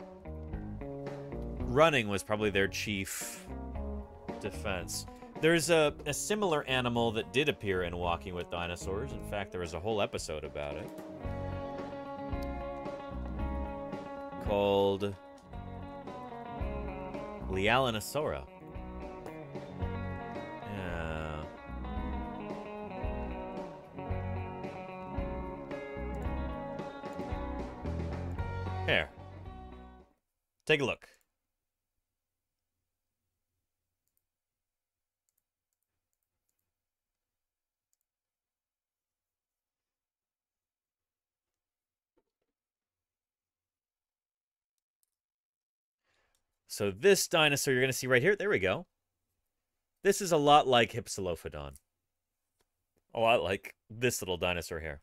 Running was probably their chief defense. There's a, a similar animal that did appear in Walking with Dinosaurs. In fact, there was a whole episode about it. Called Leaellynasaura. Yeah. Here. Take a look. So this dinosaur you're going to see right here, there we go. This is a lot like Hypsilophodon. A lot like this little dinosaur here.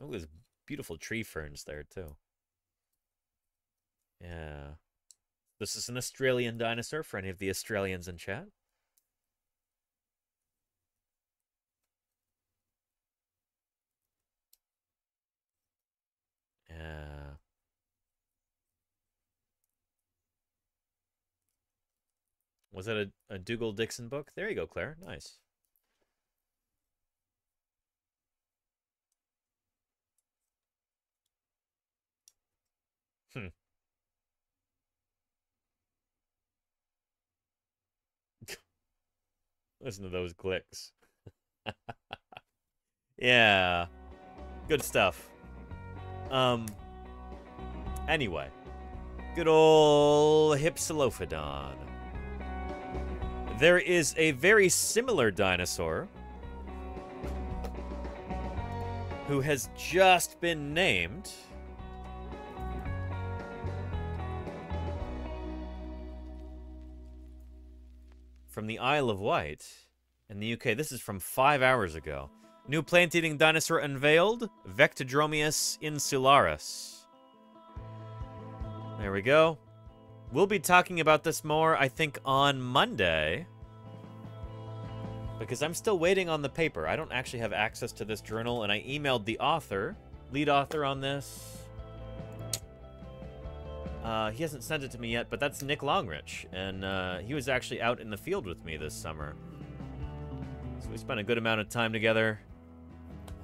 Oh, there's beautiful tree ferns there, too. Yeah. This is an Australian dinosaur for any of the Australians in chat. Yeah. Was that a, a Dougal Dixon book? There you go, Claire. Nice. Hmm. Listen to those clicks. yeah. Good stuff. Um. Anyway. Good old Hypsilophodon. There is a very similar dinosaur who has just been named. From the Isle of Wight in the UK. This is from five hours ago. New plant-eating dinosaur unveiled, Vectidromeus insularis. There we go. We'll be talking about this more, I think, on Monday. Because I'm still waiting on the paper. I don't actually have access to this journal, and I emailed the author, lead author on this. Uh, he hasn't sent it to me yet, but that's Nick Longrich, and uh, he was actually out in the field with me this summer. So we spent a good amount of time together.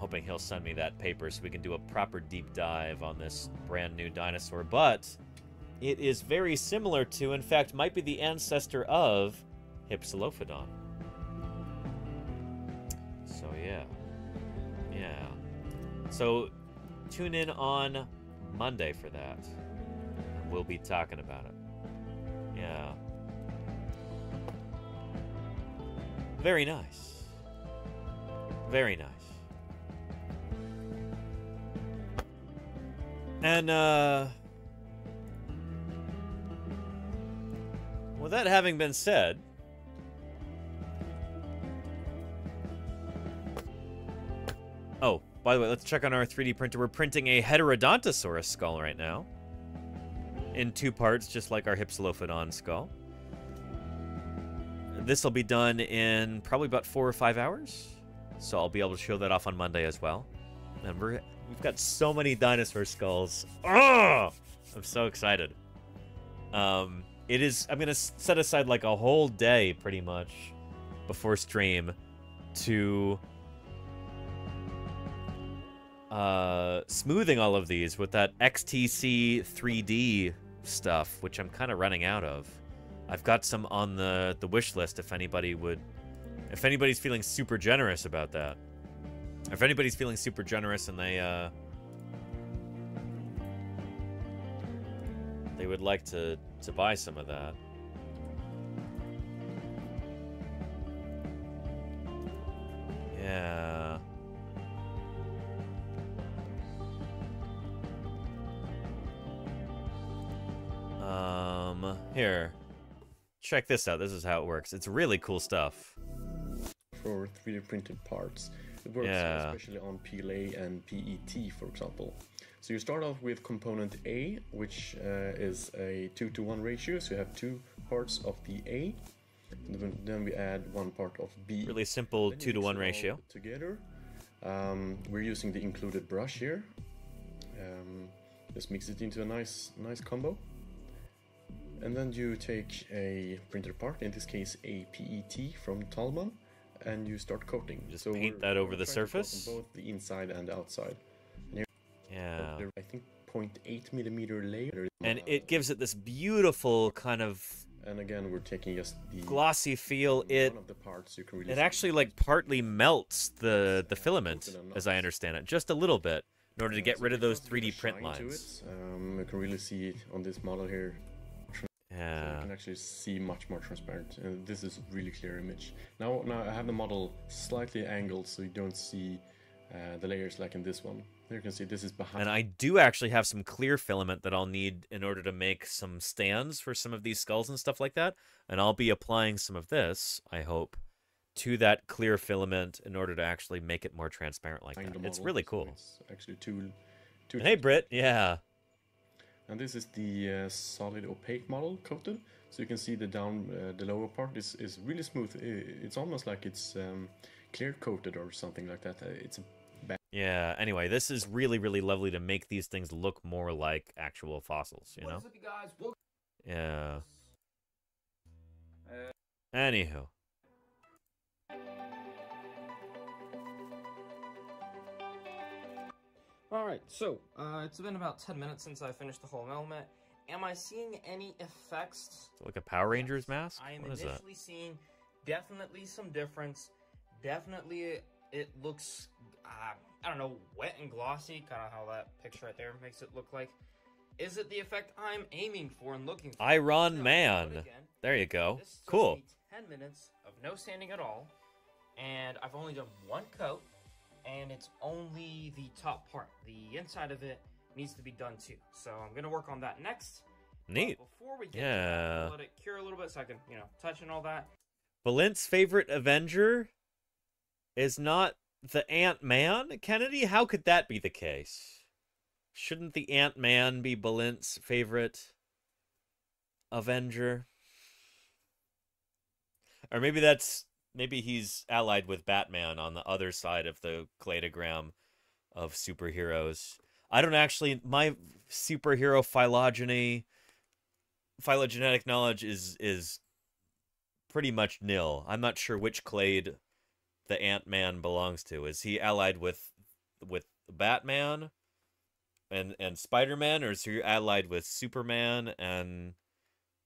Hoping he'll send me that paper so we can do a proper deep dive on this brand new dinosaur. But it is very similar to, in fact, might be the ancestor of Hypsilophodon. So yeah. Yeah. So tune in on Monday for that. We'll be talking about it. Yeah. Very nice. Very nice. And, uh... With that having been said... Oh, by the way, let's check on our 3D printer. We're printing a Heterodontosaurus skull right now. In two parts, just like our Hypsilophodon skull. This will be done in probably about four or five hours. So I'll be able to show that off on Monday as well. We're, we've got so many dinosaur skulls. Oh! I'm so excited. Um, it is, I'm to set aside like a whole day pretty much before stream to uh, smoothing all of these with that XTC 3D stuff, which I'm kind of running out of. I've got some on the, the wish list if anybody would... If anybody's feeling super generous about that. If anybody's feeling super generous and they, uh... They would like to, to buy some of that. Yeah... Um, here. Check this out. This is how it works. It's really cool stuff.
For 3D printed parts. It works
Yeah.
especially on PLA and PET, for example. So you start off with component A, which uh, is a 2 to 1 ratio, so you have two parts of the A. And then- we add one part of B.
Really simple
Then
2 to
1
ratio.
Together. Um, we're using the included brush here. Um, just mix it into a nice, nice combo. And then you take a printed part, in this case a PET from Taulman, and you start coating.
Just
So
paint that over the
trying to coat on
surface?
both the inside and outside. And
Yeah.
I think 0.8 millimeter layer.
And it gives it this beautiful kind of
And again, we're taking just the
glossy feel. It
of the parts you can really
it actually like partly melts the the filament, as I understand it, just a little bit, in order to get rid of those 3D print lines.
Um, you can really see it on this model here. So
Yeah.
you can actually see much more transparent, and this is really clear image. Now, now I have the model slightly angled, so you don't see uh, the layers like in this one. There you can see this is behind.
And I do actually have some clear filament that I'll need in order to make some stands for some of these skulls and stuff like that. And I'll be applying some of this, I hope, to that clear filament in order to actually make it more transparent like that.
the
It's
model,
really
so
cool.
It's actually two. two
hey, Britt. Yeah.
And this is the uh, solid opaque model coated, so you can see the down, uh, the lower part is, is really smooth. It's almost like it's um, clear coated or something like that. Uh, It's a ba-
Yeah. Anyway, this is really, really lovely to make these things look more like actual fossils, you know?
What's up, you guys? Welcome.
Yeah. Anywho.
Alright, so, uh, it's been about 10 minutes since I finished the whole element. Am I seeing any effects?
Like a Power Rangers mask?
I am
What is that?
initially seeing definitely some difference. Definitely it, it looks, uh, I don't know, wet and glossy, kind of how that picture right there makes it look like. Is it the effect I'm aiming for and looking for?
Iron
No,
Man. There you go.
this
Cool.
10 minutes of no sanding at all, and I've only done one coat, and it's only the top part. The inside of it needs to be done too. So I'm gonna work on that next. But
Neat.
before we get to that,
Yeah.
I'll let it cure a little bit so I can, you know, touch and all that.
Balint's favorite Avenger is not the Ant Man? Kennedy? How could that be the case? Shouldn't the Ant Man be Balint's favorite Avenger? Or maybe that's maybe he's allied with Batman on the other side of the cladogram of superheroes. I don't actually my superhero phylogeny phylogenetic knowledge is is pretty much nil. I'm not sure which clade the Ant Man belongs to. Is he allied with with Batman and and Spider Man, or is he allied with Superman and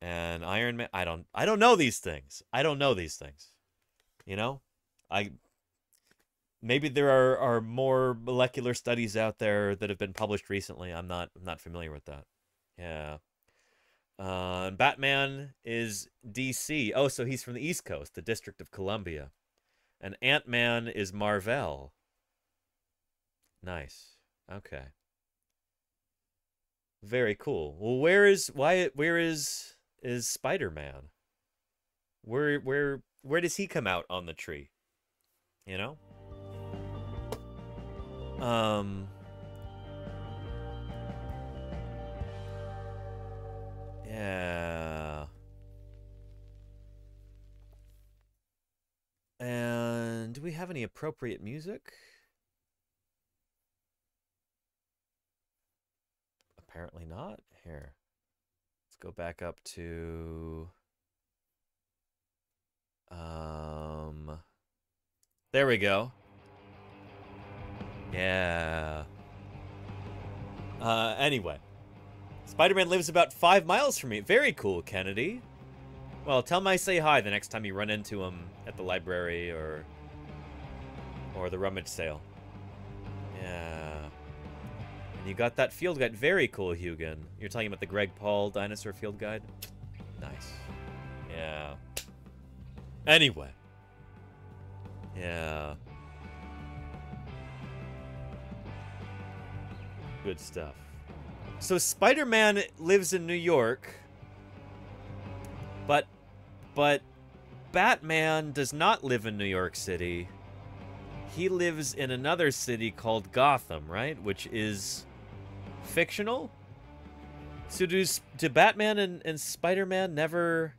and Iron Man? I don't I don't know these things. I don't know these things. You know, I maybe there are are more molecular studies out there that have been published recently. I'm not I'm not familiar with that. Yeah. Uh, Batman is DC. Oh, so he's from the East Coast, the District of Columbia. And Ant Man is Marvel. Nice. Okay. Very cool. Well, where is why? Where is is Spider Man? Where where where does he come out on the tree? You know. Um. Yeah. And do we have any appropriate music? Apparently not. Here. Let's go back up to um There we go. Yeah. Uh anyway. Spider-Man lives about five miles from me. Very cool, Kennedy. Well, tell him I say hi the next time you run into him at the library or or the rummage sale. Yeah. And you got that field guide. Very cool, Hugan. You're talking about the Greg Paul dinosaur field guide? Nice. Yeah. Anyway. Yeah. Good stuff. So Spider-Man lives in New York, but but Batman does not live in New York City. He lives in another city called Gotham, right? Which is fictional. So do do Batman and, and Spider-Man never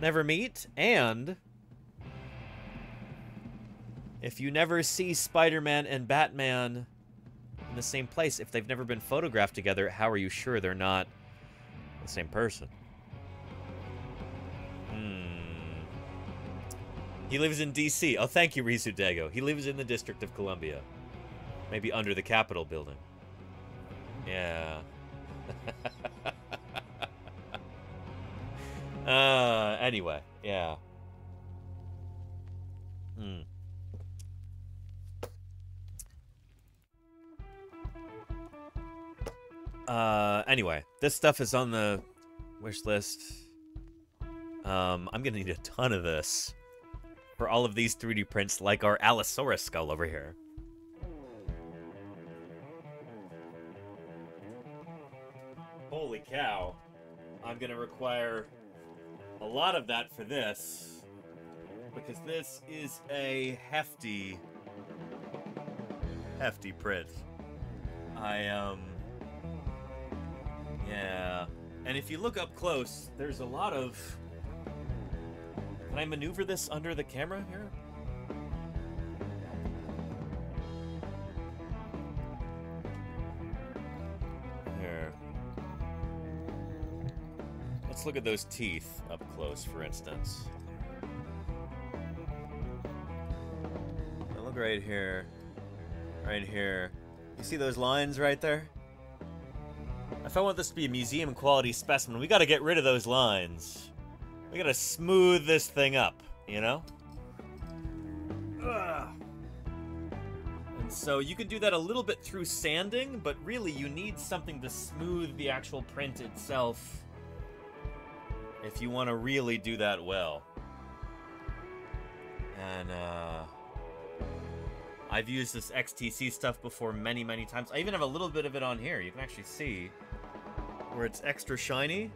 never meet? And If you never see Spider-Man and Batman in the same place, if they've never been photographed together, how are you sure they're not the same person? Hmm. He lives in D.C. Oh, thank you, Rizu Dago. He lives in the District of Columbia. Maybe under the Capitol building. Yeah. uh, anyway, yeah. Hmm. Uh, anyway, this stuff is on the wish list. Um, I'm gonna need a ton of this for all of these 3D prints, like our Allosaurus skull over here. Holy cow. I'm gonna require a lot of that for this. Because this is a hefty, hefty print. I, um... Yeah. And if you look up close, there's a lot of... Can I maneuver this under the camera here? Let's look at those teeth up close, for instance. Now look right here. Right here. You see those lines right there? If I want this to be a museum quality specimen, we gotta get rid of those lines. We gotta smooth this thing up, you know? Ugh. And so you can do that a little bit through sanding, but really you need something to smooth the actual print itself if you want to really do that well. And, uh... I've used this XTC stuff before many, many times. I even have a little bit of it on here. You can actually see where it's extra shiny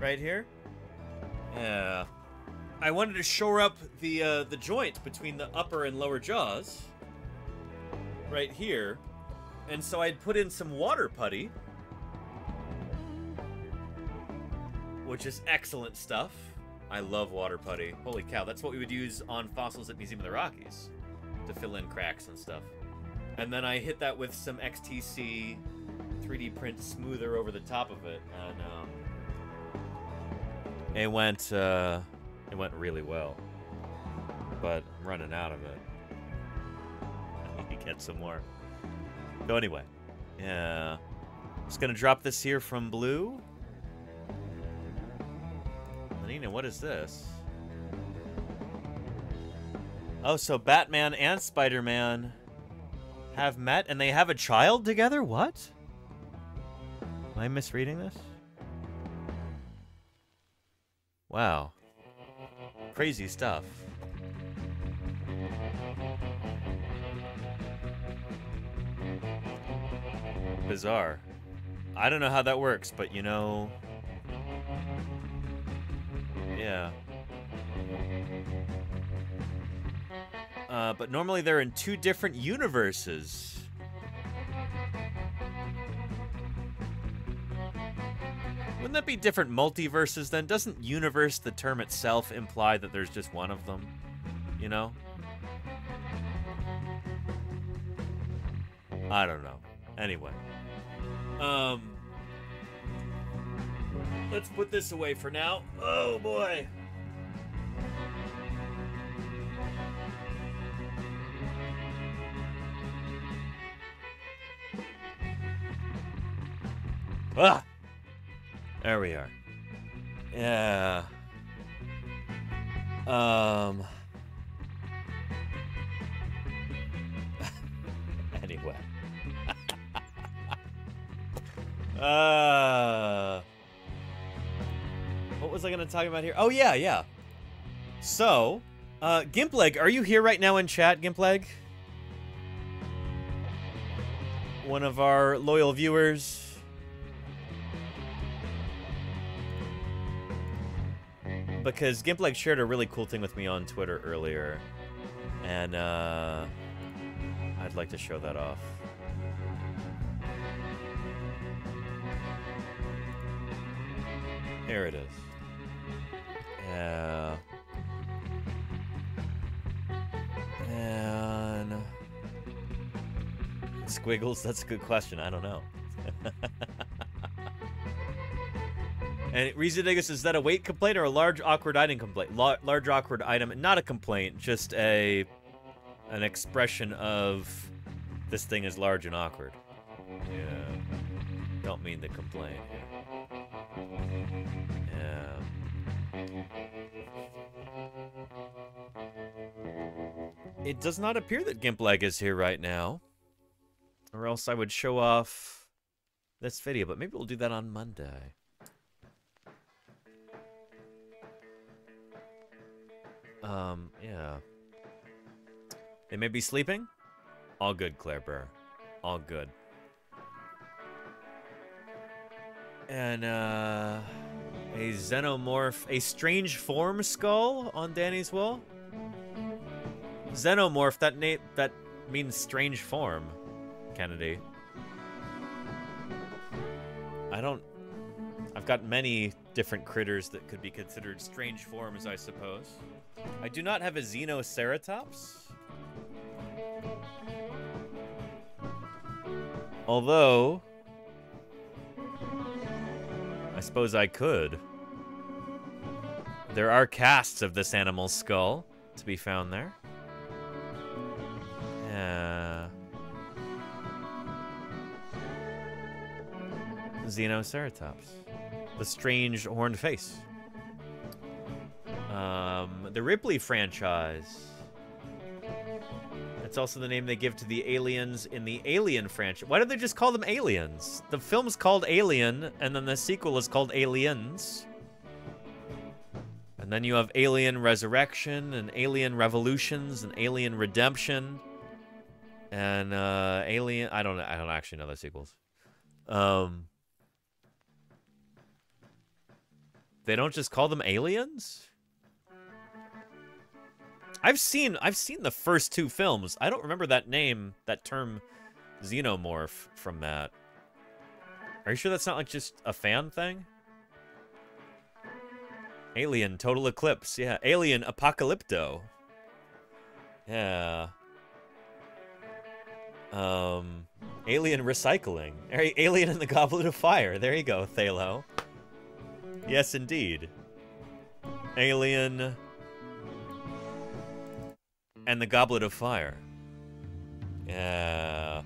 right here. Yeah. I wanted to shore up the uh, the joint between the upper and lower jaws right here. And so I'd put in some water putty, which is excellent stuff. I love water putty. Holy cow, that's what we would use on fossils at Museum of the Rockies to fill in cracks and stuff. And then I hit that with some XTC 3D print smoother over the top of it, and um, it went uh, it went really well. But I'm running out of it. I need to get some more. So anyway, yeah, just gonna drop this here from Blue. Lenina, what is this? Oh, so Batman and Spider-Man have met and they have a child together? What? Am I misreading this? Wow. Crazy stuff. Bizarre. I don't know how that works, but you know... Yeah. Uh, but normally they're in two different universes. Wouldn't that be different multiverses then? Doesn't universe, the term itself, imply that there's just one of them? You know? I don't know. Anyway. Um. Let's put this away for now. Oh boy. Ah! There we are. Yeah. Um. anyway. uh. What was I going to talk about here? Oh, yeah, yeah. So, uh, Gimpleg, are you here right now in chat, Gimpleg? One of our loyal viewers. because Gimpleg shared a really cool thing with me on Twitter earlier, and uh, I'd like to show that off. Here it is. Yeah. And squiggles. That's a good question. I don't know. and Reason Vegas, is that a weight complaint or a large awkward item complaint? Large awkward item, not a complaint, just a an expression of this thing is large and awkward. Yeah. Don't mean to complain here. It does not appear that Gimpleg is here right now. Or else I would show off this video, but maybe we'll do that on Monday. Um, yeah. They may be sleeping? All good, Claire Burr. All good. And, uh... A xenomorph... A strange form skull on Danny's wall? Xenomorph, that name... That means strange form, Kennedy. I don't... I've got many different critters that could be considered strange forms, I suppose. I do not have a Xenoceratops. Although... I suppose I could. There are casts of this animal's skull to be found there. Yeah. Xenoceratops. The strange horned face. Um, the Ripley franchise. That's also the name they give to the aliens in the Alien franchise. Why don't they just call them aliens? The film's called Alien, and then the sequel is called Aliens. And then you have Alien Resurrection, and Alien Revolutions, and Alien Redemption, and uh, Alien. I don't. I don't actually know the sequels. Um, they don't just call them aliens. I've seen I've seen the first two films. I don't remember that name, that term xenomorph from that. Are you sure that's not like just a fan thing? Alien Total Eclipse. Yeah, Alien Apocalypto. Yeah. Um Alien Recycling. Alien in the Goblet of Fire. There you go, Thalo. Yes, indeed. Alien and the Goblet of Fire. Yeah.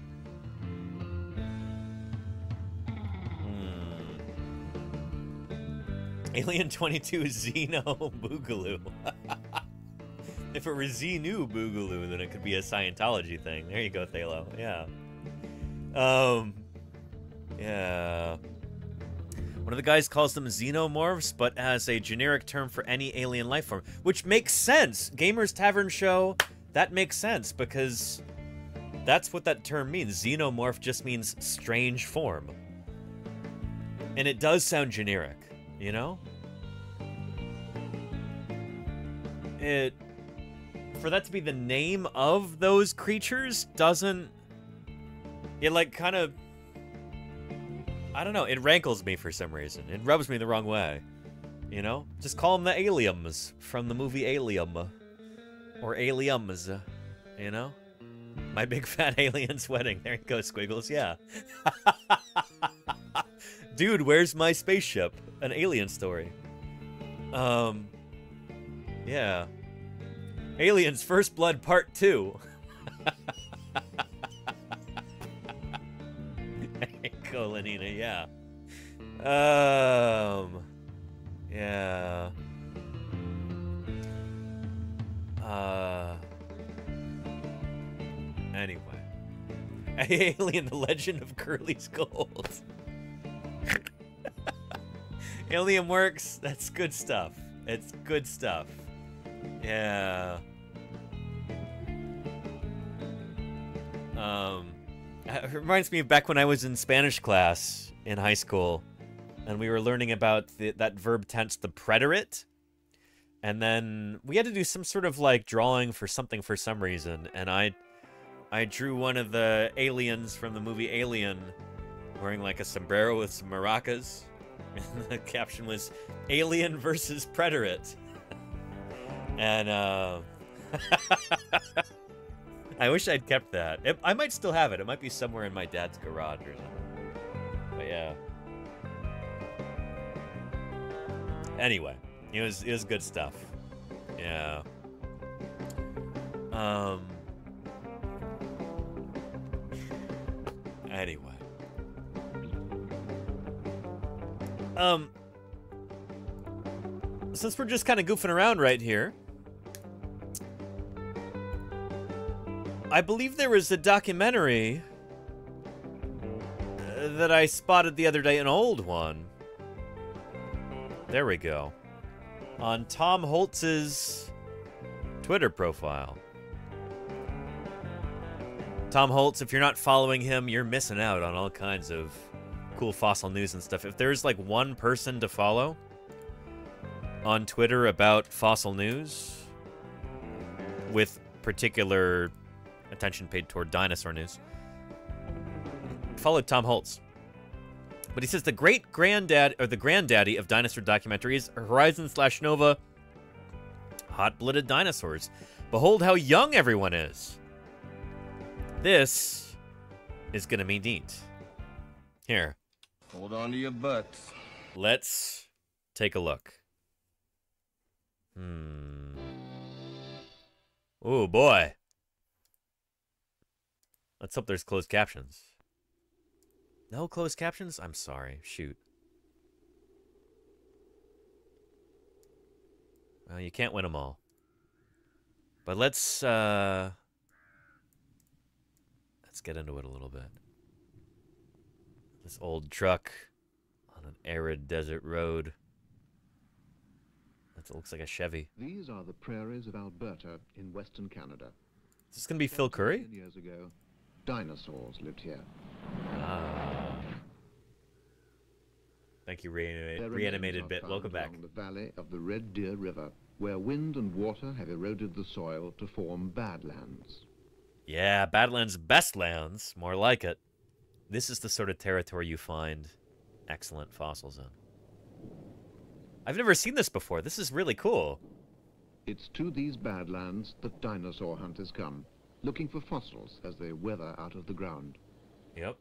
Alien 22 Xeno Boogaloo. if it were Xenu Boogaloo, then it could be a Scientology thing. There you go, Thalo. Yeah. Um. Yeah. One of the guys calls them xenomorphs, but as a generic term for any alien life form, which makes sense. Gamers Tavern Show, that makes sense because that's what that term means. Xenomorph just means strange form. And it does sound generic, you know? It for that to be the name of those creatures doesn't it like kind of I don't know. It rankles me for some reason. It rubs me the wrong way. You know? Just call them the aliens from the movie Alien. Or aliens. You know? My big fat alien's wedding. There you go, Squiggles. Yeah. Dude, where's my spaceship? An alien story. Um. Yeah. Aliens First Blood Part 2. go, Lenina, yeah. Um, yeah. Uh, anyway. A alien, the Legend of Curly's Gold. Alien works. That's good stuff. It's good stuff. Yeah. Um, it reminds me of back when I was in Spanish class in high school, and we were learning about the, that verb tense, the preterite. And then we had to do some sort of like drawing for something for some reason, and I, I drew one of the aliens from the movie Alien, wearing like a sombrero with some maracas, and the caption was "Alien versus Preterite," and uh. I wish I'd kept that. It, I might still have it. It might be somewhere in my dad's garage or something. But yeah. Anyway, it was it was good stuff. Yeah. Um. Anyway. Um. Since we're just kind of goofing around right here, I believe there was a documentary uh, that I spotted the other day, an old one. There we go. On Tom Holtz's Twitter profile. Tom Holtz, if you're not following him, you're missing out on all kinds of cool fossil news and stuff. If there's like one person to follow on Twitter about fossil news with particular attention paid toward dinosaur news, follow Tom Holtz. But he says the great granddad or the granddaddy of dinosaur documentaries, Horizon slash Nova, hot blooded dinosaurs. Behold how young everyone is. This is gonna be neat. Here.
Hold on to your butts.
Let's take a look. Hmm. Oh boy. Let's hope there's closed captions. No closed captions? I'm sorry. Shoot. Well, you can't win them all. But let's, uh... Let's get into it a little bit. This old truck on an arid desert road. That looks like a Chevy.
These are the prairies of Alberta in western Canada.
Is this going to be Phil
Currie? Years ago, dinosaurs lived here.
Ah. Thank you, reanimate, reanimated bit. Welcome back.
the valley of the Red Deer River, where wind and water have eroded the soil to form badlands.
Yeah, Badlands best lands. More like it. This is the sort of territory you find excellent fossils in. I've never seen this before. This is really cool.
It's to these badlands that dinosaur hunters come, looking for fossils as they weather out of the ground.
Yep.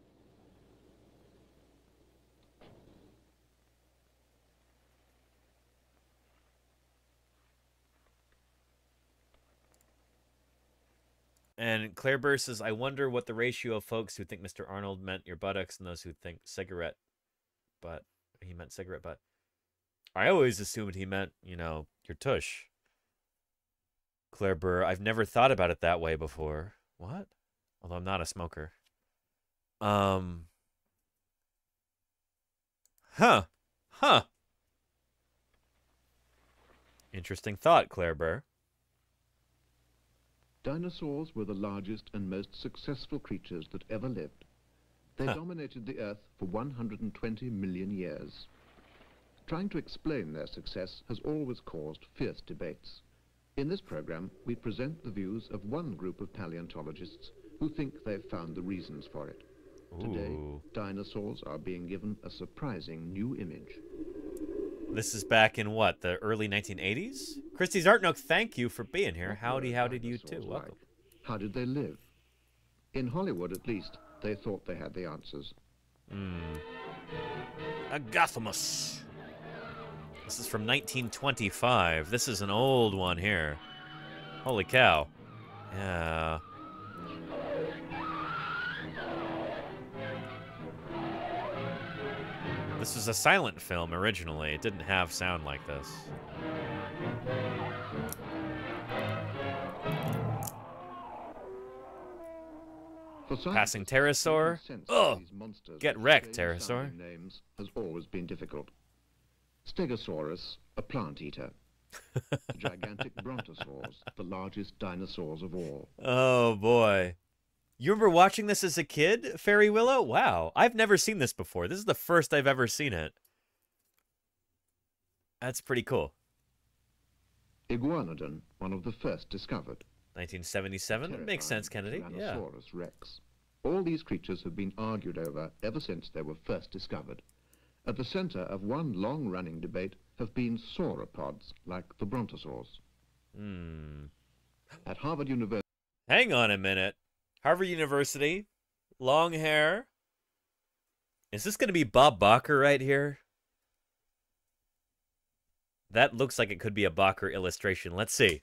And Claire Burr says, I wonder what the ratio of folks who think Mr. Arnold meant your buttocks and those who think cigarette butt. He meant cigarette butt. I always assumed he meant, you know, your tush. Claire Burr, I've never thought about it that way before. What? Although I'm not a smoker. Um. Huh. Huh. Interesting thought, Claire Burr.
Dinosaurs were the largest and most successful creatures that ever lived. They
Huh.
dominated the Earth for 120 million years. Trying to explain their success has always caused fierce debates. In this program, we present the views of one group of paleontologists who think they've found the reasons for it. Today, dinosaurs are being given a surprising new image.
This is back in what, the early 1980s? Christie's Art Nook, thank you for being here. Howdy, howdy to you too. Welcome.
How did they live? In Hollywood, at least, they thought they had the answers.
Hmm. Agathaumas. This is from 1925. This is an old one here. Holy cow. Yeah. This was a silent film originally. It didn't have sound like this. Passing pterosaur? Ugh! Get wrecked, pterosaur.
Names has always been difficult. Stegosaurus, a plant eater. gigantic brontosaurs, the largest dinosaurs of all.
Oh boy. You remember watching this as a kid, Fairy Willow? Wow. I've never seen this before. This is the first I've ever seen it. That's pretty cool.
Iguanodon, one of the first discovered.
1977? It makes sense, Kennedy. Yeah.
Rex. All these creatures have been argued over ever since they were first discovered. At the center of one long-running debate have been sauropods, like the brontosaurs.
Hmm.
At Harvard University,
Hang on a minute. Harvard University, long hair. Is this going to be Bob Bakker right here? That looks like it could be a Bakker illustration. Let's see.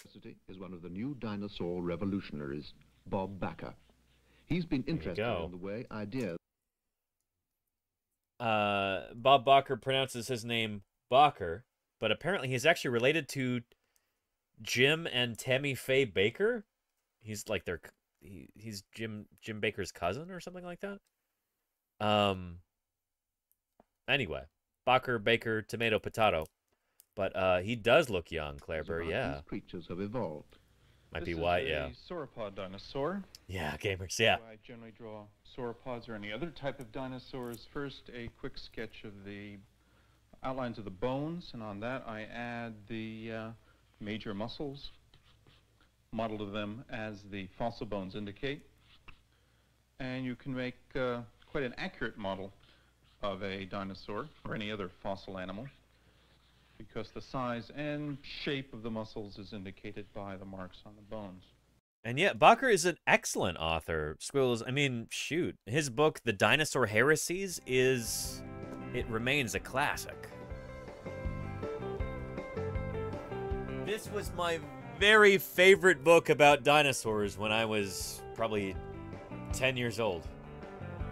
is one of the new dinosaur revolutionaries, Bob Bakker. He's been interested
go.
in the way ideas
Uh, Bob Bakker pronounces his name Barker, but apparently he's actually related to Jim and Tammy Faye Bakker. He's like their he, he's Jim Jim Bakker's cousin or something like that. Um. Anyway, Barker, Baker, tomato, potato, but uh, he does look young, Claire Burr. Yeah,
these creatures have evolved.
might be
This is
why. Yeah,
sauropod dinosaur.
yeah, gamers. Yeah.
I generally draw sauropods or any other type of dinosaurs. First, a quick sketch of the outlines of the bones, and on that I add the uh, major muscles, modeled of them as the fossil bones indicate. And you can make uh, quite an accurate model of a dinosaur or any other fossil animal because the size and shape of the muscles is indicated by the marks on the bones.
And yet, Bakker is an excellent author. Squills, I mean, shoot. His book, The Dinosaur Heresies, is. It remains a classic. This was my very favorite book about dinosaurs when I was probably 10 years old.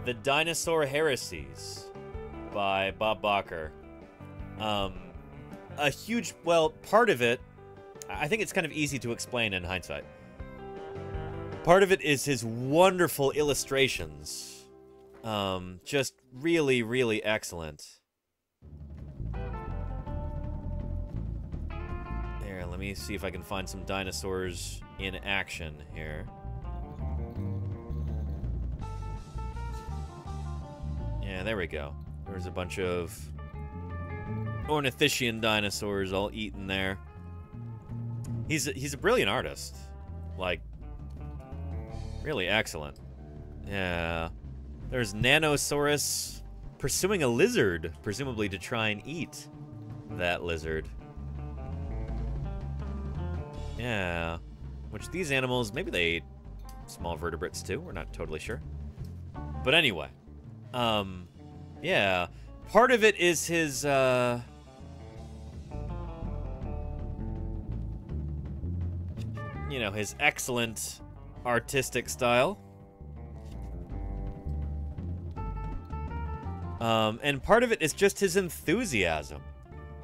The Dinosaur Heresies by Bob Bakker. Um, a huge, well, part of it, I think it's kind of easy to explain in hindsight. Part of it is his wonderful illustrations. Um, just really, really excellent. Me see if I can find some dinosaurs in action here. Yeah, there we go. There's a bunch of ornithischian dinosaurs all eaten there. He's a, he's a brilliant artist. Like really excellent. Yeah. There's Nanosaurus pursuing a lizard, presumably to try and eat that lizard. Yeah. Which these animals, maybe they ate small vertebrates too. We're not totally sure. But anyway, um, yeah. Part of it is his, uh, you know, his excellent artistic style. Um, and part of it is just his enthusiasm.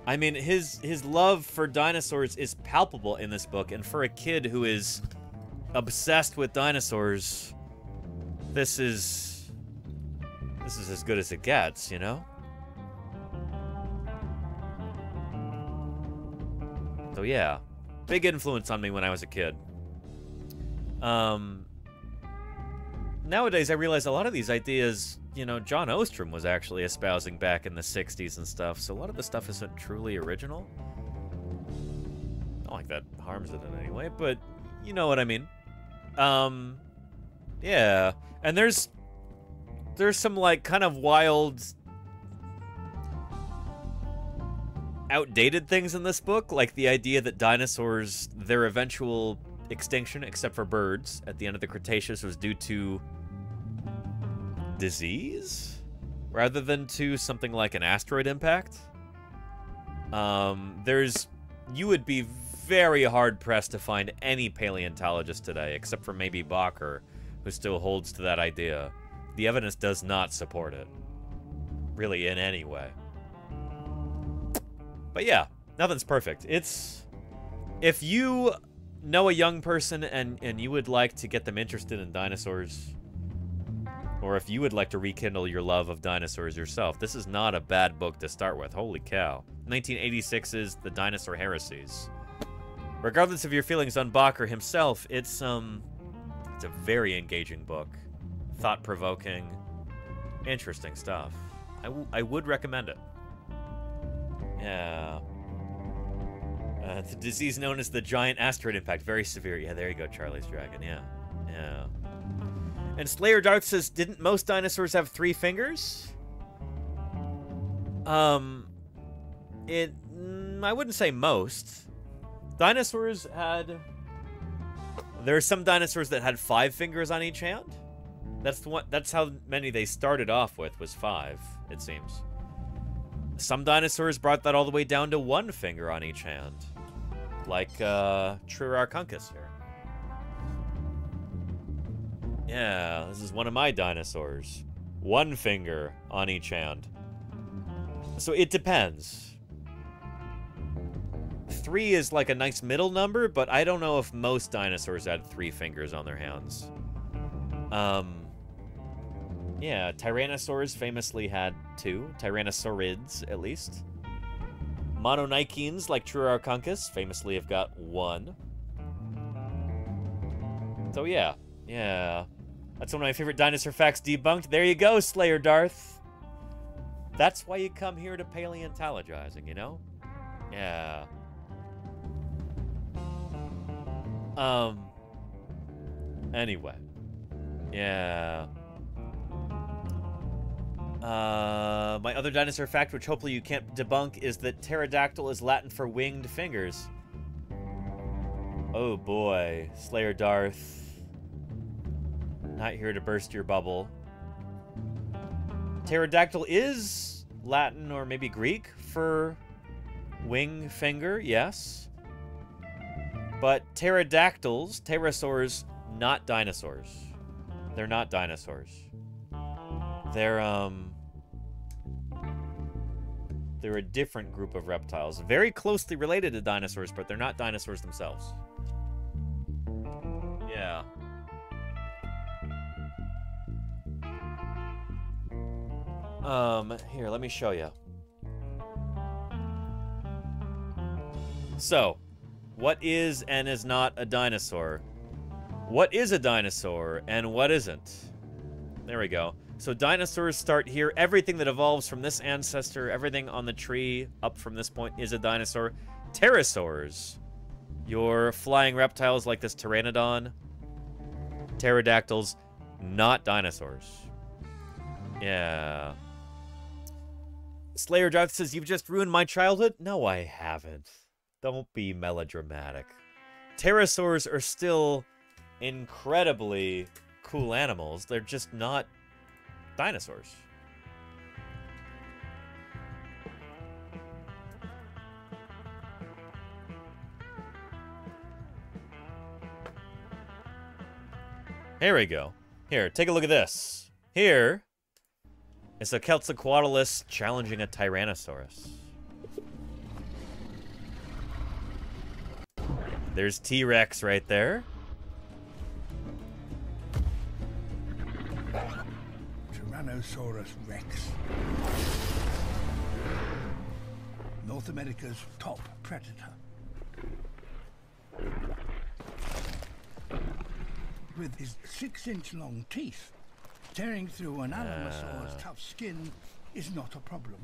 I mean, his his love for dinosaurs is palpable in this book, and for a kid who is obsessed with dinosaurs, this is this is as good as it gets, you know. So yeah, big influence on me when I was a kid. Um, nowadays, I realize a lot of these ideas, you know, John Ostrom was actually espousing back in the 60s and stuff, so a lot of the stuff isn't truly original. Not like that harms it in any way, but you know what I mean. Um, yeah, and there's there's some like kind of wild outdated things in this book, like the idea that dinosaurs, their eventual extinction, except for birds, at the end of the Cretaceous was due to disease rather than to something like an asteroid impact. Um, there's, you would be very hard pressed to find any paleontologist today, except for maybe Bakker, who still holds to that idea. The evidence does not support it, really, in any way. But yeah, nothing's perfect. It's if you know a young person and and you would like to get them interested in dinosaurs or if you would like to rekindle your love of dinosaurs yourself, this is not a bad book to start with. Holy cow. 1986's The Dinosaur Heresies. Regardless of your feelings on Bakker himself, it's um it's a very engaging book. Thought-provoking, interesting stuff. I, I would recommend it. Yeah. Uh, the disease known as the giant asteroid impact. Very severe. Yeah, there you go, Charlie's Dragon. Yeah. Yeah. And Slayer Darth says, didn't most dinosaurs have three fingers? Um, it, mm, I wouldn't say most. Dinosaurs had There are some dinosaurs that had five fingers on each hand. That's the one. That's how many they started off with was five. It seems. Some dinosaurs brought that all the way down to one finger on each hand, like uh, Trierarchuncus here. Yeah, this is one of my dinosaurs. One finger on each hand. So it depends. Three is like a nice middle number, but I don't know if most dinosaurs had three fingers on their hands. Um, yeah, Tyrannosaurs famously had two. Tyrannosaurids, at least. Mononykines, like Trierarchuncus, famously have got one. So yeah, yeah. That's one of my favorite dinosaur facts debunked. There you go, Slayer Darth. That's why you come here to paleontologizing, you know? Yeah. Um. Anyway. Yeah. Uh, my other dinosaur fact, which hopefully you can't debunk, is that pterodactyl is Latin for winged fingers. Oh boy, Slayer Darth. Not here to burst your bubble. Pterodactyl is Latin or maybe Greek for wing finger, yes. But pterodactyls, pterosaurs, not dinosaurs. They're not dinosaurs. They're, um... They're a different group of reptiles. Very closely related to dinosaurs, but they're not dinosaurs themselves. Yeah. Um, here, let me show you. So, what is and is not a dinosaur? What is a dinosaur and what isn't? There we go. So dinosaurs start here. Everything that evolves from this ancestor, everything on the tree up from this point is a dinosaur. Pterosaurs. Your flying reptiles like this pteranodon. Pterodactyls, not dinosaurs. Yeah. Slayer Darth says, You've just ruined my childhood? No, I haven't. Don't be melodramatic. Pterosaurs are still incredibly cool animals. They're just not dinosaurs. Here we go. Here, take a look at this. Here is a Quetzalcoatlus challenging a Tyrannosaurus. There's T-Rex right there.
Tyrannosaurus rex. North America's top predator. With his six-inch long teeth, tearing through an Alamosaur's uh. tough skin is not a problem.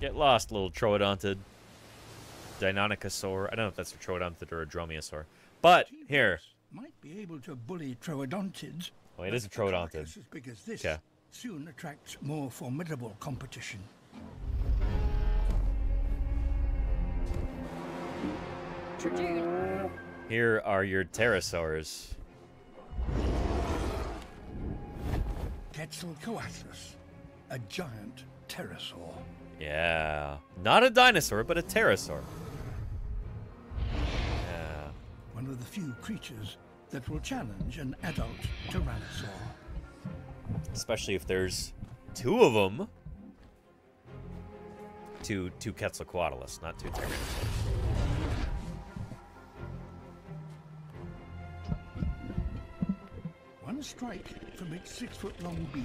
Get lost, little troodontid. Deinonychosaur. I don't know if that's a troodontid or a dromaeosaur. But, here.
Might be able to bully troodontids.
Well, it is a troodontid.
as big as this
Okay.
soon attracts more formidable competition.
Here are your pterosaurs.
Quetzalcoatlus, a giant pterosaur.
Yeah. Not a dinosaur, but a pterosaur.
One of the few creatures that will challenge an adult tyrannosaur.
Especially if there's two of them. Two, two Quetzalcoatlus, not two Tyrannosaurs.
One strike from its six-foot-long beak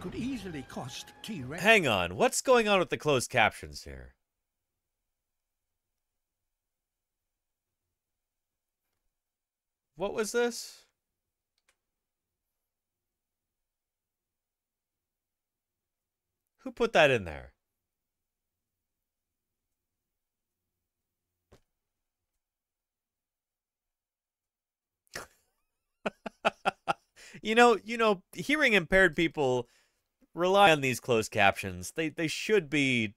could easily cost T-Rex.
Hang on, what's going on with the closed captions here? What was this? Who put that in there? you know, you know, hearing impaired people rely on these closed captions. They they should be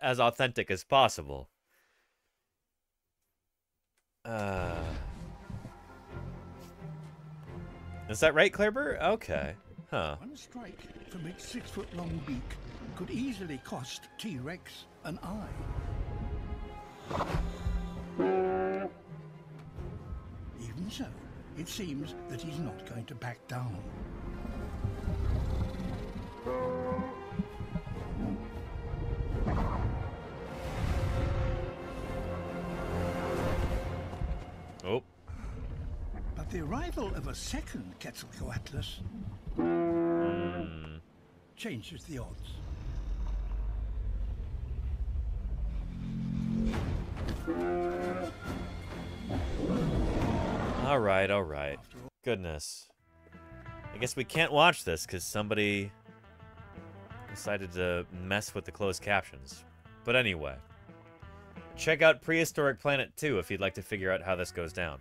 as authentic as possible. Uh is that right, Claiber? Okay. Huh.
One strike from its six foot long beak could easily cost T Rex an eye. Even so, it seems that he's not going to back down. The arrival of a second Quetzalcoatlus changes the odds.
All right, all right. Goodness. I guess we can't watch this because somebody decided to mess with the closed captions. But anyway, check out Prehistoric Planet 2 if you'd like to figure out how this goes down.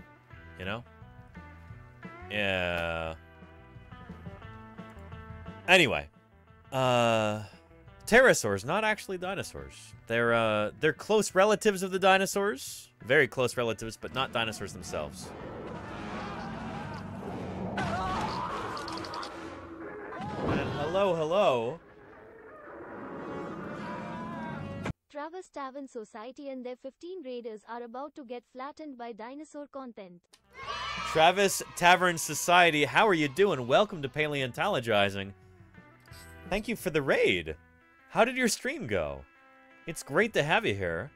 You know? Yeah. Anyway, uh, pterosaurs, not actually dinosaurs. They're uh, they're close relatives of the dinosaurs, very close relatives, but not dinosaurs themselves. And hello, hello.
Travis Tavern Society and their 15 raiders are about to get flattened by dinosaur content.
Travis Tavern Society, how are you doing? Welcome to Paleontologizing. Thank you for the raid. How did your stream go? It's great to have you here.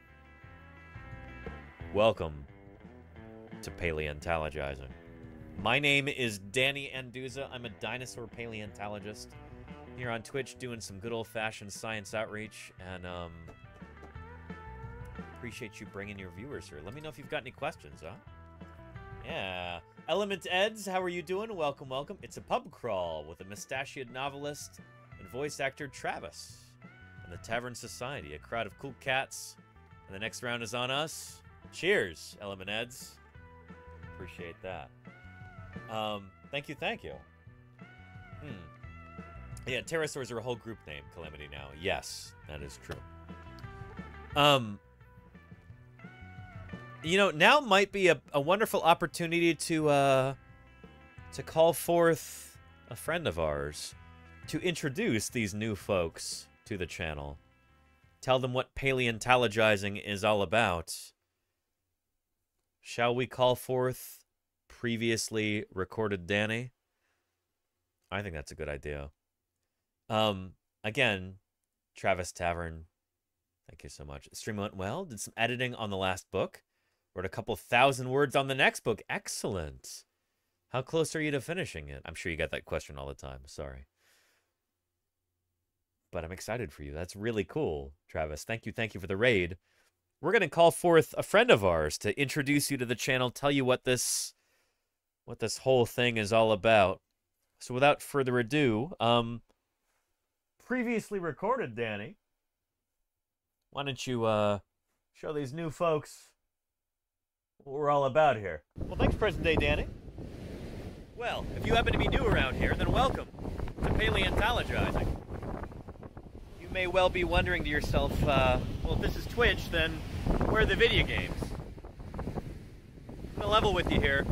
Welcome to Paleontologizing. My name is Danny Anduza. I'm a dinosaur paleontologist here on Twitch doing some good old-fashioned science outreach and um appreciate you bringing your viewers here. Let me know if you've got any questions, huh? Yeah. Element Eds, how are you doing? Welcome, welcome. It's a pub crawl with a mustachioed novelist and voice actor Travis. And the Tavern Society, a crowd of cool cats. And the next round is on us. Cheers, Element Eds. Appreciate that. Um, thank you, thank you. Hmm. Yeah, pterosaurs are a whole group name, Calamity now. Yes, that is true. Um, you know, now might be a, a wonderful opportunity to uh to call forth a friend of ours to introduce these new folks to the channel. Tell them what paleontologizing is all about. Shall we call forth previously recorded Danny? I think that's a good idea. Um again, Travis Tavern, thank you so much. Stream went well. Did some editing on the last book. Wrote a couple thousand words on the next book. Excellent. How close are you to finishing it? I'm sure you get that question all the time. Sorry. But I'm excited for you. That's really cool, Travis. Thank you. Thank you for the raid. We're going to call forth a friend of ours to introduce you to the channel, tell you what this what this whole thing is all about. So without further ado, um previously recorded, Danny. Why don't you uh show these new folks what we're all about here. Well, thanks, present day Danny. Well, if you happen to be new around here, then welcome to Paleontologizing. You may well be wondering to yourself, uh, well, if this is Twitch, then where are the video games? I'm gonna level with you here.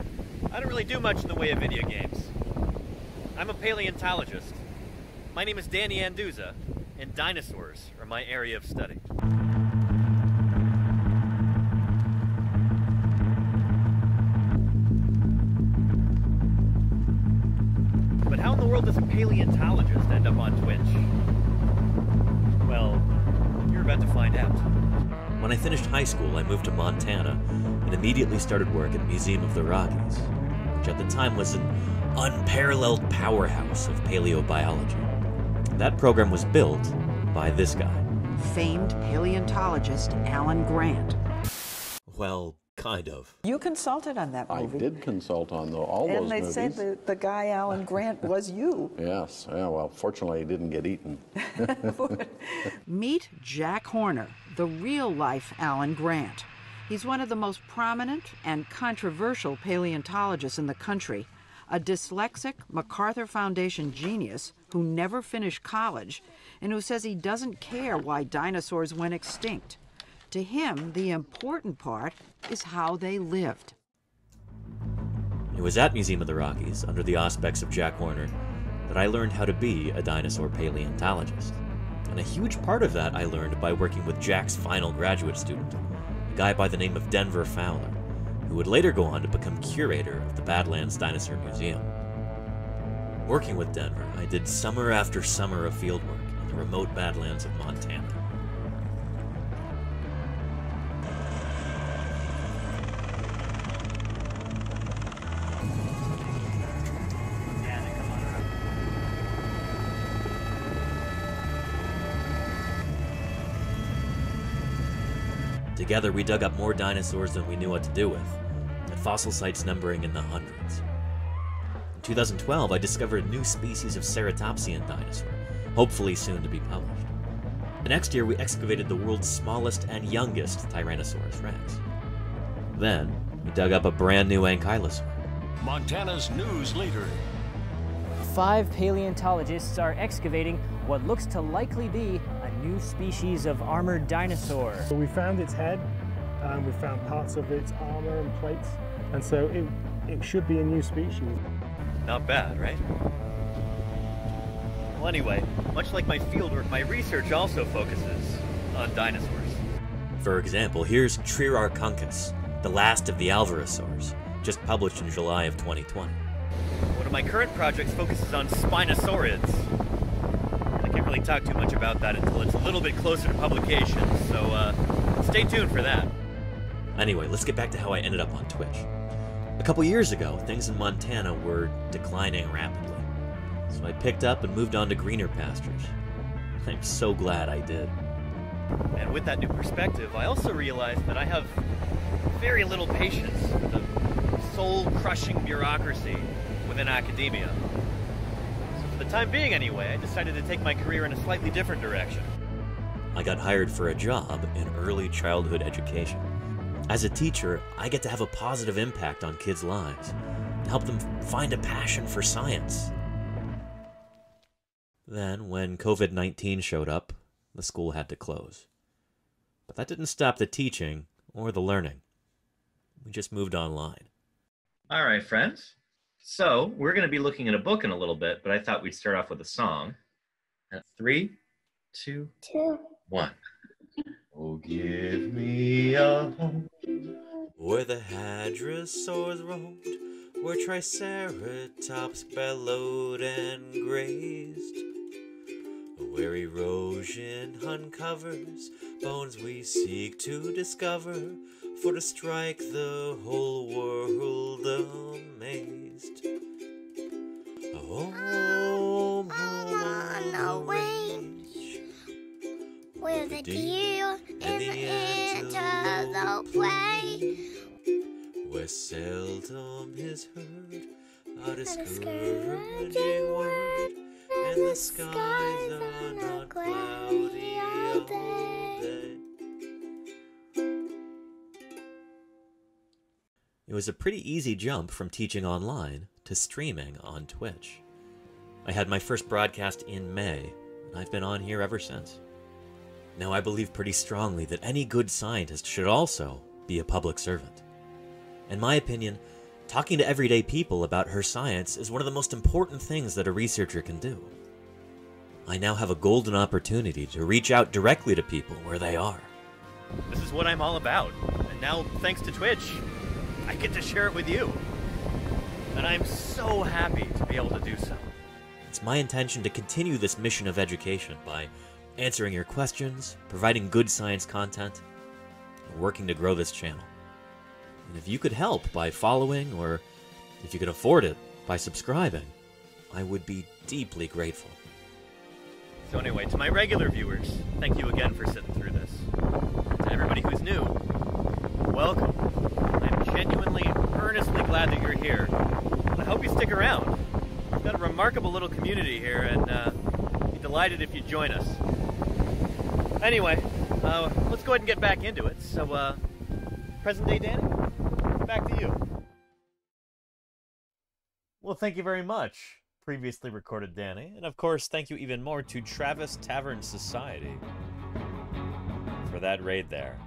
I don't really do much in the way of video games. I'm a paleontologist. My name is Danny Anduza, and dinosaurs are my area of study. World does a paleontologist end up on Twitch? Well, you're about to find out. When I finished high school, I moved to Montana and immediately started work at the Museum of the Rockies, which at the time was an unparalleled powerhouse of paleobiology. That program was built by this guy.
Famed paleontologist Alan Grant.
Well, kind of.
You consulted on that movie.
I did consult on the, all
and
those
they
movies.
said the, the guy Alan Grant was you.
Yes, yeah, well, fortunately, he didn't get eaten.
Meet Jack Horner, the real life Alan Grant. He's one of the most prominent and controversial paleontologists in the country, a dyslexic MacArthur Foundation genius who never finished college and who says he doesn't care why dinosaurs went extinct. To him, the important part is how they lived.
It was at Museum of the Rockies, under the auspices of Jack Horner, that I learned how to be a dinosaur paleontologist. And a huge part of that I learned by working with Jack's final graduate student, a guy by the name of Denver Fowler, who would later go on to become curator of the Badlands Dinosaur Museum. Working with Denver, I did summer after summer of fieldwork in the remote Badlands of Montana. Together, we dug up more dinosaurs than we knew what to do with, at fossil sites numbering in the hundreds. In 2012, I discovered a new species of ceratopsian dinosaur, hopefully soon to be published. The next year, we excavated the world's smallest and youngest Tyrannosaurus rex. Then, we dug up a brand new ankylosaur.
Montana's news leader.
Five paleontologists are excavating what looks to likely be a new species of armored dinosaur.
So we found its head, and we found parts of its armor and plates, and so it, it should be a new species.
Not bad, right? Well, anyway, much like my fieldwork, my research also focuses on dinosaurs. For example, here's Trierarchuncus, the last of the Alvarezsaurs, just published in July of 2020. One of my current projects focuses on Spinosaurids. Can't really talk too much about that until it's a little bit closer to publication, so uh, stay tuned for that. Anyway, let's get back to how I ended up on Twitch. A couple years ago, things in Montana were declining rapidly, so I picked up and moved on to greener pastures. I'm so glad I did. And with that new perspective, I also realized that I have very little patience with the soul crushing bureaucracy within academia. So, for the time being anyway, I decided to take my career in a slightly different direction. I got hired for a job in early childhood education. As a teacher, I get to have a positive impact on kids' lives and help them find a passion for science. Then, when COVID 19 showed up, the school had to close. But that didn't stop the teaching or the learning. We just moved online.
All right, friends. So we're going to be looking at a book in a little bit, but I thought we'd start off with a song. At three, two,
two,
one. Oh, give me a home
where the hadrosaurs roamed, where triceratops bellowed and grazed, where erosion uncovers bones we seek to discover, for to strike the whole world amazed. Home, home oh,
on the range, where the deer is enter the play.
where seldom is heard a
discouraging
word, and the skies are not
cloudy all day.
It was a pretty easy jump from teaching online to streaming on Twitch. I had my first broadcast in May, and I've been on here ever since. Now, I believe pretty strongly that any good scientist should also be a public servant. In my opinion, talking to everyday people about her science is one of the most important things that a researcher can do. I now have a golden opportunity to reach out directly to people where they are. This is what I'm all about, and now, thanks to Twitch, I get to share it with you. And I'm so happy to be able to do so. It's my intention to continue this mission of education by answering your questions, providing good science content, and working to grow this channel. And if you could help by following, or if you could afford it, by subscribing, I would be deeply grateful. So, anyway, to my regular viewers, thank you again for sitting through this. To everybody who's new, welcome. Earnestly glad that you're here. I hope you stick around. We've got a remarkable little community here, and uh, be delighted if you join us. Anyway, uh, let's go ahead and get back into it. So, uh, present day Danny, back to you. Well, thank you very much, previously recorded Danny. And of course, thank you even more to Travis Tavern Society for that raid there.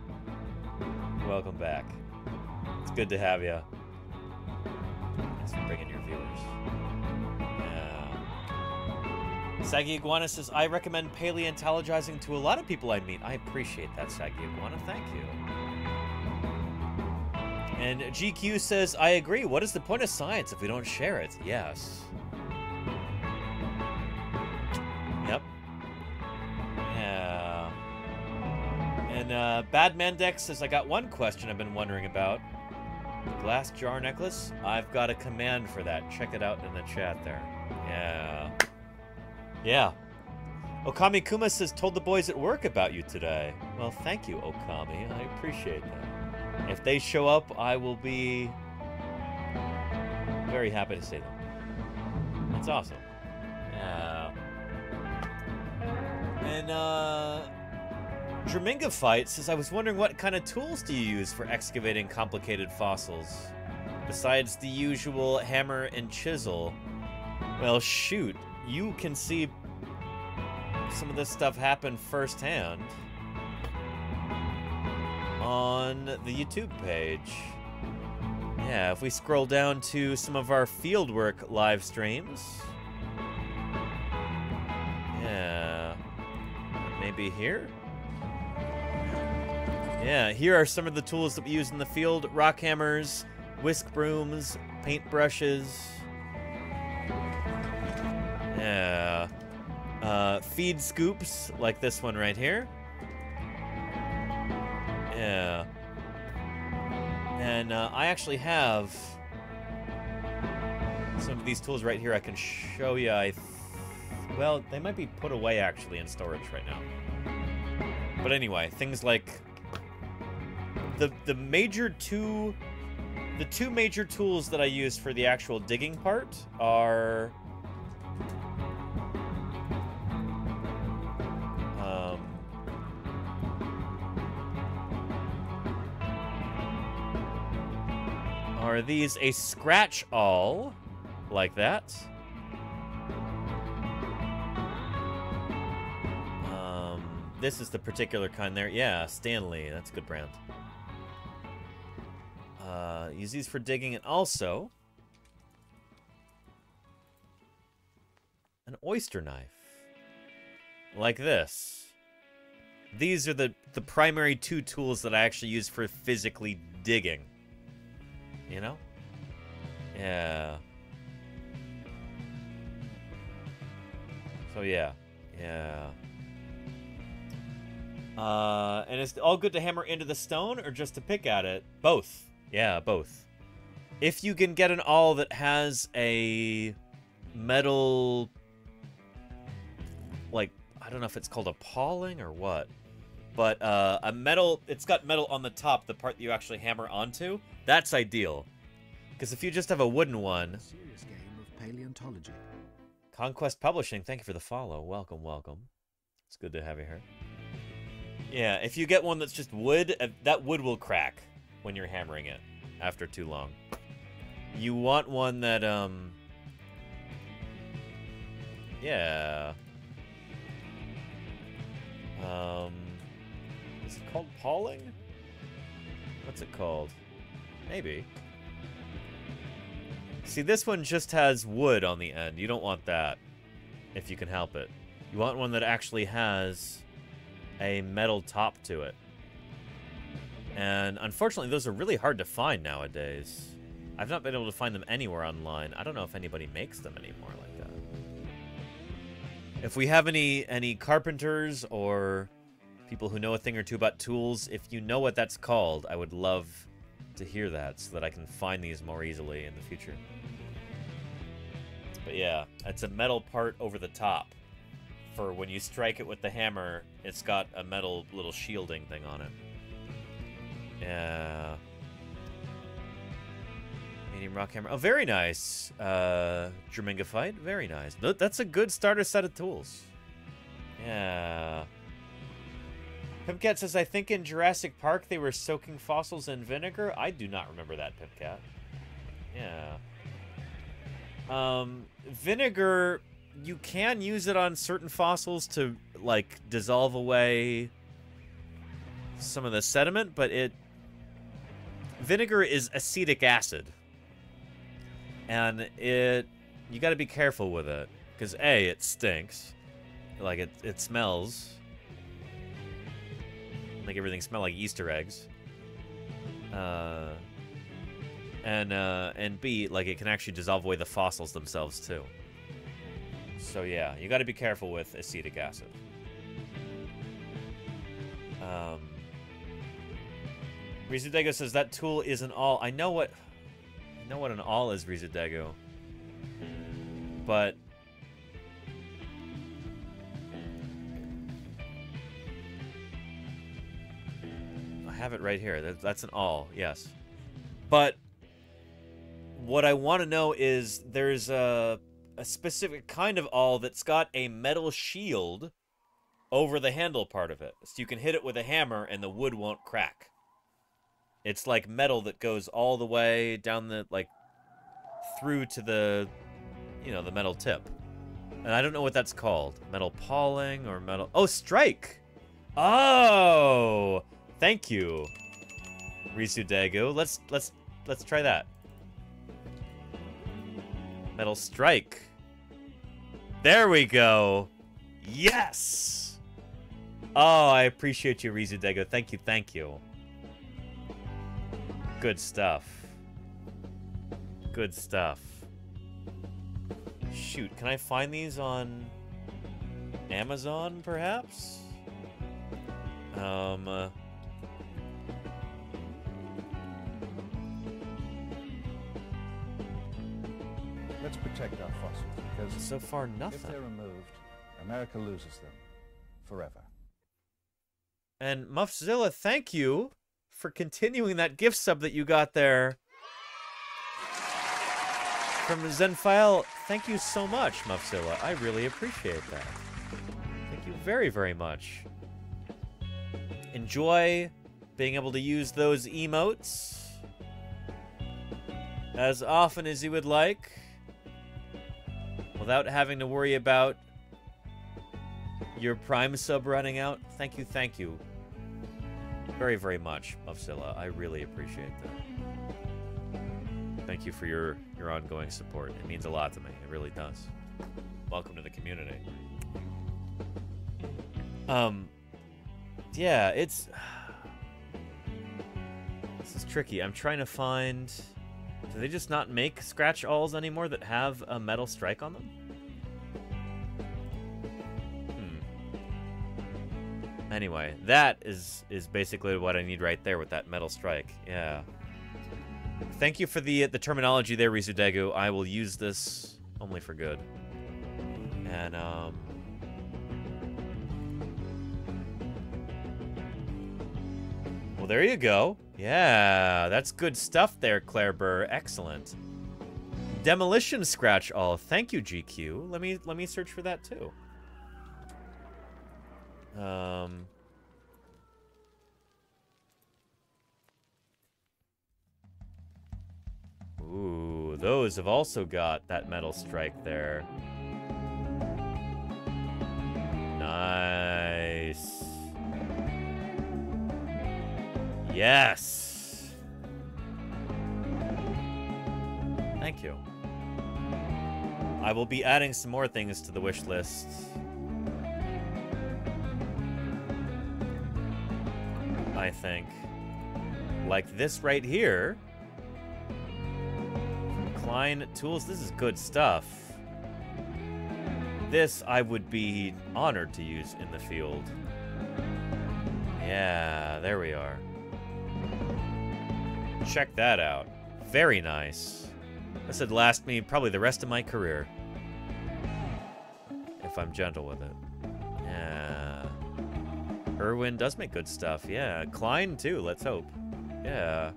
Welcome back. It's good to have you. Thanks bringing your viewers. Yeah. Saggy Iguana says, I recommend paleontologizing to a lot of people I meet. I appreciate that, Saggy Iguana. Thank you. And GQ says, I agree. What is the point of science if we don't share it? Yes. Yep. Yeah. And uh, Bad Mandex says, I got one question I've been wondering about. The glass jar necklace? I've got a command for that. Check it out in the chat there. Yeah. Yeah. Okami Kuma says, told the boys at work about you today. Well, thank you, Okami. I appreciate that. If they show up, I will be very happy to see them. That's awesome. Yeah. And, uh... Draminga Fight says, I was wondering what kind of tools do you use for excavating complicated fossils? Besides the usual hammer and chisel. Well, shoot. You can see some of this stuff happen firsthand on the YouTube page. Yeah, if we scroll down to some of our fieldwork live streams. Yeah. Maybe here? Yeah, here are some of the tools that we use in the field. Rock hammers, whisk brooms, paint brushes. Yeah. Uh, feed scoops, like this one right here. Yeah. And uh, I actually have some of these tools right here I can show you. I well, they might be put away actually in storage right now. But anyway, things like the the major two the two major tools that I use for the actual digging part are um, are these a scratch awl like that. Um, this is the particular kind there. Yeah Stanley that's a good brand uh, use these for digging and also an oyster knife. Like this. These are the the primary two tools that I actually use for physically digging. You know? Yeah. So yeah. Yeah. Uh, and it's all good to hammer into the stone or just to pick at it? Both yeah, both. If you can get an awl that has a metal, like, I don't know if it's called a pawling or what, but uh, a metal, it's got metal on the top, the part that you actually hammer onto, that's ideal. Because if you just have a wooden one...
Serious game of paleontology.
Conquest Publishing, thank you for the follow. Welcome, welcome. It's good to have you here. Yeah, if you get one that's just wood, uh, that wood will crack when you're hammering it after too long. You want one that, um... Yeah. Um... Is it called pawling? What's it called? Maybe. See, this one just has wood on the end. You don't want that, if you can help it. You want one that actually has a metal top to it. And unfortunately, those are really hard to find nowadays. I've not been able to find them anywhere online. I don't know if anybody makes them anymore like that. If we have any any carpenters or people who know a thing or two about tools, if you know what that's called, I would love to hear that so that I can find these more easily in the future. But yeah, it's a metal part over the top. For when you strike it with the hammer, it's got a metal little shielding thing on it. Yeah. Medium rock hammer. Oh, very nice. Uh, Jerminga fight. Very nice. That's a good starter set of tools. Yeah. Pimpcat says, I think in Jurassic Park they were soaking fossils in vinegar. I do not remember that, Pimpcat. Yeah. Um, vinegar, you can use it on certain fossils to like dissolve away some of the sediment, but it vinegar is acetic acid, and it you got to be careful with it because a it stinks, like it it smells, make everything smell like Easter eggs. Uh, and uh, and B, like it can actually dissolve away the fossils themselves too. So yeah, you got to be careful with acetic acid. Um, Rizudego says that tool is an awl. I know what, I know what an awl is, Rizudego. But I have it right here. That, that's an awl. Yes. But what I want to know is there's a a specific kind of awl that's got a metal shield over the handle part of it. So you can hit it with a hammer and the wood won't crack. It's like metal that goes all the way down the like through to the you know, the metal tip. And I don't know what that's called. Metal pawling or metal Oh, strike. Oh. Thank you. Risu Dago. Let's let's let's try that. Metal Strike. There we go. Yes! Oh, I appreciate you, Rizu Dego. Thank you, thank you. Good stuff. Good stuff. Shoot, can I find these on Amazon, perhaps? Um... Uh,
Let's protect our fossils because
so far nothing.
if they're removed, America loses them forever.
And Muffzilla, thank you for continuing that gift sub that you got there. From Zenfile, thank you so much, Muffzilla. I really appreciate that. Thank you very, very much. Enjoy being able to use those emotes as often as you would like without having to worry about your Prime sub running out. Thank you, thank you very, very much, Muffzilla. I really appreciate that. Thank you for your, your ongoing support. It means a lot to me. It really does. Welcome to the community. Um, yeah, it's... This is tricky. I'm trying to find... Do they just not make scratch awls anymore that have a metal strike on them? Anyway, that is is basically what I need right there with that metal strike. Yeah. Thank you for the the terminology there, Rizudegu. I will use this only for good. And um Well, there you go. Yeah, that's good stuff there, Claire Burr. Excellent. Demolition scratch awl. Thank you, GQ. Let me let me search for that too. Um Ooh, those have also got that metal strike there. Nice. Yes. Thank you. I will be adding some more things to the wish list. I think. Like this right here. Klein Tools. This is good stuff. This I would be honored to use in the field. Yeah, there we are. Check that out. Very nice. This would last me probably the rest of my career. If I'm gentle with it. Irwin does make good stuff. Yeah. Klein, too. Let's hope. Yeah.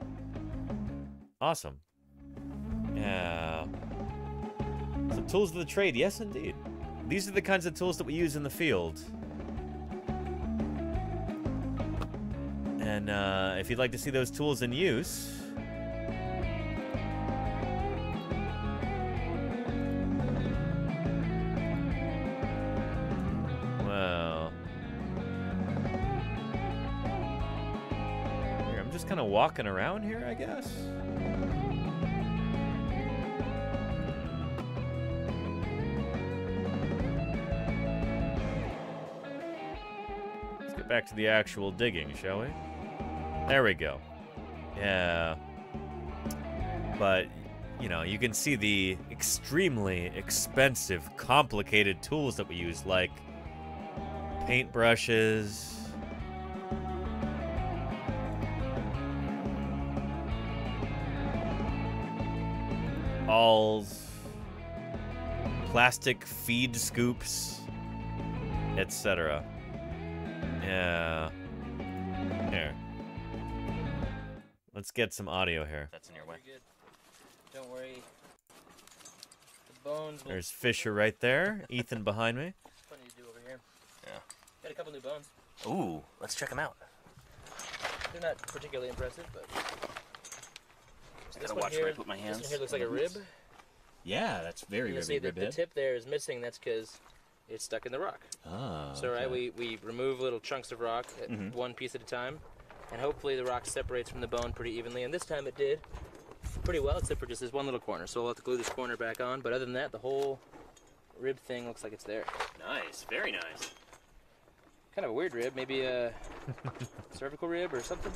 Awesome. Yeah. Some tools of the trade. Yes, indeed. These are the kinds of tools that we use in the field. And uh, if you'd like to see those tools in use, walking around here, I guess. Let's get back to the actual digging, shall we? There we go. Yeah. But, you know, you can see the extremely expensive, complicated tools that we use, like paintbrushes. Awls, plastic feed scoops, etc. Yeah. Here. Let's get some audio here.
That's in your way. Don't worry. The bones will
There's Fisher right there. Ethan behind me.
Plenty to do over here.
Yeah.
Got a couple new bones.
Ooh, let's check them out.
They're not particularly impressive, but.
Gotta watch
here,
where I put my hands.
This one here looks like a rib.
Yeah, that's very,
you
very
see the, the tip there is missing. That's because it's stuck in the rock.
Ah,
So right, we we remove little chunks of rock, at
Mhm.
one piece at a time, and hopefully the rock separates from the bone pretty evenly. And this time it did pretty well, except for just this one little corner. So we'll have to glue this corner back on. But other than that, the whole rib thing looks like it's there.
Nice, very nice.
Kind of a weird rib, maybe a cervical rib or something.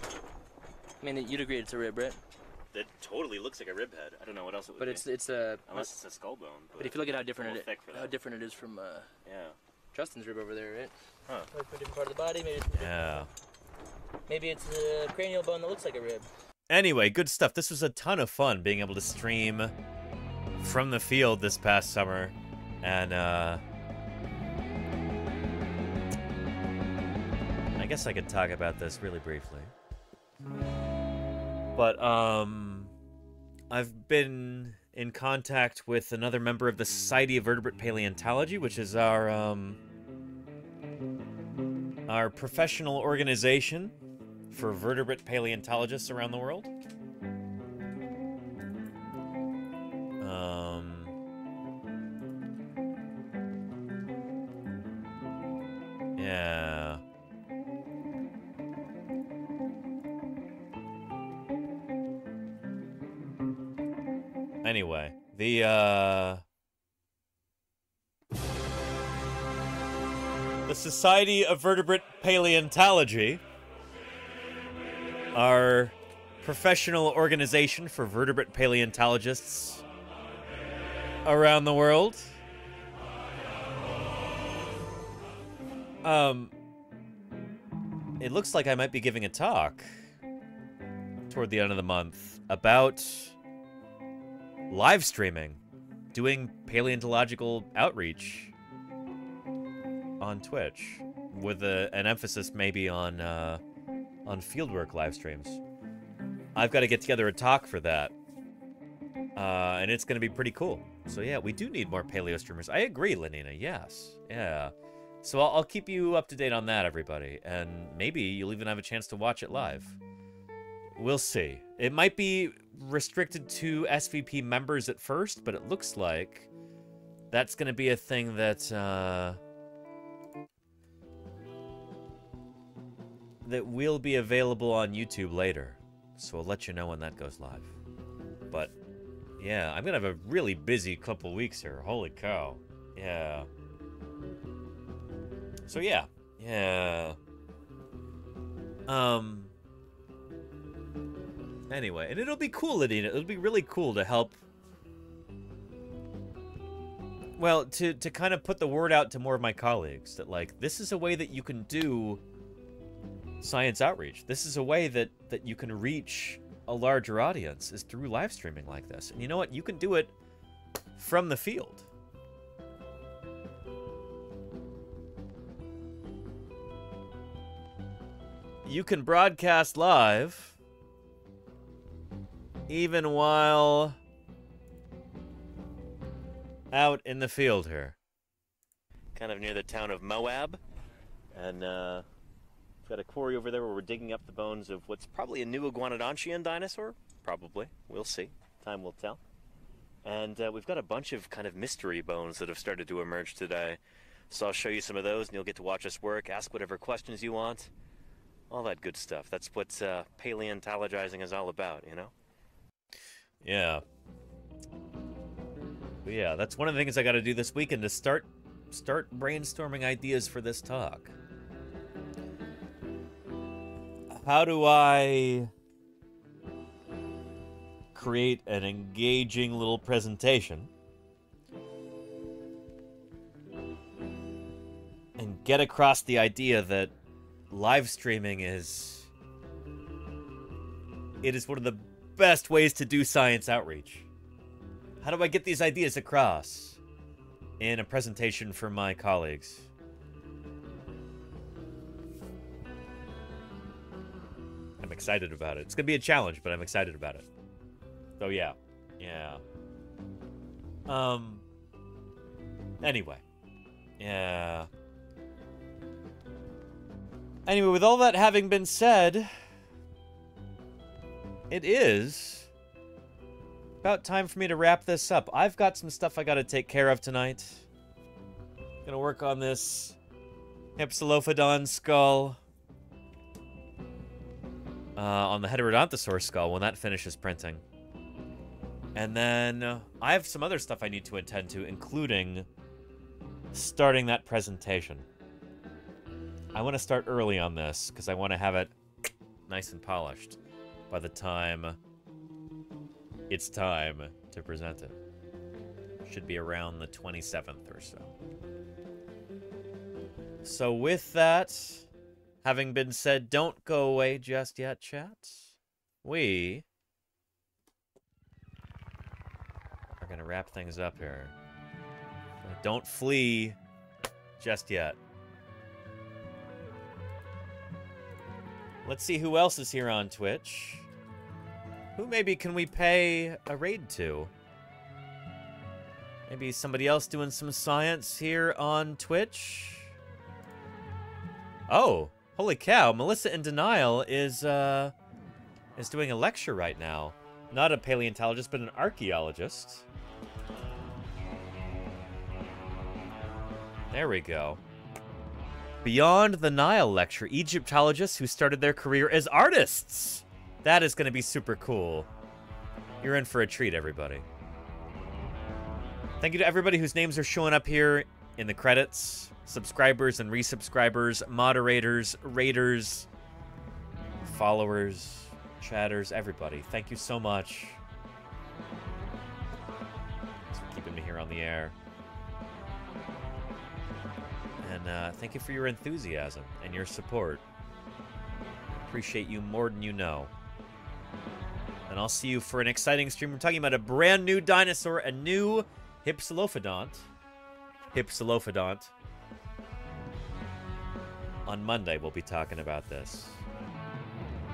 I mean, you'd agree it's a rib, right?
That totally looks like a rib head. I don't know what else it would
But
be.
it's it's a
Unless it's a skull bone.
But if you look at how different
a
it
little thick for
how different it is from uh,
Yeah.
Justin's rib over there, right?
Huh.
Like a different part of the body, maybe. It's a
Yeah.
Maybe it's a cranial bone that looks like a rib.
Anyway, good stuff. This was a ton of fun being able to stream from the field this past summer. And, uh. I guess I could talk about this really briefly. But, um. I've been in contact with another member of the Society of Vertebrate Paleontology, which is our, um. Our professional organization for vertebrate paleontologists around the world. The uh the Society of Vertebrate Paleontology our professional organization for vertebrate paleontologists around the world. Um, it looks like I might be giving a talk toward the end of the month about live streaming, doing paleontological outreach on Twitch, with a, an emphasis maybe on uh, on fieldwork live streams. I've got to get together a talk for that. Uh, and it's going to be pretty cool. So yeah, we do need more paleo streamers. I agree, Lenina. Yes. Yeah. So I'll, I'll keep you up to date on that, everybody. And maybe you'll even have a chance to watch it live. We'll see. It might be restricted to SVP members at first, but it looks like that's going to be a thing that, uh, that will be available on YouTube later. So I'll let you know when that goes live. But yeah, I'm gonna have a really busy couple weeks here. Holy cow. Yeah. So yeah. Yeah. Um Anyway, and it'll be cool, Adina. It'll be really cool to help well, to to kind of put the word out to more of my colleagues that like this is a way that you can do science outreach. This is a way that that you can reach a larger audience is through live streaming like this. And you know what? You can do it from the field. You can broadcast live even while out in the field here. Kind of near the town of Moab. And uh We've got a quarry over there where we're digging up the bones of what's probably a new iguanodontian dinosaur. Probably. We'll see. Time will tell. And uh, we've got a bunch of kind of mystery bones that have started to emerge today. So I'll show you some of those, and you'll get to watch us work, ask whatever questions you want. all that good stuff. That's what uh, paleontologizing is all about, you know? Yeah. But yeah, that's one of the things I got to do this weekend to start start brainstorming ideas for this talk. How do I create an engaging little presentation and get across the idea that live streaming is it is one of the best ways to do science outreach. How do I get these ideas across in a presentation for my colleagues? I'm excited about it. It's going to be a challenge, but I'm excited about it. So yeah. Yeah. Um anyway. Yeah. Anyway, with all that having been said, it is about time for me to wrap this up. I've got some stuff I got to take care of tonight. Gonna work on this Hypsilophodon skull. Uh, on the Heterodontosaurus skull when that finishes printing. And then I have some other stuff I need to attend to, including starting that presentation. I want to start early on this because I want to have it nice and polished by the time it's time to present it. Should be around the 27th or so. So with that having been said, don't go away just yet, chat. We are going to wrap things up here. Don't flee just yet. Let's see who else is here on Twitch. Who maybe can we pay a raid to? Maybe somebody else doing some science here on Twitch? Oh, holy cow. Melissa in Denial is, uh, is doing a lecture right now. Not a paleontologist, but an archaeologist. There we go. Beyond the Nile lecture, Egyptologists who started their career as artists. That is going to be super cool. You're in for a treat, everybody. Thank you to everybody whose names are showing up here in the credits. Subscribers and resubscribers, moderators, raiders, followers, chatters, everybody. Thank you so much. For keeping me here on the air. And uh, thank you for your enthusiasm and your support. Appreciate you more than you know. And I'll see you for an exciting stream. We're talking about a brand new dinosaur, a new Hypsilophodont. Hypsilophodont. On Monday, we'll be talking about this.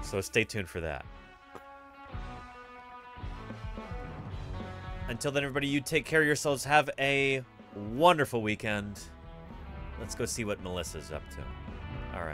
So stay tuned for that. Until then, everybody, you take care of yourselves. Have a wonderful weekend. Let's go see what Melissa's up to. All right.